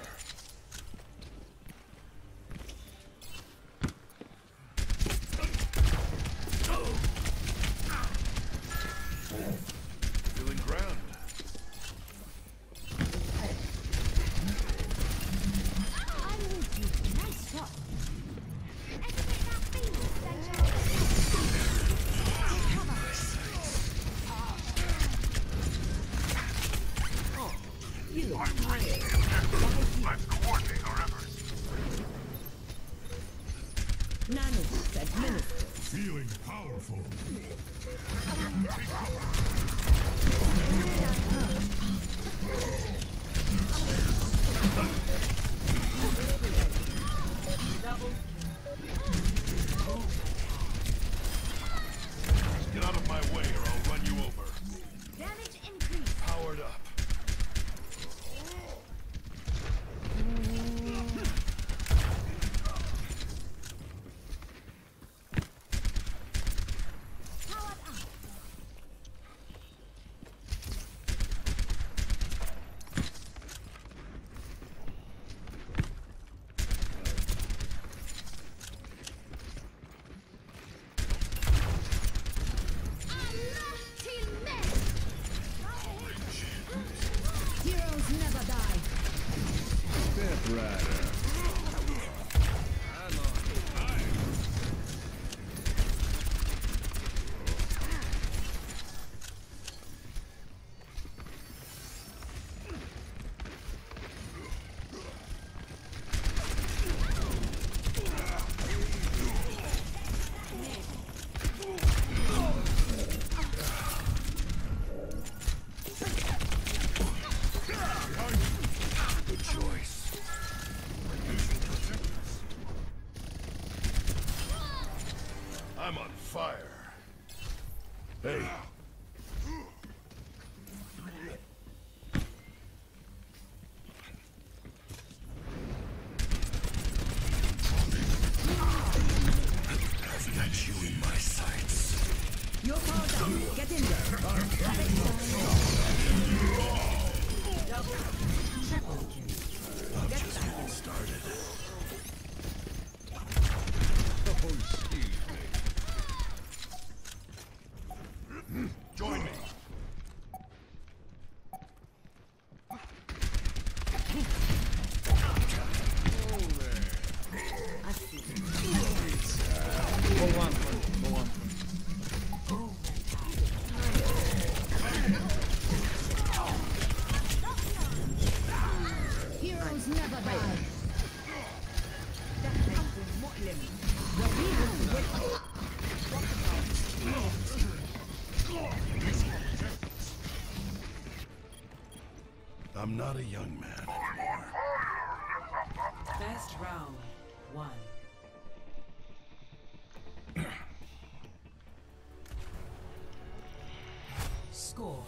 Score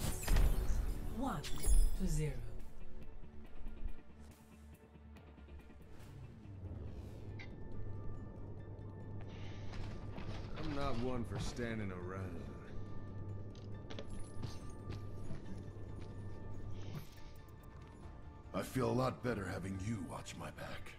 one to zero. I'm not one for standing around. I feel a lot better having you watch my back.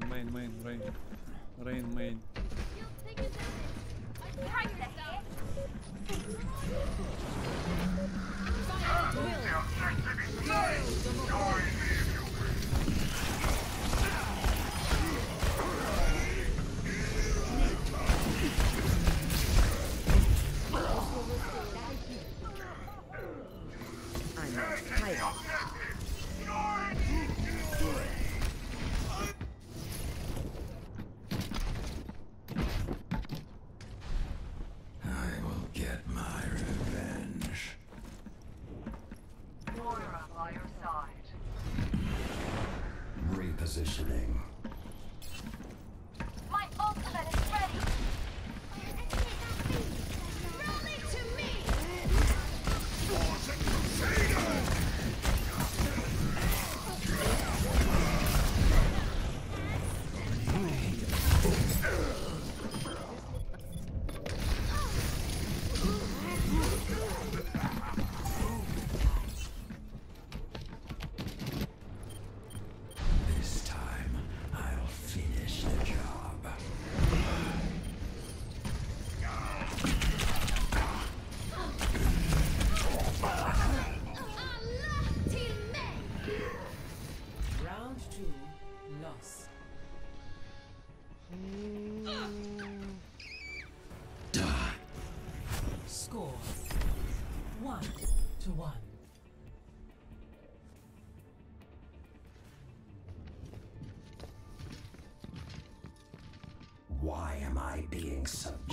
main, main, main, rain. Rain, main.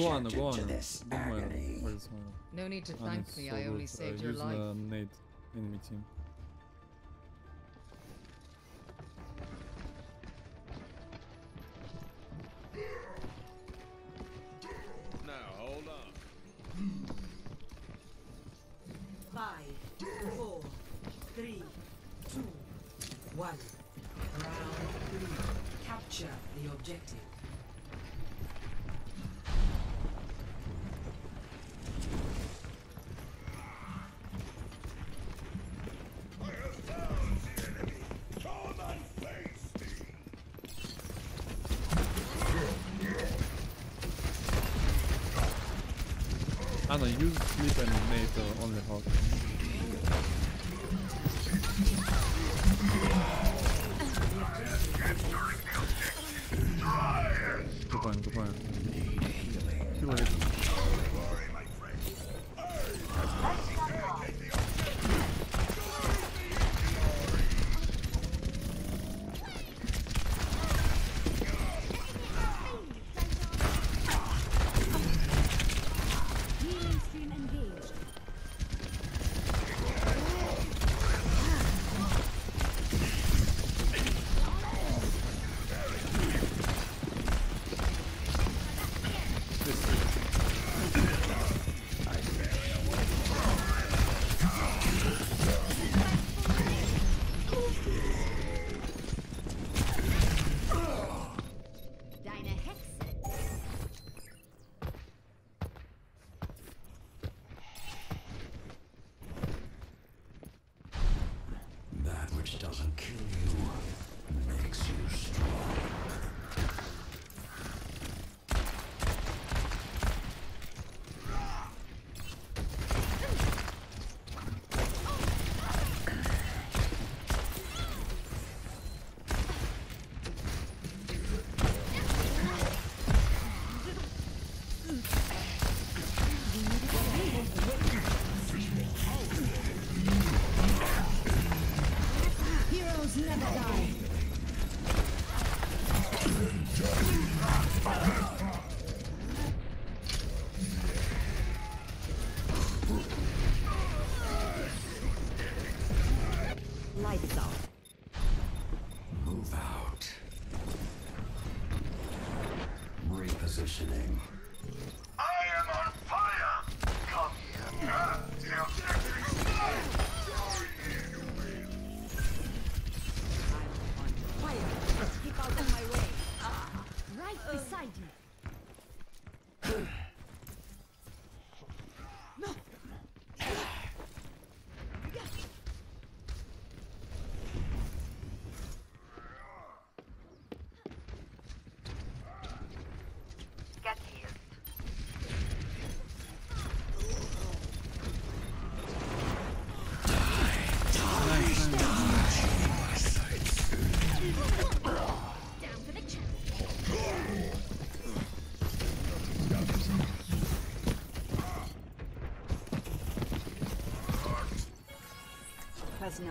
go on, go on. Don't. Worry. No need to thank me, I only saved your life. Uh, Nate, enemy team. gonna use sleep and nade uh, the only hog.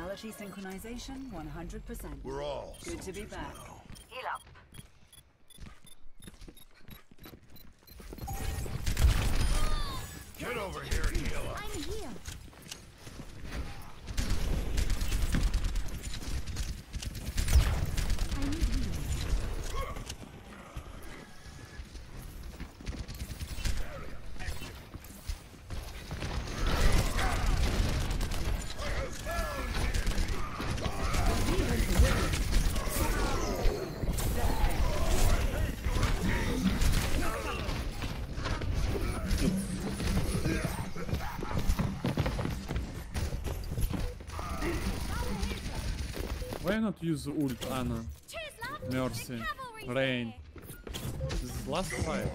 Personality synchronization 100%. We're all. Good to be back. Why not use ult, Ana? Mercy. Rain. This is last fight.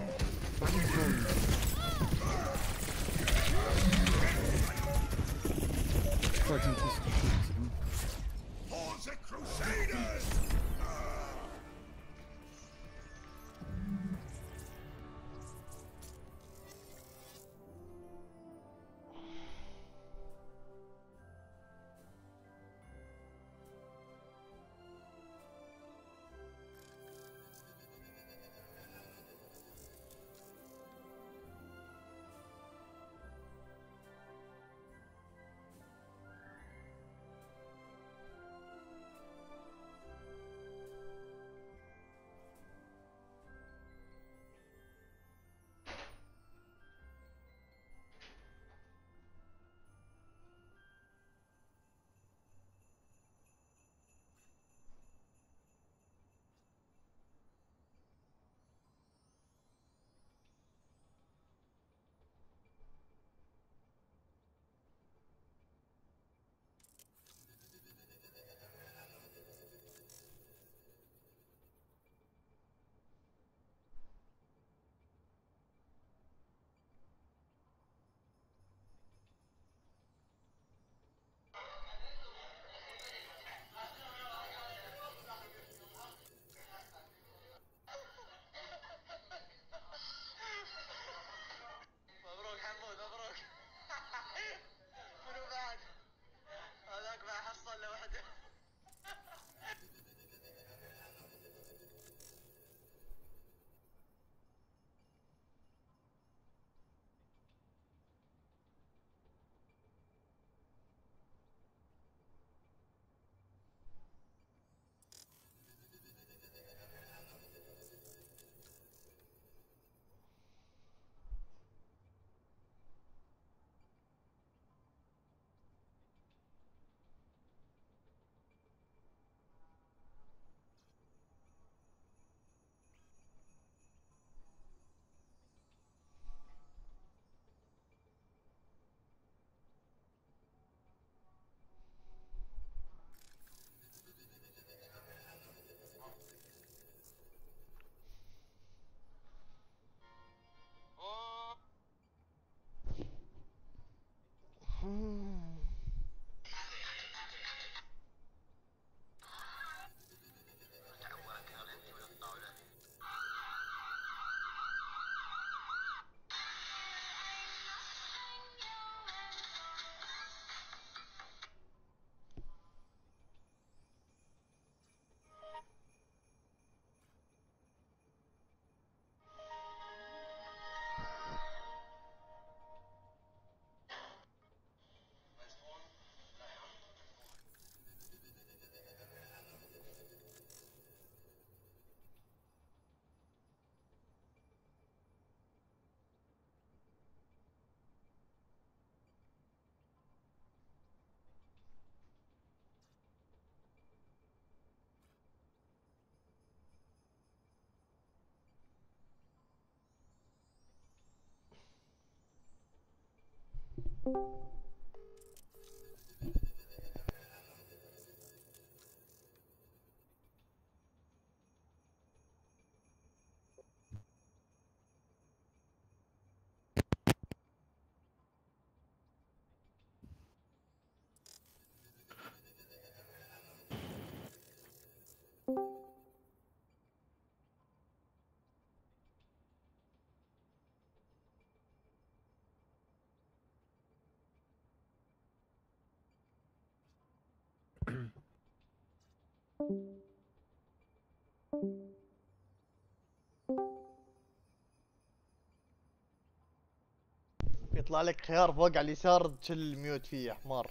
يطلع لك خيار فوق على اليسار تشل ميوت فيه يا حمار.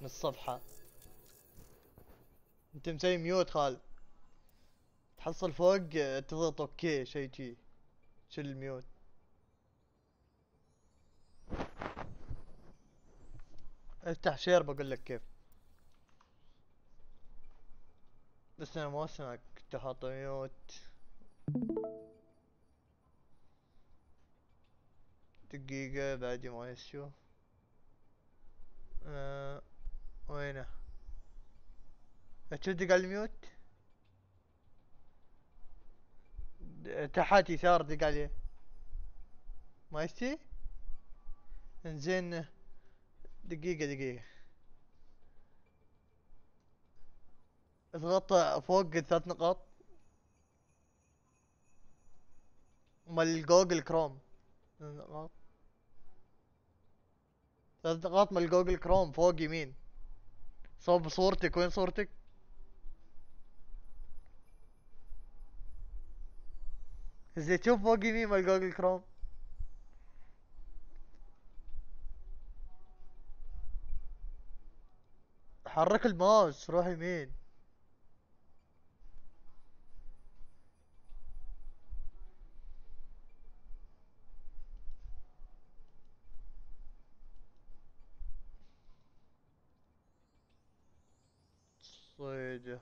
من الصفحة. انت مسوي ميوت خال. تحصل فوق تضغط أوكي شي جي تشل ميوت. افتح شير بقول لك كيف. بس أنا ما اسمعك كنت حاط ميوت دقيقة بعد ما يشوف آه وينه؟ تشوف دق على الميوت؟ تحت يسار دق عليه. ما يستي إنزين دقيقة دقيقة. اضغط فوق ثلاث نقاط. مال جوجل كروم. ثلاث نقاط. ثلاث نقاط مال جوجل كروم فوق يمين. صوب صورتك. وين صورتك؟ زي تشوف فوق يمين مال جوجل كروم. حرك الماوس. روح يمين. include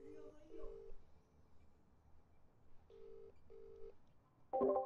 Thank you.